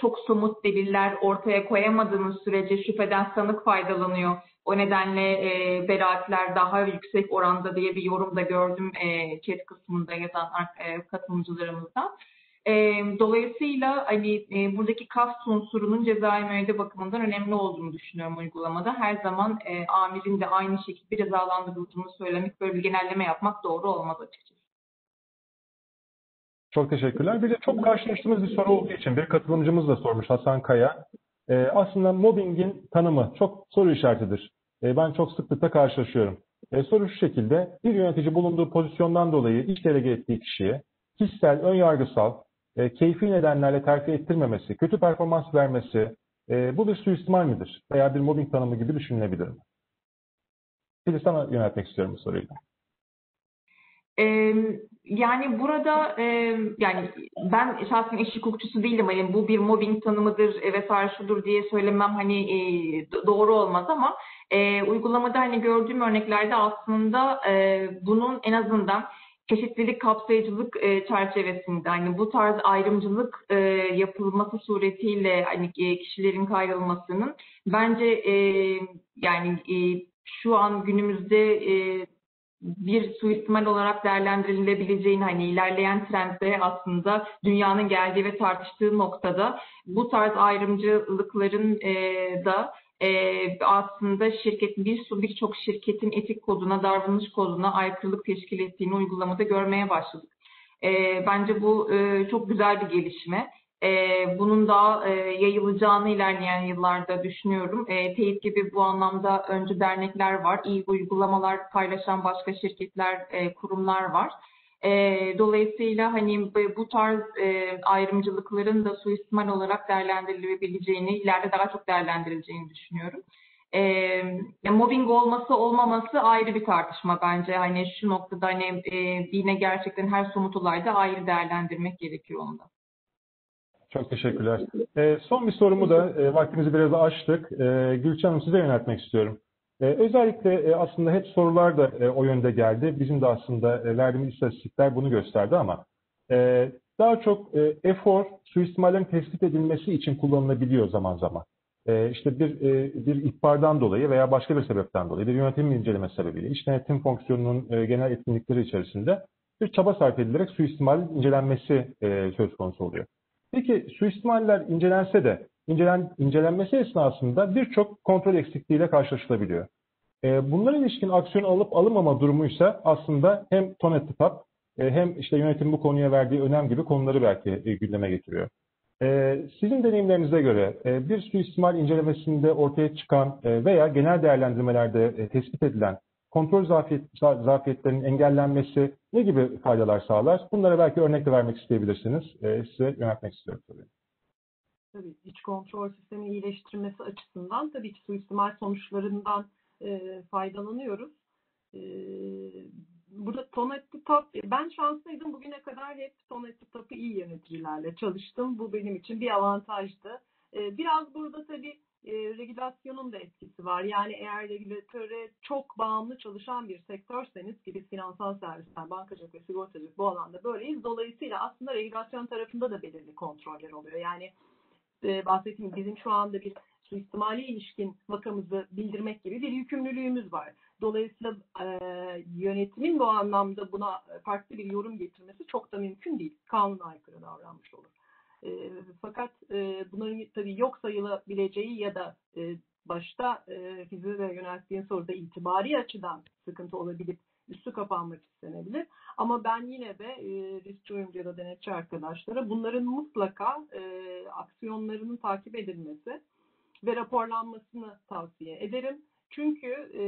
çok somut deliller ortaya koyamadığınız sürece şüpheden sanık faydalanıyor. O nedenle e, beraatler daha yüksek oranda diye bir yorum da gördüm e, chat kısmında yazan e, katılımcılarımızdan. E, dolayısıyla hani e, buradaki kast unsurunun cezai müeyyide bakımından önemli olduğunu düşünüyorum uygulamada. Her zaman e, amirin de aynı şekilde cezalandırıldığını söylemek, böyle bir genelleme yapmak doğru olmaz açıkçası. Çok teşekkürler. Bir de çok karşılaştığımız bir soru olduğu için bir katılımcımız da sormuş Hasan Kaya. Ee, aslında mobbingin tanımı çok soru işaretidir. Ee, ben çok sıklıkla karşılaşıyorum. Ee, soru şu şekilde, bir yönetici bulunduğu pozisyondan dolayı iş delege ettiği kişiye kişisel, ön yargısal, e, keyfi nedenlerle terfi ettirmemesi, kötü performans vermesi, e, bu bir suistimal midir? Veya bir mobbing tanımı gibi düşünülebilir mi? Bir sana yöneltmek istiyorum bu soruyu. Ee, yani burada e, yani ben şahsen iş hukukçusu değilim. Hani bu bir mobbing tanımıdır e, vesaire şudur diye söylemem hani e, doğru olmaz ama e, uygulamada hani gördüğüm örneklerde aslında e, bunun en azından çeşitlilik kapsayıcılık e, çerçevesinde hani bu tarz ayrımcılık e, yapılması suretiyle hani e, kişilerin kayrılmasının bence e, yani e, şu an günümüzde e, bir suistimal olarak değerlendirilebileceğini hani ilerleyen trendde aslında dünyanın geldiği ve tartıştığı noktada bu tarz ayrımcılıkların e, da e, aslında şirket bir birçok şirketin etik koduna, davranış koduna aykırılık teşkil ettiğini uygulamada görmeye başladık. E, bence bu e, çok güzel bir gelişme. E, bunun daha e, yayılacağını ilerleyen yıllarda düşünüyorum. E, teyit gibi bu anlamda öncü dernekler var. İyi uygulamalar paylaşan başka şirketler, e, kurumlar var. E, dolayısıyla hani bu tarz e, ayrımcılıkların da suistimal olarak değerlendirilebileceğini, ileride daha çok değerlendirileceğini düşünüyorum. E, mobbing olması olmaması ayrı bir tartışma bence. Hani şu noktada hani e, yine gerçekten her somut olayda ayrı değerlendirmek gerekiyor onda. Çok teşekkürler. E, son bir sorumu da e, vaktimizi biraz açtık. E, Gülçin Hanım size yöneltmek istiyorum. E, özellikle e, aslında hep sorular da e, o yönde geldi. Bizim de aslında e, verdiğimiz istatistikler bunu gösterdi ama e, daha çok e, efor suistimallerin tespit edilmesi için kullanılabiliyor zaman zaman. E, işte bir e, bir ihbardan dolayı veya başka bir sebepten dolayı bir yönetim inceleme sebebiyle iş denetim fonksiyonunun e, genel etkinlikleri içerisinde bir çaba sarf edilerek suistimal incelenmesi e, söz konusu oluyor. Peki suistimaller incelense de incelen, incelenmesi esnasında birçok kontrol eksikliğiyle karşılaşılabiliyor. E, bunlara ilişkin aksiyon alıp alınmama durumuysa aslında hem TONET TAP e, hem işte yönetim bu konuya verdiği önem gibi konuları belki e, gündeme getiriyor. E, sizin deneyimlerinize göre e, bir suistimal incelemesinde ortaya çıkan e, veya genel değerlendirmelerde e, tespit edilen kontrol zafiyet, zafiyetlerinin engellenmesi ne gibi faydalar sağlar? Bunlara belki örnek de vermek isteyebilirsiniz. E, size yöneltmek istiyorum tabii. Tabii iç kontrol sistemini iyileştirmesi açısından tabii ki suistimal sonuçlarından e, faydalanıyoruz. E, burada Tonetti Tap, ben şanslıydım bugüne kadar hep Tonetti Tap'ı iyi yöneticilerle çalıştım. Bu benim için bir avantajdı. E, biraz burada tabii e, regülasyonun da etkisi var. Yani eğer regülatöre çok bağımlı çalışan bir sektörseniz gibi finansal servisler, bankacılık ve sigortacılık bu alanda böyleyiz. Dolayısıyla aslında regülasyon tarafında da belirli kontroller oluyor. Yani e, bahsettiğim bizim şu anda bir suistimali ilişkin vakamızı bildirmek gibi bir yükümlülüğümüz var. Dolayısıyla e, yönetimin bu anlamda buna farklı bir yorum getirmesi çok da mümkün değil. Kanuna aykırı davranmış olur. E, fakat e, bunların tabii yok sayılabileceği ya da e, başta e, fiziğe yönelttiğin soruda itibari açıdan sıkıntı olabilip üstü kapanmak istenebilir. Ama ben yine de e, riskçi oyuncu ya da denetçi arkadaşlara bunların mutlaka e, aksiyonlarının takip edilmesi ve raporlanmasını tavsiye ederim. Çünkü e,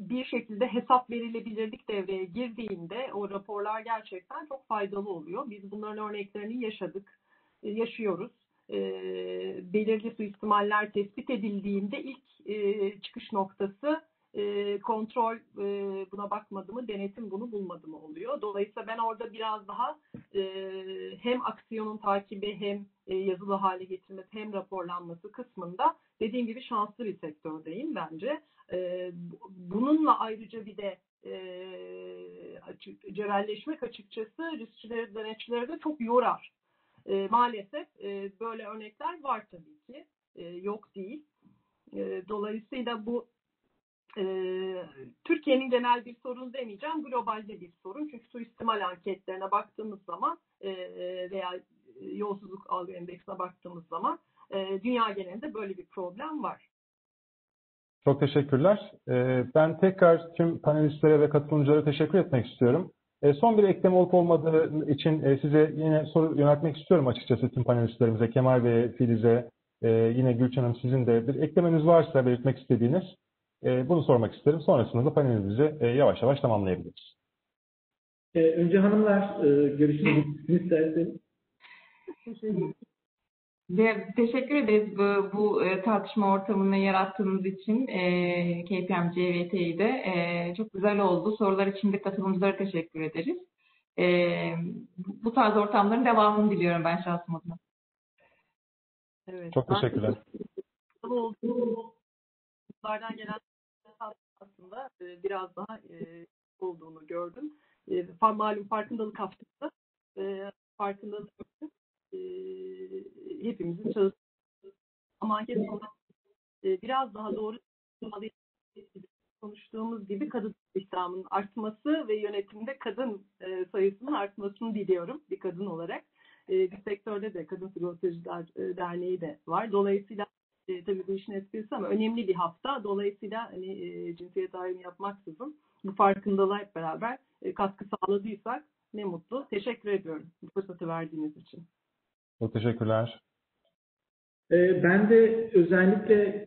bir şekilde hesap verilebilirlik devreye girdiğinde o raporlar gerçekten çok faydalı oluyor. Biz bunların örneklerini yaşadık, e, yaşıyoruz. E, belirli suistimaller tespit edildiğinde ilk e, çıkış noktası e, kontrol e, buna bakmadı mı, denetim bunu bulmadı mı oluyor. Dolayısıyla ben orada biraz daha e, hem aksiyonun takibi hem e, yazılı hale getirmesi hem raporlanması kısmında dediğim gibi şanslı bir sektördeyim bence. E, bununla ayrıca bir de e, cerelleşmek açıkçası riskçileri, denetçileri de çok yorar. E, maalesef e, böyle örnekler var tabii ki. E, yok değil. E, dolayısıyla bu e, Türkiye'nin genel bir sorun demeyeceğim, globalde bir sorun. Çünkü suistimal anketlerine baktığımız zaman e, veya yolsuzluk algı endeksine baktığımız zaman e, dünya genelinde böyle bir problem var. Çok teşekkürler. E, ben tekrar tüm panelistlere ve katılımcılara teşekkür etmek istiyorum. E, son bir ekleme olup olmadığı için e, size yine soru yöneltmek istiyorum açıkçası tüm panelistlerimize, Kemal ve Filiz'e, e, yine Gülçin Hanım sizin de bir eklemeniz varsa belirtmek istediğiniz e, bunu sormak isterim. Sonrasında da panelimizi yavaş yavaş tamamlayabiliriz. Önce hanımlar görüşünüzü isterseniz. Teşekkür ederiz bu, bu e, tartışma ortamını yarattığınız için e, KPMG ve Tİ'de. E, çok güzel oldu. Sorular için de katılımcılara teşekkür ederiz. E, bu tarz ortamların devamını diliyorum ben şahsım adına. Evet. Çok teşekkürler. Bunlardan gelen aslında e, biraz daha e, olduğunu gördüm. E, malum farkındalık haftası e, farkındalık e, hepimizin çalıştığı ama anket sonunda e, biraz daha doğru konuştuğumuz gibi kadın istihdamının artması ve yönetimde kadın e, sayısının artmasını diliyorum bir kadın olarak. E, bir sektörde de Kadın Sigortacılar e, Derneği de var. Dolayısıyla e, tabii bu işin esprisi ama önemli bir hafta. Dolayısıyla hani e, cinsiyet ayrımı yapmaksızın bu farkındalığa hep beraber e, katkı sağladıysak ne mutlu. Teşekkür ediyorum bu fırsatı verdiğiniz için. Çok teşekkürler. E, ben de özellikle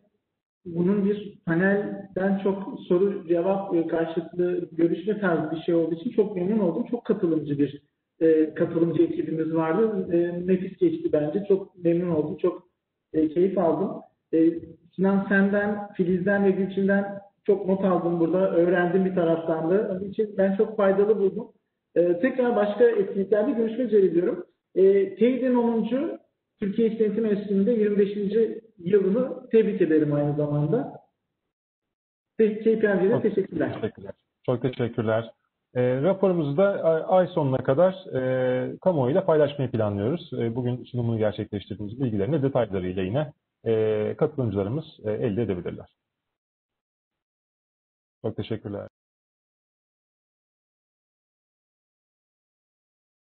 bunun bir panelden çok soru cevap karşılıklı görüşme tarzı bir şey olduğu için çok memnun oldum. Çok katılımcı bir e, katılımcı ekibimiz vardı. E, nefis geçti bence. Çok memnun oldum. Çok e, keyif aldım. E, Sinan senden, Filiz'den ve Gülçin'den çok not aldım burada. Öğrendim bir taraftan da. Onun için ben çok faydalı buldum. E, tekrar başka etkinliklerde görüşmek üzere diyorum. E, Teyze'nin 10. Türkiye İş Denetim Enstitüsü'nde 25. yılını tebrik ederim aynı zamanda. KPMG'de teşekkürler. teşekkürler. Çok teşekkürler. E, raporumuzu da ay sonuna kadar e, kamuoyuyla paylaşmayı planlıyoruz. E, bugün sunumunu gerçekleştirdiğimiz bilgilerini detaylarıyla yine e, katılımcılarımız e, elde edebilirler. Çok teşekkürler.